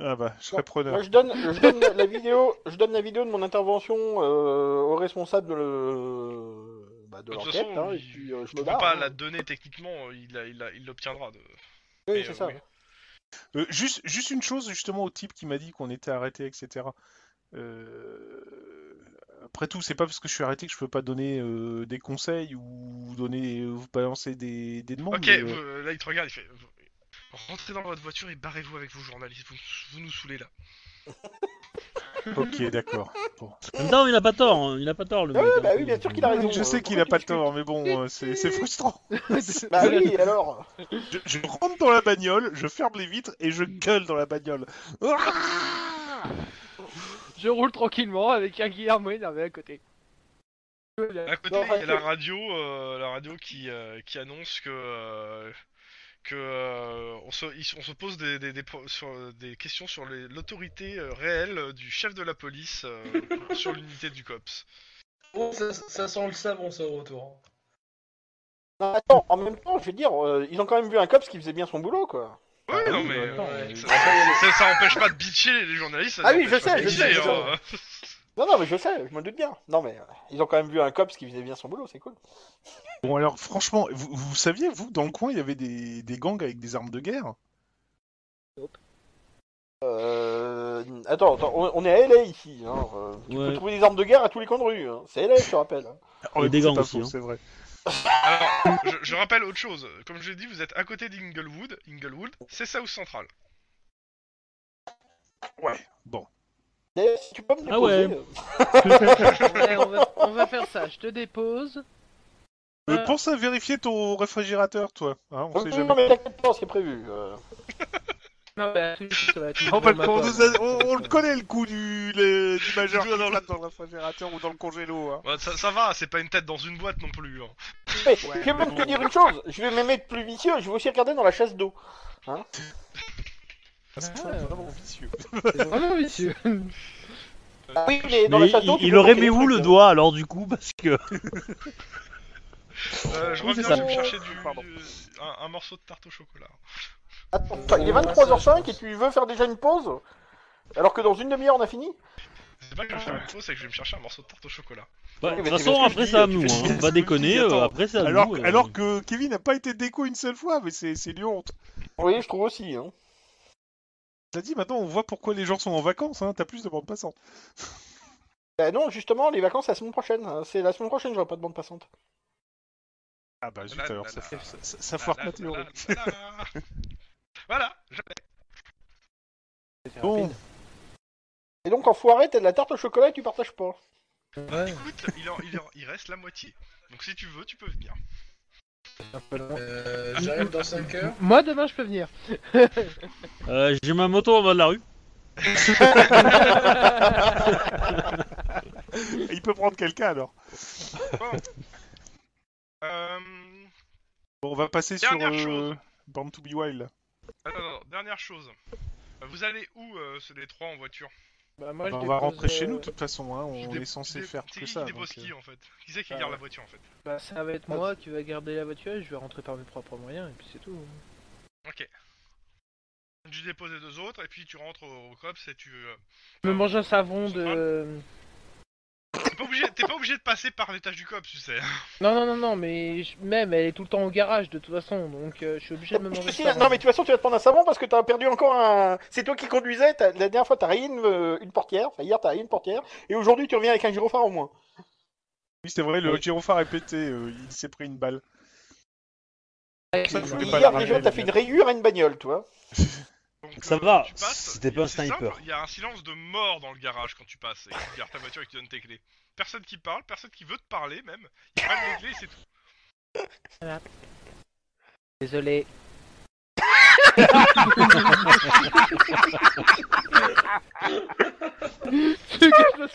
D: Ah bah, je serais preneur.
B: Moi, je donne, je donne la vidéo, je donne la vidéo de mon intervention euh, au responsable de le, bah, de
E: De toute
B: l'enquête,
E: façon,
B: hein, et
E: il-
B: puis euh, je me
E: peux
B: barre.
E: pas
B: hein.
E: la donner techniquement, il l'obtiendra. De...
B: Oui,
E: mais,
B: c'est
E: euh,
B: ça.
E: oui.
D: Euh, juste, juste une chose justement au type qui m'a dit qu'on était arrêté, etc. Euh, Après tout, c'est pas parce que je suis arrêté que je peux pas donner euh, des conseils ou donner, vous balancer des, des demandes.
E: Ok,
D: mais, euh,
E: là il te regarde, il fait rentrez dans votre voiture et barrez-vous avec vos journalistes, vous, vous nous saoulez là.
D: Ok, d'accord. Bon. [LAUGHS]
A: Temps, il a pas tort, hein, il a pas tort le
B: Ah
A: mec.
B: ouais,
A: hein.
B: bah oui, bien sûr qu'il a raison.
D: Je sais qu'il a pas tort, mais bon, euh, c'est c'est frustrant. [LAUGHS] [LAUGHS]
B: Bah oui, alors.
D: Je, je rentre dans la bagnole, je ferme les vitres et je gueule dans la bagnole.
C: Je roule tranquillement avec un Guillermo énervé à côté.
E: À côté,
B: Non,
E: il y a la radio, euh, la radio qui, euh, qui annonce que euh, que euh, on, se, on se pose des, des, sur, des questions sur les- l'autorité euh, réelle du chef de la police euh, sur l'unité du COPS.
G: Bon, ça, ça sent le savon, ça, au retour.
B: Non, attends, en même temps, je veux dire, euh, ils ont quand même vu un cops qui faisait bien son boulot, quoi.
E: Ouais,
D: Ah
E: non
D: oui,
E: mais
D: bah,
E: euh,
D: attends,
G: Ouais.
E: ça, ça, ça empêche pas de bitcher les journalistes. ça
B: Ah oui, je sais, je sais,
E: hein.
B: Non, non, mais je sais, je me doute bien. Non, mais euh, ils ont quand même vu un cops qui faisait bien son boulot, c'est cool.
D: Bon alors, franchement, vous, vous saviez, vous, dans le coin, il y avait des, des gangs avec des armes de guerre?
B: Euh... Attends, attends, on, on est à LA ici. Hein. euh, tu peux trouver des armes de guerre à tous les coins de rue. Hein. C'est LA, je te rappelle.
D: Oh,
A: des
D: c'est
A: gangs
D: pas
A: aussi,
D: faux,
A: hein.
D: C'est vrai.
E: Alors, je, je rappelle autre chose. Comme je l'ai dit, vous êtes à côté d'Inglewood. Inglewood, c'est South Central.
D: Ouais, bon.
B: D'ailleurs, si tu peux me
A: Ah
B: déposer,
A: ouais.
B: euh,
C: Ouais, on, va, on va faire ça. Je te dépose.
D: Euh,
C: Ouais.
D: pense à vérifier ton réfrigérateur, toi. Hein, on sait
B: non,
D: jamais.
B: non, mais t'inquiète pas, c'est prévu. euh.
C: Non, bah, ça va être
D: On, le connaît le coup du, le- du majeur qui
E: dans
D: dans le réfrigérateur ou dans le congélo. Hein.
E: Ouais, ça, ça va, c'est pas une tête dans une boîte non plus. hein.
B: Mais, je vais même te dire une chose, je vais même être plus vicieux, je vais aussi regarder dans la chasse d'eau.
D: Ah, [LAUGHS] c'est
C: Ah,
D: vraiment vicieux.
C: C'est vraiment vicieux.
B: Ah oui, mais dans
A: Mais
B: la chasse d'eau,
A: il,
B: tu
A: il
B: peux
A: aurait
B: bloquer
A: mis
B: les
A: où
B: trucs,
A: le
B: hein.
A: doigt alors du coup parce que [LAUGHS]
E: Euh, je
A: Oui,
E: reviens,
A: c'est ça.
E: je vais me chercher du,
D: Pardon.
E: un, un morceau de tarte au chocolat.
B: Attends, il est 23h05 et tu veux faire déjà une pause Alors que dans une demi-heure on a fini?
E: C'est pas que je vais faire une pause, c'est que je vais me chercher un morceau de tarte au chocolat.
A: Bah, de
B: mais
A: toute
B: c'est
A: façon
B: parce que
A: après
B: je
A: c'est à nous,
B: fais
A: hein.
B: ce que
A: on va déconner. euh, après c'est à
D: Alors,
A: nous. euh.
D: alors que Kevin n'a pas été déco une seule fois, mais c'est c'est lui honte.
B: Oui, je trouve aussi. Hein.
D: T'as dit maintenant on voit pourquoi les gens sont en vacances, hein. t'as plus de bande passante. [LAUGHS]
B: Bah non, justement, les vacances c'est la semaine prochaine. hein. C'est la semaine prochaine, j'aurai pas de bande passante.
D: Ah bah zut alors, ça, fait- ça, foire
E: la,
D: ma théorie. [LAUGHS]
E: Voilà, je
D: Bon,
C: rapide.
B: Et donc, enfoiré, t'as de la tarte au chocolat et tu partages pas.
C: Ouais,
E: Écoute, il, en, il, en- il reste la moitié. Donc si tu veux, tu peux venir.
G: Euh, J'arrive dans 5 heures. [LAUGHS]
C: Moi demain je peux venir. [LAUGHS]
A: Euh, J'ai ma moto en bas de la rue. [LAUGHS]
D: il peut prendre quelqu'un alors.
E: Euh...
D: Bon, on va passer sur euh,
E: chose.
D: Born to be Wild.
E: Attends, attends, dernière chose. Euh, Vous allez où, euh, ces les trois en voiture?
C: Bah, moi, je
D: on va rentrer chez
C: euh,
D: nous de toute façon, hein. On
E: dé-
D: est censé
E: dé-
D: faire
E: c'est
D: que
E: qui
D: ça.
E: qui
D: donc,
E: dépose qui en fait Qui c'est qui
C: Ah
E: garde la voiture en fait
C: Bah, ça va être moi qui va garder la voiture et je vais rentrer par mes propres moyens et puis c'est tout.
E: Ok. Tu déposes les deux autres et puis tu rentres au, au COPS et tu. euh,
C: Je me mange un savon de.
E: T'es pas obligé, t'es pas obligé de passer par l'étage du COPS, tu sais.
C: Non, non, non, non, mais je- même elle est tout le temps au garage de toute façon donc euh, je suis obligé de me [LAUGHS] manger
B: non, mais de toute façon, tu vas te prendre un savon parce que t'as perdu encore un. C'est toi qui conduisais. t'as- La dernière fois, t'as rayé une, euh, une portière. Enfin, hier, t'as rayé une portière. Et aujourd'hui, tu reviens avec un gyrophare au moins.
D: Oui, c'est vrai, le
B: Oui.
D: gyrophare est pété, euh, il s'est pris une balle.
C: Ouais,
D: Ça, je
C: c'est-
D: voulais pas
B: Hier,
D: la
B: déjà, t'as fait une rayure à une bagnole, toi. [LAUGHS]
E: Donc
A: Ça
E: euh,
A: va, c'était pas un sniper.
E: Il y a un silence de mort dans le garage quand tu passes et que tu gardes ta voiture et que tu donnes tes clés. Personne qui parle, personne qui veut te parler même. Il prennent les clés et c'est tout.
C: Désolé.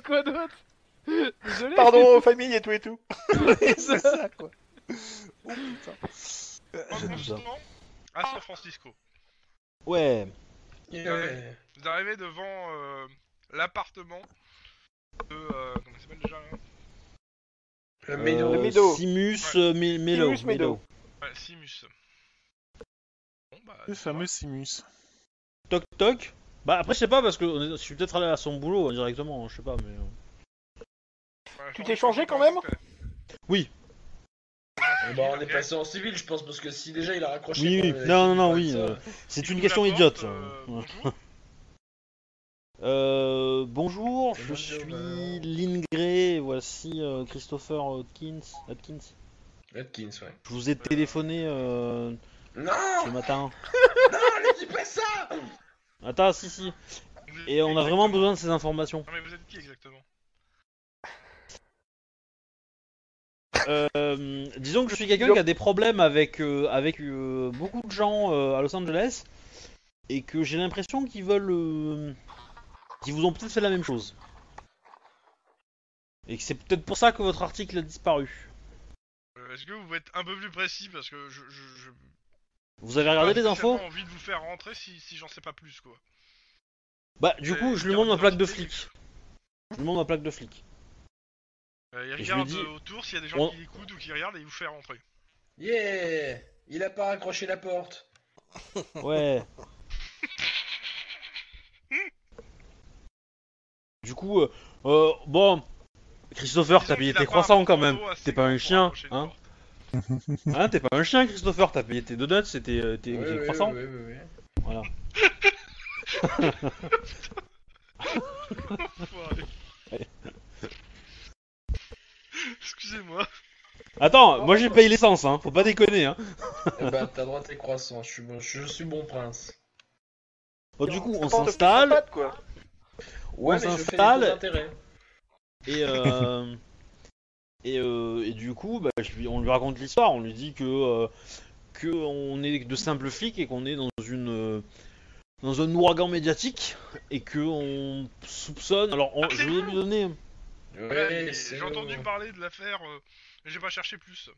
C: Quoi d'autre? Désolé.
B: Pardon, famille et tout et tout. [LAUGHS]
D: c'est ça, quoi. Oh putain.
A: J'aime ça.
E: Franchement, à San Francisco.
A: Ouais.
G: Ouais.
E: Vous arrivez devant euh, l'appartement de. euh, comment il s'appelle déjà là
G: Le Meadow.
B: Le Meadow.
A: Simus
E: Ouais.
A: euh, Mi- Melo.
B: Simus Meadow.
E: Ouais, Simus. Bon, bah,
D: Le fameux Simus.
A: Toc toc. Bah après je sais pas parce que on est- je suis peut-être allé à son boulot hein, directement, je sais pas mais. euh.
E: Ouais,
B: Tu
E: genre,
B: t'es changé quand même.
A: Oui.
G: Eh ben, on est passé en civil, je pense, parce que si déjà il a raccroché.
A: Oui, oui.
G: euh,
A: Non, non, non, oui. euh, C'est une question
E: porte,
A: idiote.
E: euh,
A: Ouais.
E: bonjour.
A: Euh, bonjour, [LAUGHS] je
G: Bonjour,
A: suis
G: bah.
A: Lingré, voici euh, Christopher Hopkins. Hopkins.
G: Atkins, ouais.
A: Je vous ai téléphoné euh,
G: Non
A: ce matin. [LAUGHS]
G: Non, ne dis pas ça
A: Attends, si, si. Et on a vraiment besoin de ces informations.
E: Non, mais vous êtes qui exactement?
A: Euh, disons que je suis quelqu'un qui a des problèmes avec, euh, avec euh, beaucoup de gens euh, à Los Angeles et que j'ai l'impression qu'ils veulent. euh, qu'ils vous ont peut-être fait la même chose. Et que c'est peut-être pour ça que votre article a disparu.
E: Euh, Est-ce que vous pouvez être un peu plus précis parce que je. je, je...
A: Vous avez regardé
E: j'ai
A: les infos
E: spécialement envie de vous faire rentrer si, si j'en sais pas plus quoi.
A: Bah, du
E: C'est
A: coup, je lui demande ma plaque de flic. Je lui demande ma plaque de flic.
E: Euh, il regarde
A: dis-
E: euh, autour s'il y a des gens
A: On-
E: qui l'écoutent ou qui regardent et il vous fait rentrer.
G: Yeah Il a pas raccroché la porte. [LAUGHS]
A: Ouais. [LAUGHS] du coup, euh, euh, bon. Christopher, t'as payé tes croissants quand même. T'es pas un chien, hein. [LAUGHS] Hein, t'es pas un chien, Christopher, t'as payé tes donuts et tes, tes,
G: Oui,
A: tes
G: oui,
A: croissants.
G: oui, oui, oui.
A: Voilà. [LAUGHS]
E: Excusez-moi.
A: Attends, moi j'ai payé l'essence, hein, faut pas déconner. Hein.
G: Eh ben, t'as droit à tes croissants, je suis bon, je suis bon prince.
A: Bon, du coup, on s'installe
B: quoi.
G: Ouais,
A: On
G: mais je fais les
A: s'installe. et euh, [LAUGHS] et, euh, et du coup, bah, je on lui raconte l'histoire. On lui dit que euh, que on est de simples flics et qu'on est dans une euh, dans un ouragan médiatique et que on soupçonne. Alors, on-
E: Ah,
A: je vais lui donner.
E: Ouais,
G: Ouais,
E: mais
G: c'est
E: J'ai entendu parler de l'affaire, euh, mais j'ai pas cherché plus.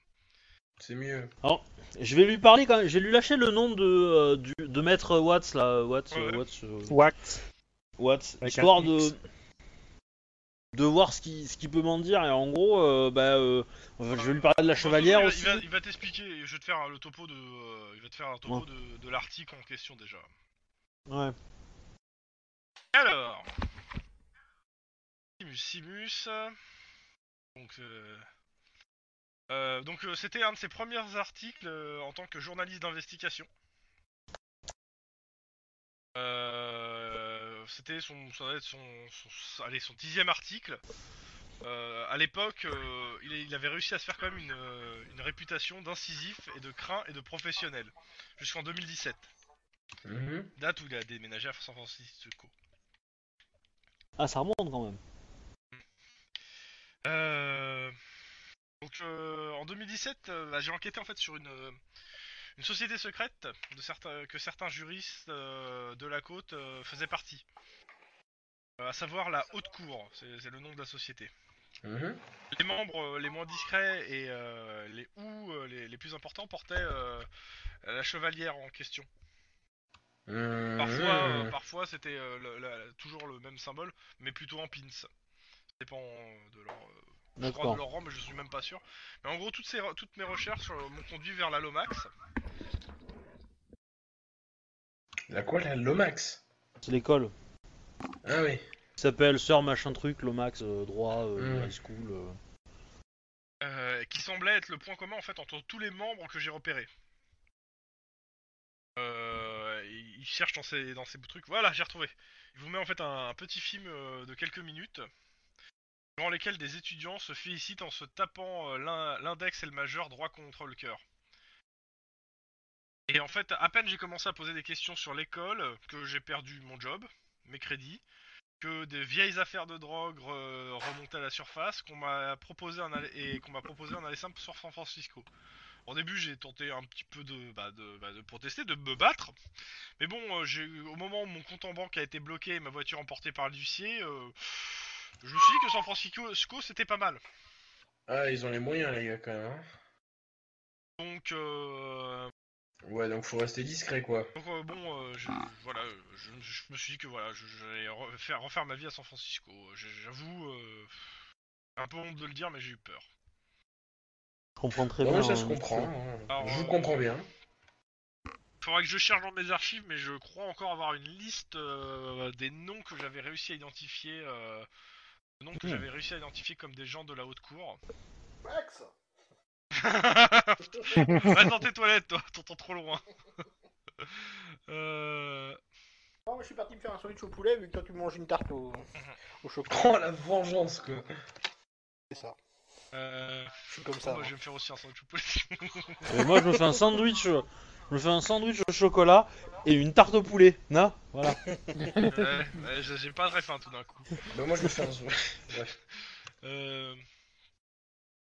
G: C'est mieux.
A: Je vais lui parler quand même. Je vais lui lâcher le nom de euh, du, de maître Watts là, Watts, euh,
E: Ouais.
A: Watts, euh,
D: Wax.
A: Watts,
D: Avec
A: histoire
D: un
A: de
D: X.
A: de voir ce qu'il ce qu'il peut m'en dire et en gros, euh, bah, euh, je vais lui parler de la chevalière
E: il va-
A: aussi.
E: Il va, il va t'expliquer, je vais te faire le topo de, euh, il va te faire un topo
A: Ouais.
E: de, de l'article en question déjà.
A: Ouais.
E: Alors, Simus, Simus. Donc, euh, euh, donc euh, c'était un de ses premiers articles euh, en tant que journaliste d'investigation. Euh, c'était son, ça doit être son, son- allez, son dixième article. Euh, à l'époque, euh, il, il avait réussi à se faire quand même une, une réputation d'incisif et de craint et de professionnel jusqu'en 2017,
G: Mhm.
E: date où il a déménagé à San Francisco.
A: Ah, ça remonte quand même.
E: Euh, Donc euh, en 2017, euh, bah, j'ai enquêté en fait sur une, une société secrète de certains, que certains juristes euh, de la côte faisaient partie. À savoir la Haute Cour, c'est c'est le nom de la société.
G: Mhm.
E: Les membres euh, les moins discrets et euh, les ou euh, les, les plus importants portaient euh, la chevalière en question.
G: Mhm.
E: Parfois, euh, parfois c'était euh, le- la- toujours le même symbole, mais plutôt en pins. Ça dépend euh, de leur, euh, je crois de leur rang, mais je suis même pas sûr. Mais en gros, toutes, ces, toutes mes recherches euh, m'ont conduit vers la Lomax.
G: La quoi, la Lomax?
A: C'est l'école.
G: Ah oui.
A: Il s'appelle Sœur machin truc, Lomax, euh, droit, euh,
G: Mm.
A: high school. euh.
E: euh, qui semblait être le point commun en fait entre tous les membres que j'ai repérés. Euh, il il cherche dans ses, dans ses trucs. Voilà, j'ai retrouvé. Il vous met en fait un, un petit film euh, de quelques minutes durant lesquels des étudiants se félicitent en se tapant euh, l'in- l'index et le majeur droit contre le cœur. Et en fait, à peine j'ai commencé à poser des questions sur l'école, que j'ai perdu mon job, mes crédits, que des vieilles affaires de drogue remontaient à la surface, qu'on m'a proposé un et qu'on m'a proposé un aller simple sur San Francisco. Au début, j'ai tenté un petit peu de, bah, de, bah, de protester, de me battre, mais bon, euh, au moment où mon compte en banque a été bloqué et ma voiture emportée par l'huissier, euh, je me suis dit que San Francisco c'était pas mal.
G: Ah, ils ont les moyens, les gars, quand même. hein.
E: Donc, euh,
G: Ouais, donc faut rester discret, quoi.
E: Donc euh, bon, euh, je, voilà, euh, je, je me suis dit que voilà, je- j'allais refaire, refaire ma vie à San Francisco. J'avoue, euh, un peu honte de le dire, mais j'ai eu peur.
A: Je comprends très
G: Ouais,
A: bien.
G: ça se
A: hein.
G: comprend. hein.
E: Alors,
G: Je vous
E: euh,
G: comprends bien.
E: Faudrait que je cherche dans mes archives, mais je crois encore avoir une liste euh, des noms que j'avais réussi à identifier, des noms que j'avais réussi à identifier comme des gens de la haute cour.
B: Max [LAUGHS]
E: Va dans tes toilettes, toi, t'entends trop loin. [LAUGHS] euh...
B: Non, moi, je suis parti me faire un sandwich au poulet vu que toi tu manges une tarte au, au chocolat.
G: Oh, la vengeance, quoi.
B: C'est ça.
E: Euh...
B: Je suis comme ça. moi.
E: je vais me faire aussi un sandwich au poulet.
A: Et moi, je me fais un sandwich. Je me fais un sandwich au chocolat et une tarte au poulet. Na, voilà. [LAUGHS]
E: Ouais, ouais, j'ai pas très faim tout d'un coup.
G: Bah, moi, je me fais un. [LAUGHS] Bref.
E: Euh...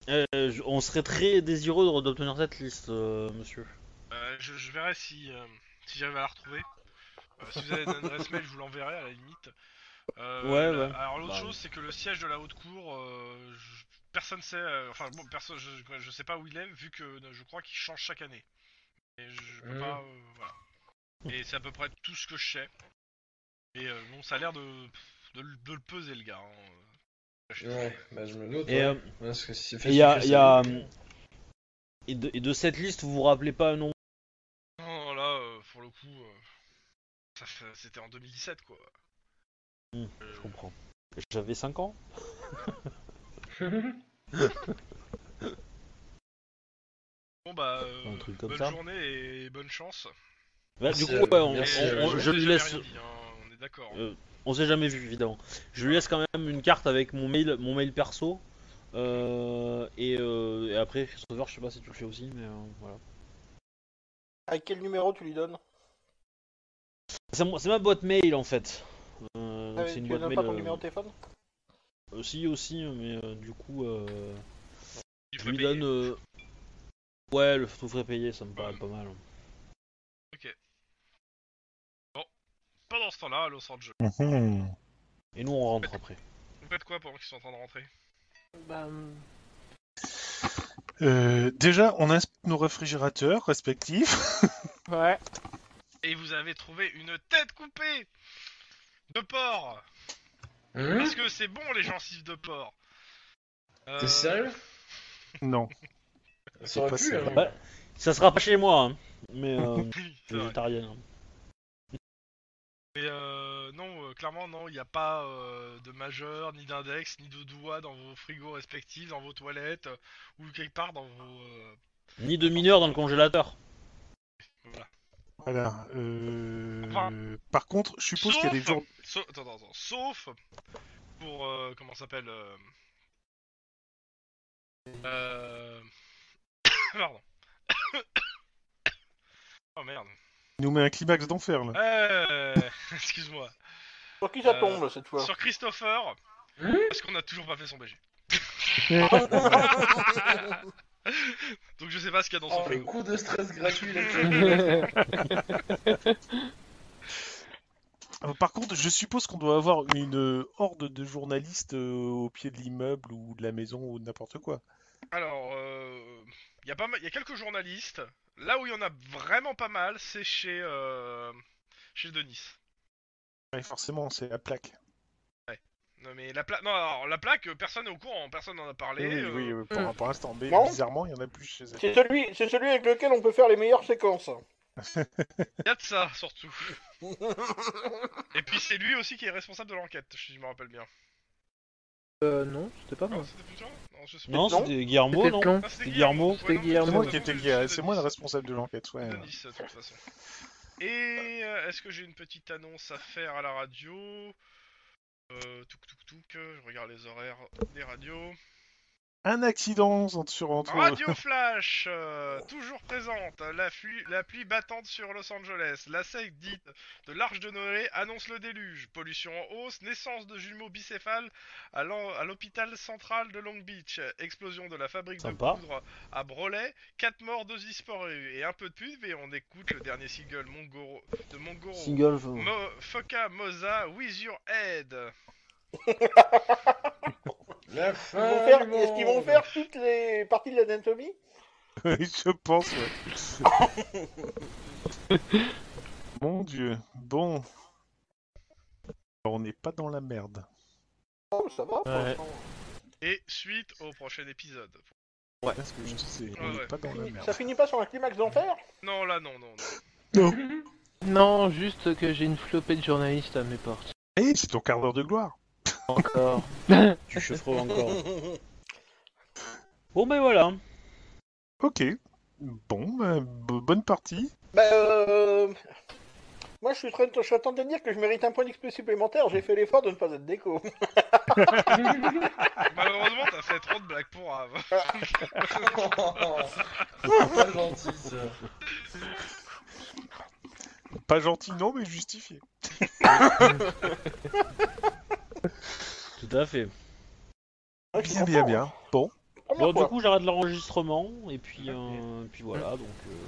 A: Euh, on serait très désireux d'obtenir cette liste, euh, monsieur.
E: Euh, je, je verrai si, euh, si j'arrive à la retrouver. Euh, si vous avez une adresse mail, je vous l'enverrai à la limite. Euh,
A: Ouais,
E: la-
A: ouais.
E: Alors l'autre
A: Bah,
E: chose, c'est que le siège de la haute cour, euh, je- personne sait. euh, enfin bon, personne, je, je sais pas où il est, vu que je crois qu'il change chaque année. Et je peux
G: Mhm.
E: pas, euh, voilà. Et c'est à peu près tout ce que je sais. Et euh, bon, ça a l'air de, de, le- de le peser le gars. hein.
G: Ouais, bah, je me doute.
A: Et
G: ouais.
A: euh,
G: Parce que si c'est
A: et
G: fait
A: il y a,
G: sucrer,
A: y a,
G: ça-
A: euh, et, de, et de cette liste, vous vous rappelez pas un nom
E: Non, là, euh, pour le coup, euh, c'était en 2017 quoi. Euh,
A: Je comprends. J'avais 5 ans. [LAUGHS]
E: Bon bah, euh,
A: Un truc comme
E: bonne
A: ça.
E: journée et bonne chance.
A: Bah, du coup,
G: euh,
A: ouais, on-
G: merci,
A: on-
G: euh,
A: on-
E: on
A: je lui laisse.
E: dit, hein, on est d'accord.
A: Euh, on s'est jamais vu, évidemment. Je lui laisse quand même une carte avec mon mail, mon mail perso. Euh, et, euh, et après, Christopher, je sais pas si tu le fais aussi, mais euh, voilà.
B: Avec quel numéro tu lui donnes?
A: C'est ma boîte mail en fait. Euh,
B: Ah,
A: c'est
B: Tu
A: une
B: lui
A: boîte
B: donnes
A: mail.
B: pas ton numéro de téléphone?
A: aussi, aussi, mais euh, du coup, euh, je lui donne. Ouais, le tout frais payé, ça me paraît pas mal.
E: Pendant ce temps-là, à Los Angeles.
D: Mhm.
A: Et nous, on rentre après.
E: Vous faites quoi pendant qu'ils sont en train de rentrer?
C: Bah,
D: Euh, déjà, on inspecte nos réfrigérateurs respectifs. [LAUGHS]
C: ouais.
E: Et vous avez trouvé une tête coupée de porc
G: Hum
E: Parce que c'est bon les gencives de porc. Euh,
G: T'es sérieux?
D: Non.
G: Ça aurait
D: pas
G: pu,
D: sérieux.
G: hein.
A: Bah, ça sera pas chez moi, hein, mais euh, [LAUGHS]
E: oui, c'est vrai.
A: végétarien.
E: Mais euh, non, euh, clairement non, il n'y a pas euh, de majeur, ni d'index, ni de doigt dans vos frigos respectifs, dans vos toilettes, euh, ou quelque part dans vos... euh,
A: Ni de mineur dans le congélateur.
E: Voilà.
D: Voilà. euh,
E: Enfin,
D: Par contre, je suppose qu'il y a des jours.
E: Sauf, attends, attends, attends, sauf pour euh, comment ça s'appelle euh... euh... Pardon. [COUGHS] oh merde.
D: Il nous met un climax d'enfer là.
E: Euh... [LAUGHS] Excuse-moi.
B: Sur qui ça
E: Euh,
B: tombe cette fois
E: Sur Christopher,
G: Hmm
E: parce qu'on a toujours pas fait son BG. [LAUGHS] Donc je sais pas ce qu'il y a dans son
G: Oh, le
E: frigo.
G: coup de stress gratuit là.
D: Euh, Par contre, je suppose qu'on doit avoir une euh, horde de journalistes euh, au pied de l'immeuble ou de la maison ou de n'importe quoi.
E: Alors, euh, il y a pas mal, il y a quelques journalistes. Là où il y en a vraiment pas mal, c'est chez euh, chez Denis.
D: Ouais, forcément, c'est la plaque.
E: Non mais la plaque, non alors la plaque, euh, personne n'est au courant, personne n'en a parlé.
D: oui,
E: euh,
D: oui, oui, pour, pour l'instant. Mais
B: Non.
D: bizarrement, il y en a plus chez elle.
B: C'est celui, c'est celui avec lequel on peut faire les meilleures séquences.
E: Il y a de ça surtout. Et puis c'est lui aussi qui est responsable de l'enquête, si je me rappelle bien.
C: Euh, non, c'était pas
E: Non,
C: moi.
E: c'était plus Jean Non, je sais pas.
A: Non,
B: Non.
A: c'était Guillermo,
C: C'était
A: non
C: Tlon.
E: Ah,
A: c'était Guillermo.
C: C'était.
D: C'est moi qui étais
E: c'est
D: c'est moi le responsable de l'enquête. Ouais.
E: Denis, de toute façon. Et euh, est-ce que j'ai une petite annonce à faire à la radio? Euh, Touk touk touk, je regarde les horaires des radios.
D: Un accident sur entre.
E: Radio Flash, euh, toujours présente. La, flu- la pluie battante sur Los Angeles. La secte dite de l'Arche de Noé annonce le déluge. Pollution en hausse. Naissance de jumeaux bicéphales à l'en- à l'hôpital central de Long Beach. Explosion de la fabrique
A: Sympa.
E: de poudre à Brolet. 4 morts, 2 disparus. Et un peu de pub et on écoute le dernier single Mongoro, de Mongoro.
A: Single.
E: Mo Foka Moza, With Your Head. [LAUGHS]
G: La
B: Ils
G: fin
B: vont faire-
G: du
B: Est-ce qu'ils vont
G: monde.
B: faire toutes les parties de l'anatomie [LAUGHS]
D: Je pense, ouais. [LAUGHS] Mon dieu. Bon. On n'est pas dans la merde.
B: Oh, ça va
C: Ouais.
E: Et suite au prochain épisode.
D: C'est ce que je disais. On
E: Ouais,
D: n'est
E: ouais.
D: pas dans la
B: Ça
D: merde.
B: finit pas sur un climax d'enfer
E: Non, là, non, non, non.
C: Non, juste que j'ai une flopée de journalistes à mes portes.
D: Eh, c'est ton quart d'heure de gloire.
C: Encore. [LAUGHS]
A: Tu chaufferas encore. [LAUGHS] Bon, ben voilà.
D: Ok. Bon, bah, bo- bonne partie.
B: Bah, euh... Moi, je suis, très... je suis en train de dire que je mérite un point d'XP supplémentaire. J'ai fait l'effort de ne pas être déco. [LAUGHS]
E: Malheureusement, t'as fait trop de blagues pour Ave.
G: C'est pas gentil ça.
D: Pas gentil, non, mais justifié. [LAUGHS]
A: Tout à fait.
B: Ah,
D: bien, bien, bien. Bon.
A: Bon, du coup, j'arrête l'enregistrement et puis, euh, puis voilà. Donc. Euh...